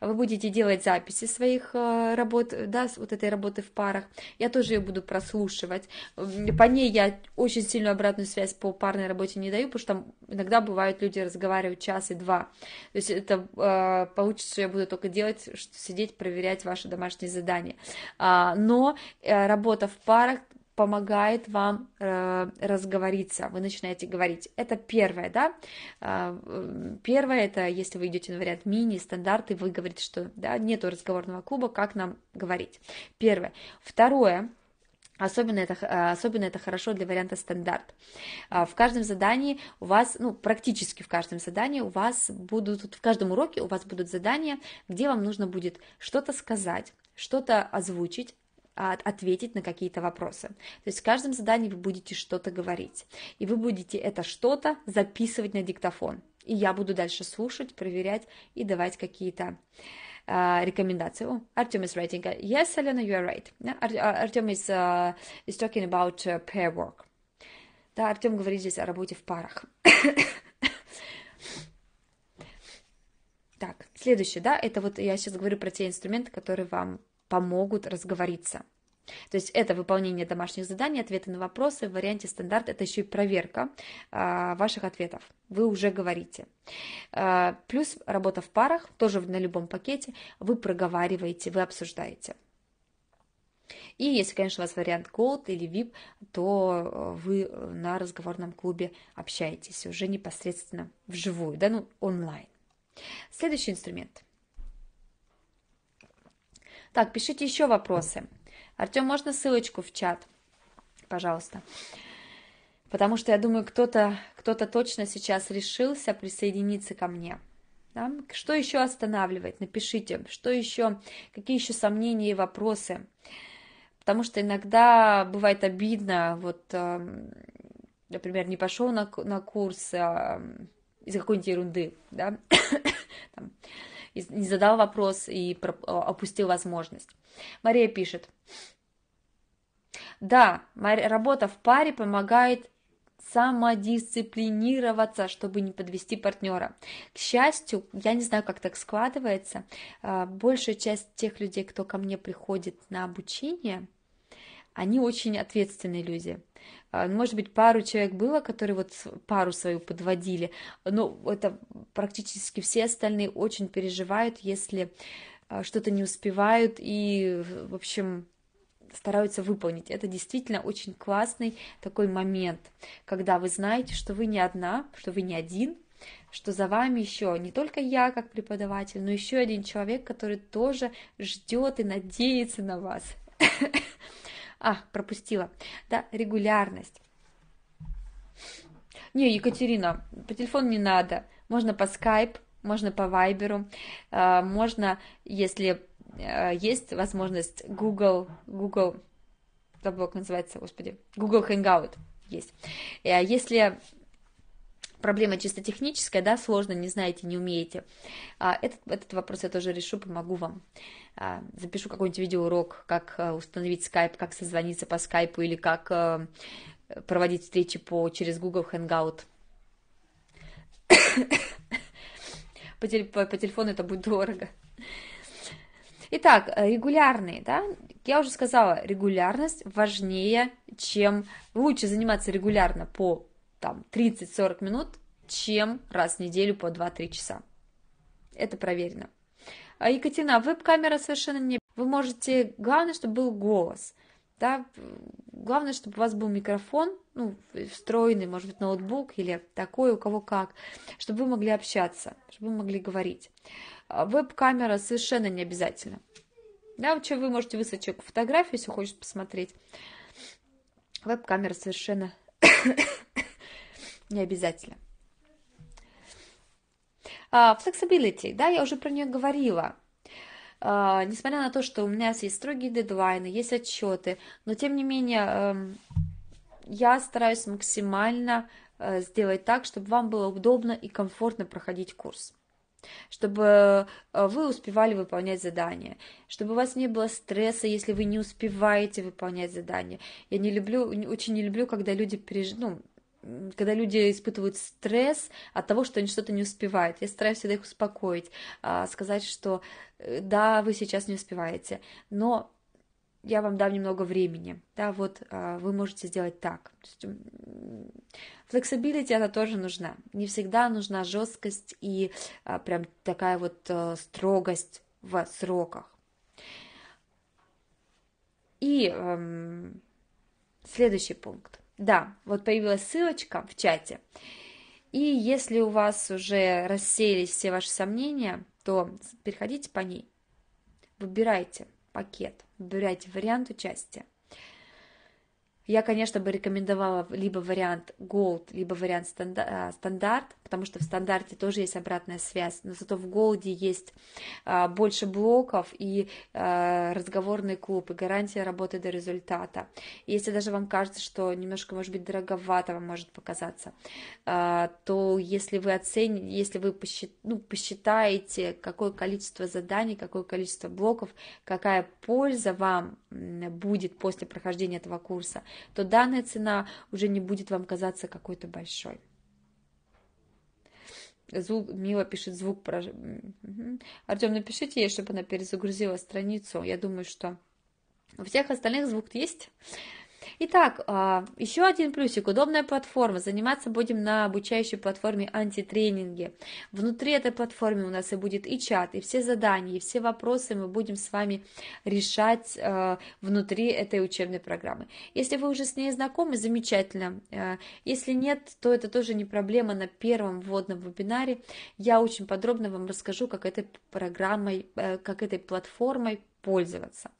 вы будете делать записи своих работ, да, вот этой работы в парах, я тоже ее буду прослушивать, по ней я очень сильную обратную связь по парной работе не даю, потому что там иногда бывают люди разговаривают час и два, то есть это получится, что я буду только делать, сидеть, проверять ваши домашние задания, но э, работа в парах парах помогает вам э, разговориться, вы начинаете говорить. Это первое, да. Э, первое, это если вы идете на вариант мини, стандарты, вы говорите, что да, нету разговорного клуба, как нам говорить. Первое. Второе, Особенно это, э, особенно это хорошо для варианта стандарт. Э, в каждом задании у вас, ну, практически в каждом задании у вас будут, в каждом уроке у вас будут задания, где вам нужно будет что-то сказать, что-то озвучить, ответить на какие-то вопросы. То есть в каждом задании вы будете что-то говорить, и вы будете это что-то записывать на диктофон. И я буду дальше слушать, проверять и давать какие-то uh, рекомендации. Oh, Artem is writing. Yes, Elena, you are right. Artem is, uh, is talking about uh, pair work. Да, Артем говорит здесь о работе в парах. так, следующее, да, это вот я сейчас говорю про те инструменты, которые вам помогут разговориться. То есть это выполнение домашних заданий, ответы на вопросы в варианте стандарт, это еще и проверка а, ваших ответов. Вы уже говорите. А, плюс работа в парах, тоже на любом пакете, вы проговариваете, вы обсуждаете. И если, конечно, у вас вариант Gold или VIP, то э, вы на разговорном клубе общаетесь уже непосредственно вживую, да, ну, онлайн. Следующий инструмент. Так, пишите еще вопросы. Артем, можно ссылочку в чат, пожалуйста? Потому что я думаю, кто-то кто точно сейчас решился присоединиться ко мне. Да? Что еще останавливает? Напишите, что еще, какие еще сомнения и вопросы. Потому что иногда бывает обидно, вот, эм, например, не пошел на, на курс а, из какой-нибудь ерунды, да, не задал вопрос и опустил возможность. Мария пишет, да, работа в паре помогает самодисциплинироваться, чтобы не подвести партнера. К счастью, я не знаю, как так складывается, а, большая часть тех людей, кто ко мне приходит на обучение, они очень ответственные люди. А, может быть, пару человек было, которые вот пару свою подводили, но это практически все остальные очень переживают, если а, что-то не успевают и, в общем, стараются выполнить. Это действительно очень классный такой момент, когда вы знаете, что вы не одна, что вы не один, что за вами еще не только я как преподаватель, но еще один человек, который тоже ждет и надеется на вас. А, пропустила. Да, регулярность. Не, Екатерина, по телефону не надо. Можно по скайп, можно по вайберу, а, можно, если а, есть возможность Google, Google, как называется, господи, Google Hangout есть. А если проблема чисто техническая, да, сложно, не знаете, не умеете, этот, этот вопрос я тоже решу, помогу вам. Запишу какой-нибудь видеоурок, как установить скайп, как созвониться по скайпу или как проводить встречи по, через Google Hangout. по, по, по телефону это будет дорого. Итак, э, регулярные, да, я уже сказала, регулярность важнее, чем лучше заниматься регулярно по там 30-40 минут, чем раз в неделю по 2-3 часа. Это проверено. А Екатерина, веб-камера совершенно не... Вы можете... Главное, чтобы был голос. Да? Главное, чтобы у вас был микрофон, ну, встроенный, может быть, ноутбук или такой, у кого как, чтобы вы могли общаться, чтобы вы могли говорить. А веб-камера совершенно не обязательно. Да, что вы можете выслать человеку фотографию, если хочет посмотреть. Веб-камера совершенно не обязательно. Uh, flexibility, да, я уже про нее говорила. Uh, несмотря на то, что у меня есть строгие дедлайны, есть отчеты, но тем не менее uh, я стараюсь максимально uh, сделать так, чтобы вам было удобно и комфортно проходить курс чтобы э, вы успевали выполнять задания, чтобы у вас не было стресса, если вы не успеваете выполнять задания. Я не люблю, очень не люблю, когда люди переж... ну, когда люди испытывают стресс от того, что они что-то не успевают. Я стараюсь всегда их успокоить, а, сказать, что э, да, вы сейчас не успеваете, но я вам дам немного времени, да, вот а, вы можете сделать так. Flexibility это тоже нужна. Не всегда нужна жесткость и а, прям такая вот а, строгость в сроках. И эм, следующий пункт. Да, вот появилась ссылочка в чате. И если у вас уже рассеялись все ваши сомнения, то переходите по ней. Выбирайте пакет, выбирайте вариант участия. Я, конечно, бы рекомендовала либо вариант Gold, либо вариант а, стандарт, потому что в стандарте тоже есть обратная связь, но зато в Gold есть а, больше блоков и а, разговорный клуб, и гарантия работы до результата. Если даже вам кажется, что немножко, может быть, дороговато вам может показаться, то если вы оцените, если вы ну, посчитаете, какое количество заданий, какое количество блоков, какая польза вам будет после прохождения этого курса, то данная цена уже не будет вам казаться какой-то большой. Звук, Мила пишет звук про... Угу. Артем, напишите ей, чтобы она перезагрузила страницу. Я думаю, что У всех остальных звук есть. Итак, а, еще один плюсик. Удобная платформа. Заниматься будем на обучающей платформе антитренинги. Внутри этой платформы у нас и будет и чат, и все задания, и все вопросы мы будем с вами решать а, внутри этой учебной программы. Если вы уже с ней знакомы, замечательно. А, если нет, то это тоже не проблема. На первом вводном вебинаре я очень подробно вам расскажу, как этой программой, э, как этой платформой пользоваться.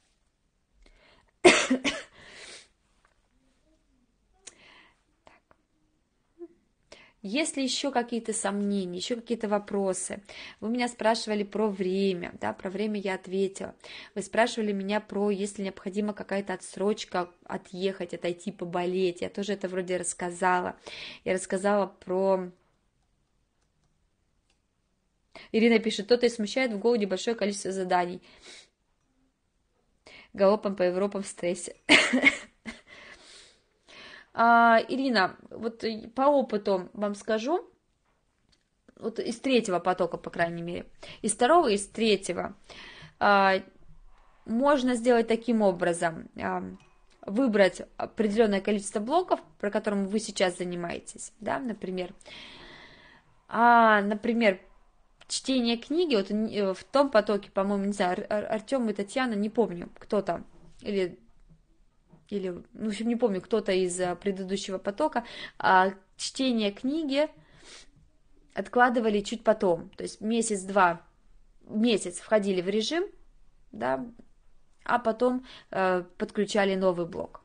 Есть ли еще какие-то сомнения, еще какие-то вопросы? Вы меня спрашивали про время, да, про время я ответила. Вы спрашивали меня про, если необходима какая-то отсрочка, отъехать, отойти, поболеть. Я тоже это вроде рассказала. Я рассказала про Ирина пишет, кто-то и смущает в голоде большое количество заданий. Галопом по Европам в стрессе. А, Ирина, вот по опыту вам скажу, вот из третьего потока, по крайней мере, из второго, из третьего, а, можно сделать таким образом, а, выбрать определенное количество блоков, про которым вы сейчас занимаетесь, да, например, а, например, чтение книги, вот в том потоке, по-моему, не знаю, Артем и Татьяна, не помню, кто там, или или, ну, в общем, не помню, кто-то из э, предыдущего потока, а чтение книги откладывали чуть потом, то есть месяц-два, месяц входили в режим, да, а потом э, подключали новый блок.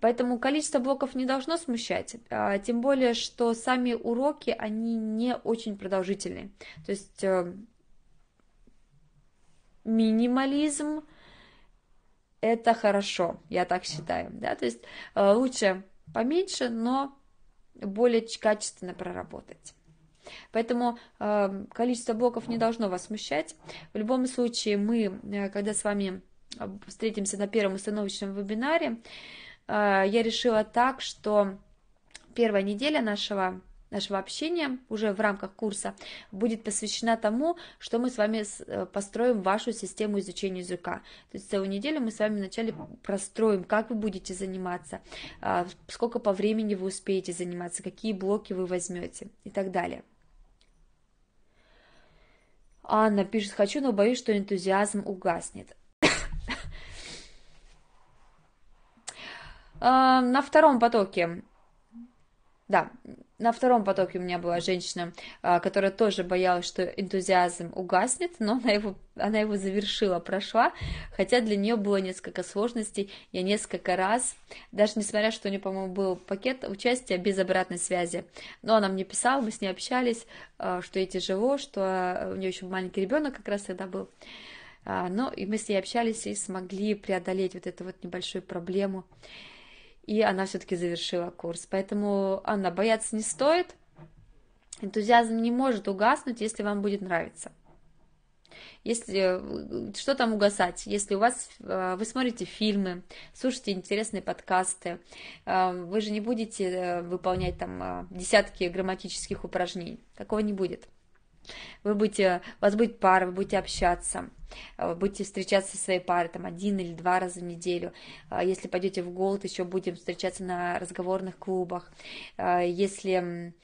Поэтому количество блоков не должно смущать, а, тем более, что сами уроки, они не очень продолжительные. То есть э, минимализм, это хорошо, я так считаю, да, то есть э, лучше поменьше, но более качественно проработать. Поэтому э, количество блоков не должно вас смущать. В любом случае, мы, э, когда с вами встретимся на первом установочном вебинаре, я решила так, что первая неделя нашего нашего общения уже в рамках курса будет посвящена тому, что мы с вами э, построим вашу систему изучения языка. То есть целую неделю мы с вами вначале простроим, как вы будете заниматься, а, сколько по времени вы успеете заниматься, какие блоки вы возьмете и так далее. Анна пишет, хочу, но боюсь, что энтузиазм угаснет. А, на втором потоке да, на втором потоке у меня была женщина, а, которая тоже боялась, что энтузиазм угаснет, но она его, она его завершила, прошла, хотя для нее было несколько сложностей. Я несколько раз, даже несмотря, что у нее, по-моему, был пакет участия без обратной связи, но она мне писала, мы с ней общались, а, что ей тяжело, что у нее еще маленький ребенок как раз тогда был. А, но и мы с ней общались и смогли преодолеть вот эту вот небольшую проблему и она все-таки завершила курс. Поэтому, Анна, бояться не стоит. Энтузиазм не может угаснуть, если вам будет нравиться. Если что там угасать, если у вас э, вы смотрите фильмы, слушаете интересные подкасты, э, вы же не будете э, выполнять там десятки грамматических упражнений, такого не будет. Вы будете, у вас будет пара, вы будете общаться, вы будете встречаться со своей парой там один или два раза в неделю. А если пойдете в голод, еще будем встречаться на разговорных клубах. А если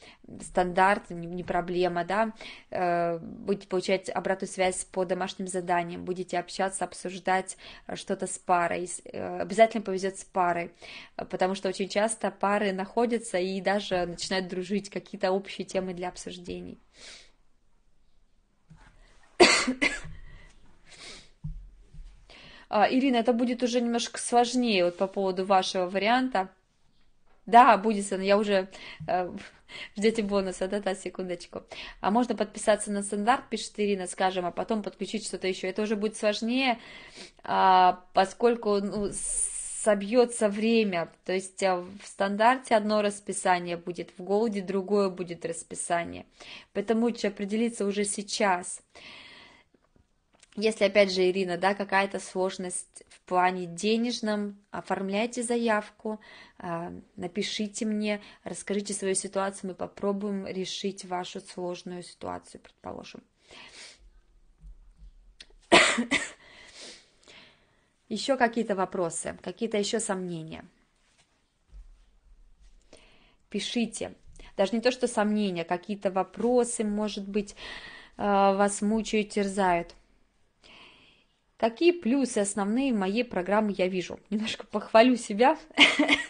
стандарт, не проблема, да, э, будете получать обратную связь по домашним заданиям, будете общаться, обсуждать что-то с парой. Э, обязательно повезет с парой, потому что очень часто пары находятся и даже начинают дружить, какие-то общие темы для обсуждений. А, Ирина, это будет уже немножко сложнее вот по поводу вашего варианта. Да, будет, я уже э, ждете бонуса, да-да, секундочку. А можно подписаться на стандарт, пишет Ирина, скажем, а потом подключить что-то еще. Это уже будет сложнее, а, поскольку ну, собьется время, то есть а, в стандарте одно расписание будет, в голоде другое будет расписание. Поэтому лучше определиться уже сейчас. Если, опять же, Ирина, да, какая-то сложность в плане денежном, оформляйте заявку, а, напишите мне, расскажите свою ситуацию, мы попробуем решить вашу сложную ситуацию, предположим. Еще какие-то вопросы, какие-то еще сомнения? Пишите. Даже не то, что сомнения, какие-то вопросы, может быть, э, вас мучают, терзают. Какие плюсы основные моей программы я вижу? Немножко похвалю себя.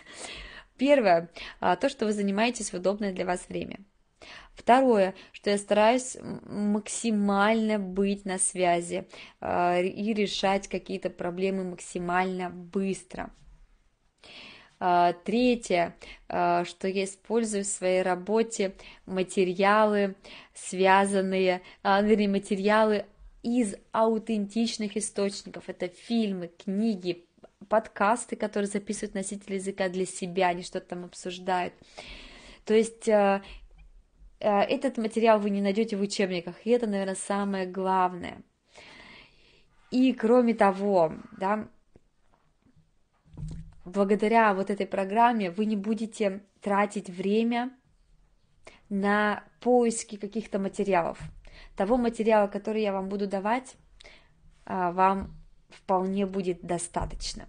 Первое, а, то, что вы занимаетесь в удобное для вас время. Второе, что я стараюсь максимально быть на связи э, и решать какие-то проблемы максимально быстро. Э, третье, что я использую в своей работе материалы, связанные, вернее, материалы из аутентичных источников. Это фильмы, книги, подкасты, которые записывают носители языка для себя, они что-то там обсуждают. То есть Э, этот материал вы не найдете в учебниках, и это, наверное, самое главное. И кроме того, да, благодаря вот этой программе вы не будете тратить время на поиски каких-то материалов. Того материала, который я вам буду давать, а, вам вполне будет достаточно.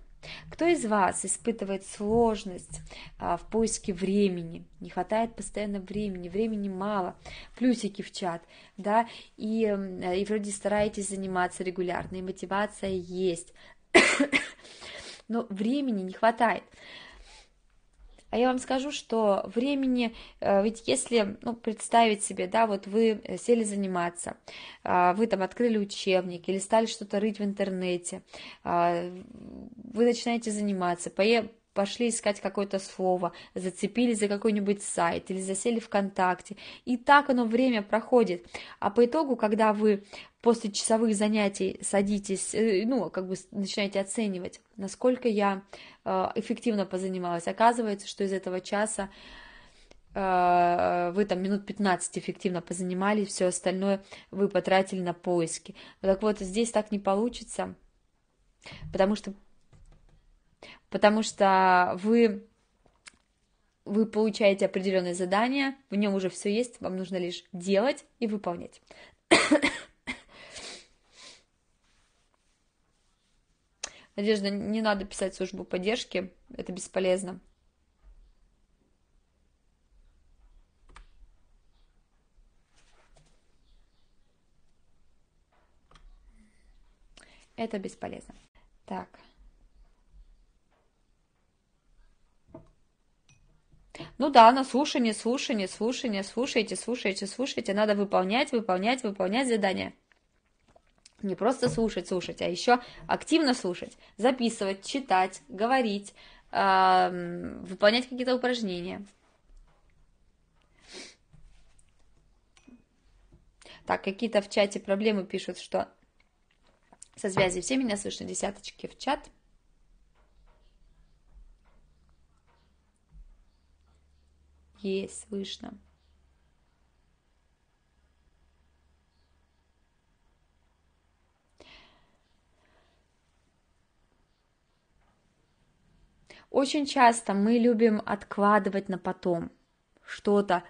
Кто из вас испытывает сложность а, в поиске времени? Не хватает постоянно времени, времени мало, плюсики в чат, да, и, и вроде стараетесь заниматься регулярно, и мотивация есть, но времени не хватает. А я вам скажу, что времени, э, ведь если ну, представить себе, да, вот вы сели заниматься, а, вы там открыли учебник или стали что-то рыть в интернете, а, вы начинаете заниматься, пошли искать какое-то слово, зацепились за какой-нибудь сайт или засели ВКонтакте. И так оно время проходит. А по итогу, когда вы после часовых занятий садитесь, э, ну, как бы начинаете оценивать, насколько я э, эффективно позанималась, оказывается, что из этого часа э, вы там минут 15 эффективно позанимались, все остальное вы потратили на поиски. Так вот, здесь так не получится, потому что потому что вы вы получаете определенное задание, в нем уже все есть, вам нужно лишь делать и выполнять. Надежда, не надо писать службу поддержки, это бесполезно. Это бесполезно. Так. Ну да, на слушание, слушание, слушание, слушайте, слушайте, слушайте. Надо выполнять, выполнять, выполнять задания. Не просто слушать, слушать, а еще активно слушать, записывать, читать, говорить, выполнять какие-то упражнения. Так, какие-то в чате проблемы пишут, что со связи все меня слышно, десяточки в чат. Есть, слышно. Очень часто мы любим откладывать на потом что-то,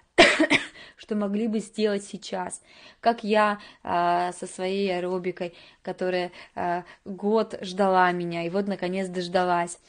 что могли бы сделать сейчас. Как я э, со своей аэробикой, которая э, год ждала меня, и вот наконец дождалась.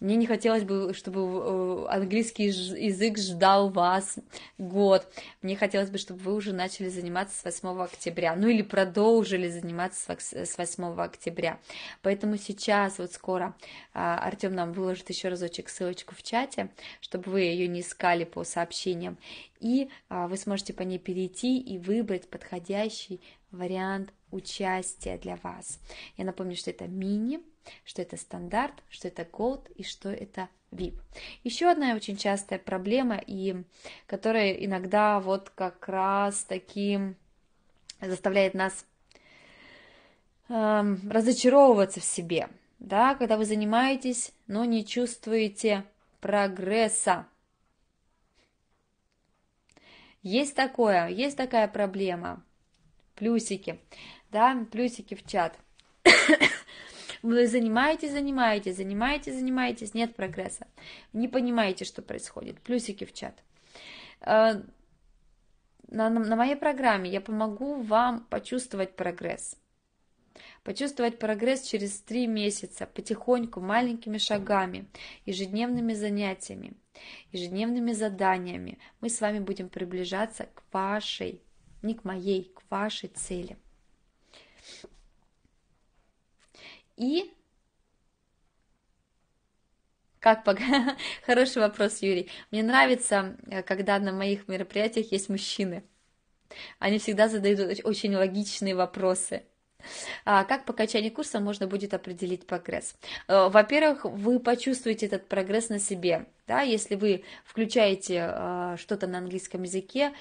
Мне не хотелось бы, чтобы э, английский язык ждал вас год. Мне хотелось бы, чтобы вы уже начали заниматься с 8 октября, ну или продолжили заниматься с 8 октября. Поэтому сейчас, вот скоро, э, Артем нам выложит еще разочек ссылочку в чате, чтобы вы ее не искали по сообщениям и а, вы сможете по ней перейти и выбрать подходящий вариант участия для вас. Я напомню, что это мини, что это стандарт, что это gold и что это VIP. Еще одна очень частая проблема, и которая иногда вот как раз таким заставляет нас э, разочаровываться в себе, да, когда вы занимаетесь, но не чувствуете прогресса, есть такое, есть такая проблема. Плюсики, да, плюсики в чат. Вы занимаетесь, занимаетесь, занимаетесь, занимаетесь, нет прогресса. Не понимаете, что происходит. Плюсики в чат. Э, на, на, на моей программе я помогу вам почувствовать прогресс. Почувствовать прогресс через три месяца, потихоньку, маленькими шагами, ежедневными занятиями, ежедневными заданиями. Мы с вами будем приближаться к вашей, не к моей, к вашей цели. И как пока? Хороший вопрос, Юрий. Мне нравится, э, когда на моих мероприятиях есть мужчины. Они всегда задают очень логичные вопросы. А как по окончании курса можно будет определить прогресс? Э, во-первых, вы почувствуете этот прогресс на себе, да, если вы включаете э, что-то на английском языке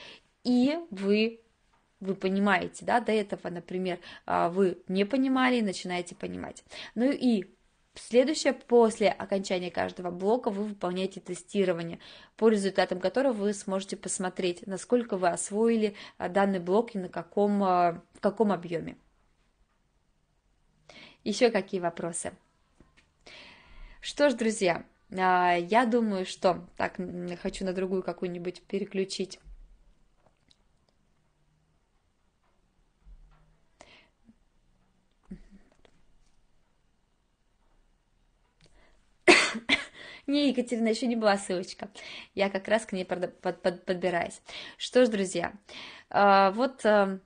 и вы вы понимаете, да, до этого, например, вы не понимали начинаете понимать. Ну и Следующее, после окончания каждого блока вы выполняете тестирование, по результатам которого вы сможете посмотреть, насколько вы освоили а, данный блок и на каком, а, в каком объеме. Еще какие вопросы? Что ж, друзья, а, я думаю, что... Так, хочу на другую какую-нибудь переключить. Не, Екатерина, еще не была ссылочка. Я как раз к ней под, под, под, подбираюсь. Что ж, друзья, э, вот э,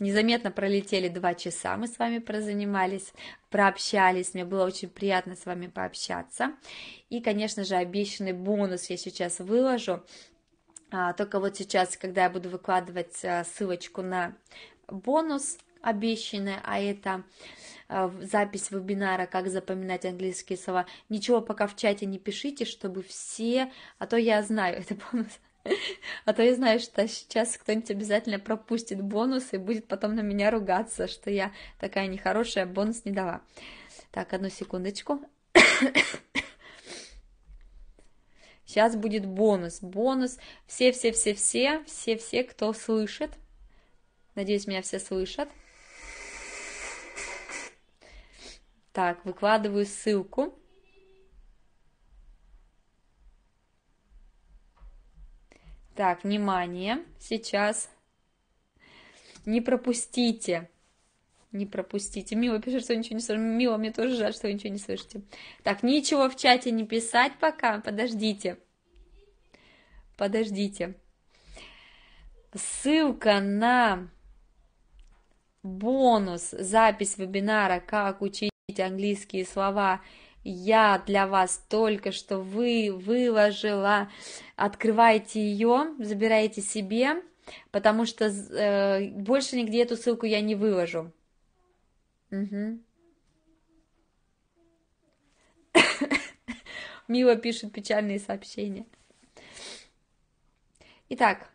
незаметно пролетели два часа, мы с вами прозанимались, прообщались, мне было очень приятно с вами пообщаться. И, конечно же, обещанный бонус я сейчас выложу. А, только вот сейчас, когда я буду выкладывать а, ссылочку на бонус обещанный, а это Э, запись вебинара «Как запоминать английские слова». Ничего пока в чате не пишите, чтобы все... А то я знаю, это бонус. А то я знаю, что сейчас кто-нибудь обязательно пропустит бонус и будет потом на меня ругаться, что я такая нехорошая, бонус не дала. Так, одну секундочку. Сейчас будет бонус. Бонус. Все-все-все-все, все-все, кто слышит. Надеюсь, меня все слышат. Так, выкладываю ссылку. Так, внимание, сейчас. Не пропустите. Не пропустите. Мила пишет, что ничего не слышит. Мила, мне тоже жаль, что вы ничего не слышите. Так, ничего в чате не писать пока. Подождите. Подождите. Ссылка на бонус, запись вебинара «Как учить английские слова я для вас только что вы выложила. Открывайте ее, забирайте себе, потому что э, больше нигде эту ссылку я не выложу. Угу. Мила пишет печальные сообщения. Итак,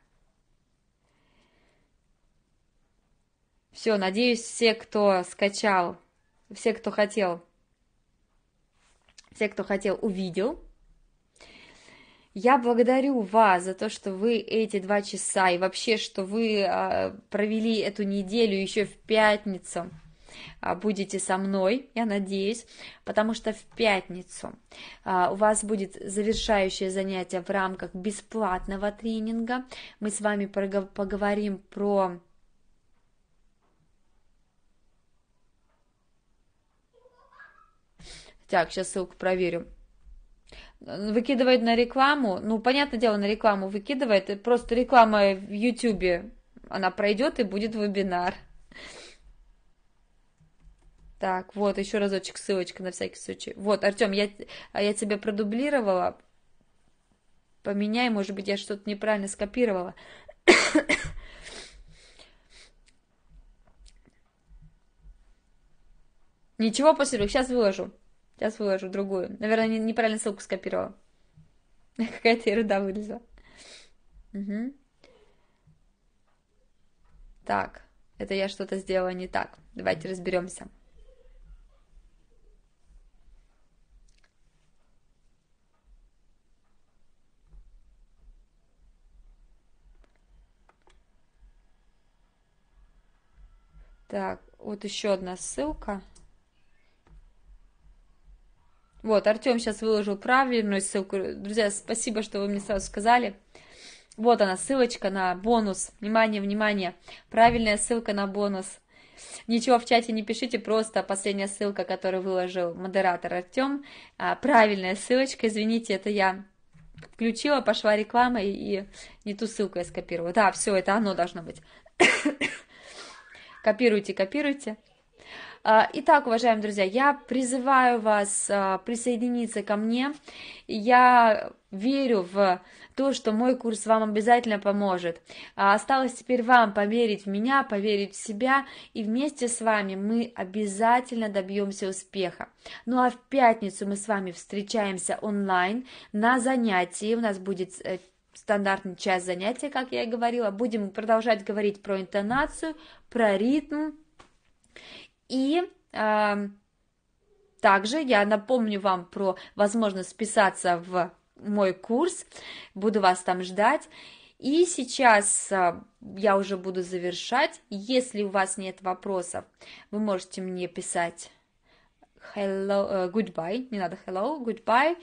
все, надеюсь, все, кто скачал все, кто хотел, все, кто хотел, увидел. Я благодарю вас за то, что вы эти два часа и вообще, что вы а, провели эту неделю еще в пятницу а, будете со мной, я надеюсь, потому что в пятницу а, у вас будет завершающее занятие в рамках бесплатного тренинга. Мы с вами поговорим про Так, сейчас ссылку проверю. Выкидывает на рекламу, ну, понятное дело, на рекламу выкидывает, просто реклама в Ютубе, она пройдет и будет вебинар. Так, вот, еще разочек ссылочка на всякий случай. Вот, Артем, я, я тебе продублировала. Поменяй, может быть, я что-то неправильно скопировала. Ничего после сейчас выложу. Сейчас выложу другую. Наверное, неправильно ссылку скопировала. Какая-то ерунда вылезла. Угу. Так, это я что-то сделала не так. Давайте разберемся. Так, вот еще одна ссылка. Вот, Артем сейчас выложил правильную ссылку. Друзья, спасибо, что вы мне сразу сказали. Вот она, ссылочка на бонус. Внимание, внимание. Правильная ссылка на бонус. Ничего в чате не пишите, просто последняя ссылка, которую выложил модератор Артем, а, правильная ссылочка, извините, это я включила, пошла реклама и, и не ту ссылку я скопировала. Да, все, это оно должно быть. копируйте, копируйте. А, итак, уважаемые друзья, я призываю вас а, присоединиться ко мне. Я верю в то, что мой курс вам обязательно поможет. А осталось теперь вам поверить в меня, поверить в себя, и вместе с вами мы обязательно добьемся успеха. Ну а в пятницу мы с вами встречаемся онлайн на занятии. У нас будет э, стандартный час занятия, как я и говорила. Будем продолжать говорить про интонацию, про ритм. И э, также я напомню вам про возможность списаться в мой курс, буду вас там ждать. И сейчас а, я уже буду завершать. Если у вас нет вопросов, вы можете мне писать hello, uh, goodbye, не надо hello, goodbye,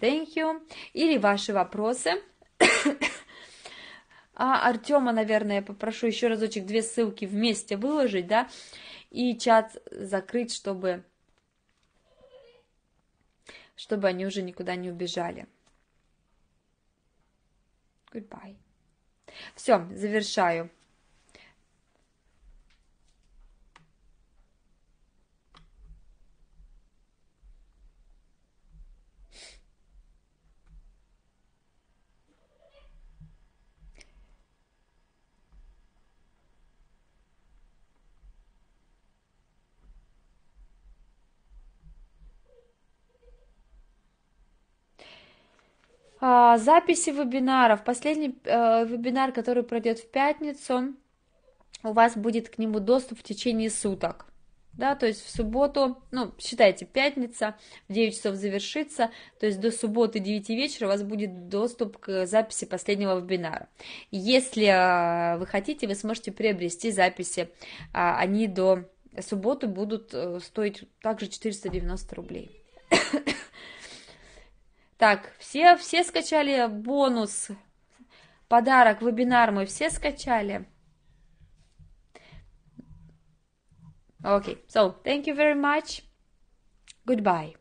thank you, или ваши вопросы. а Артема, наверное, я попрошу еще разочек две ссылки вместе выложить, да, и чат закрыть, чтобы, чтобы они уже никуда не убежали. Goodbye. Все, завершаю. Записи вебинаров. Последний э, вебинар, который пройдет в пятницу, у вас будет к нему доступ в течение суток. Да, то есть в субботу, ну, считайте, пятница, в 9 часов завершится, то есть до субботы 9 вечера у вас будет доступ к записи последнего вебинара. Если э, вы хотите, вы сможете приобрести записи, а, они до субботы будут э, стоить также 490 рублей. Так, все, все скачали бонус, подарок, вебинар мы все скачали. Okay, so thank you very much. Goodbye.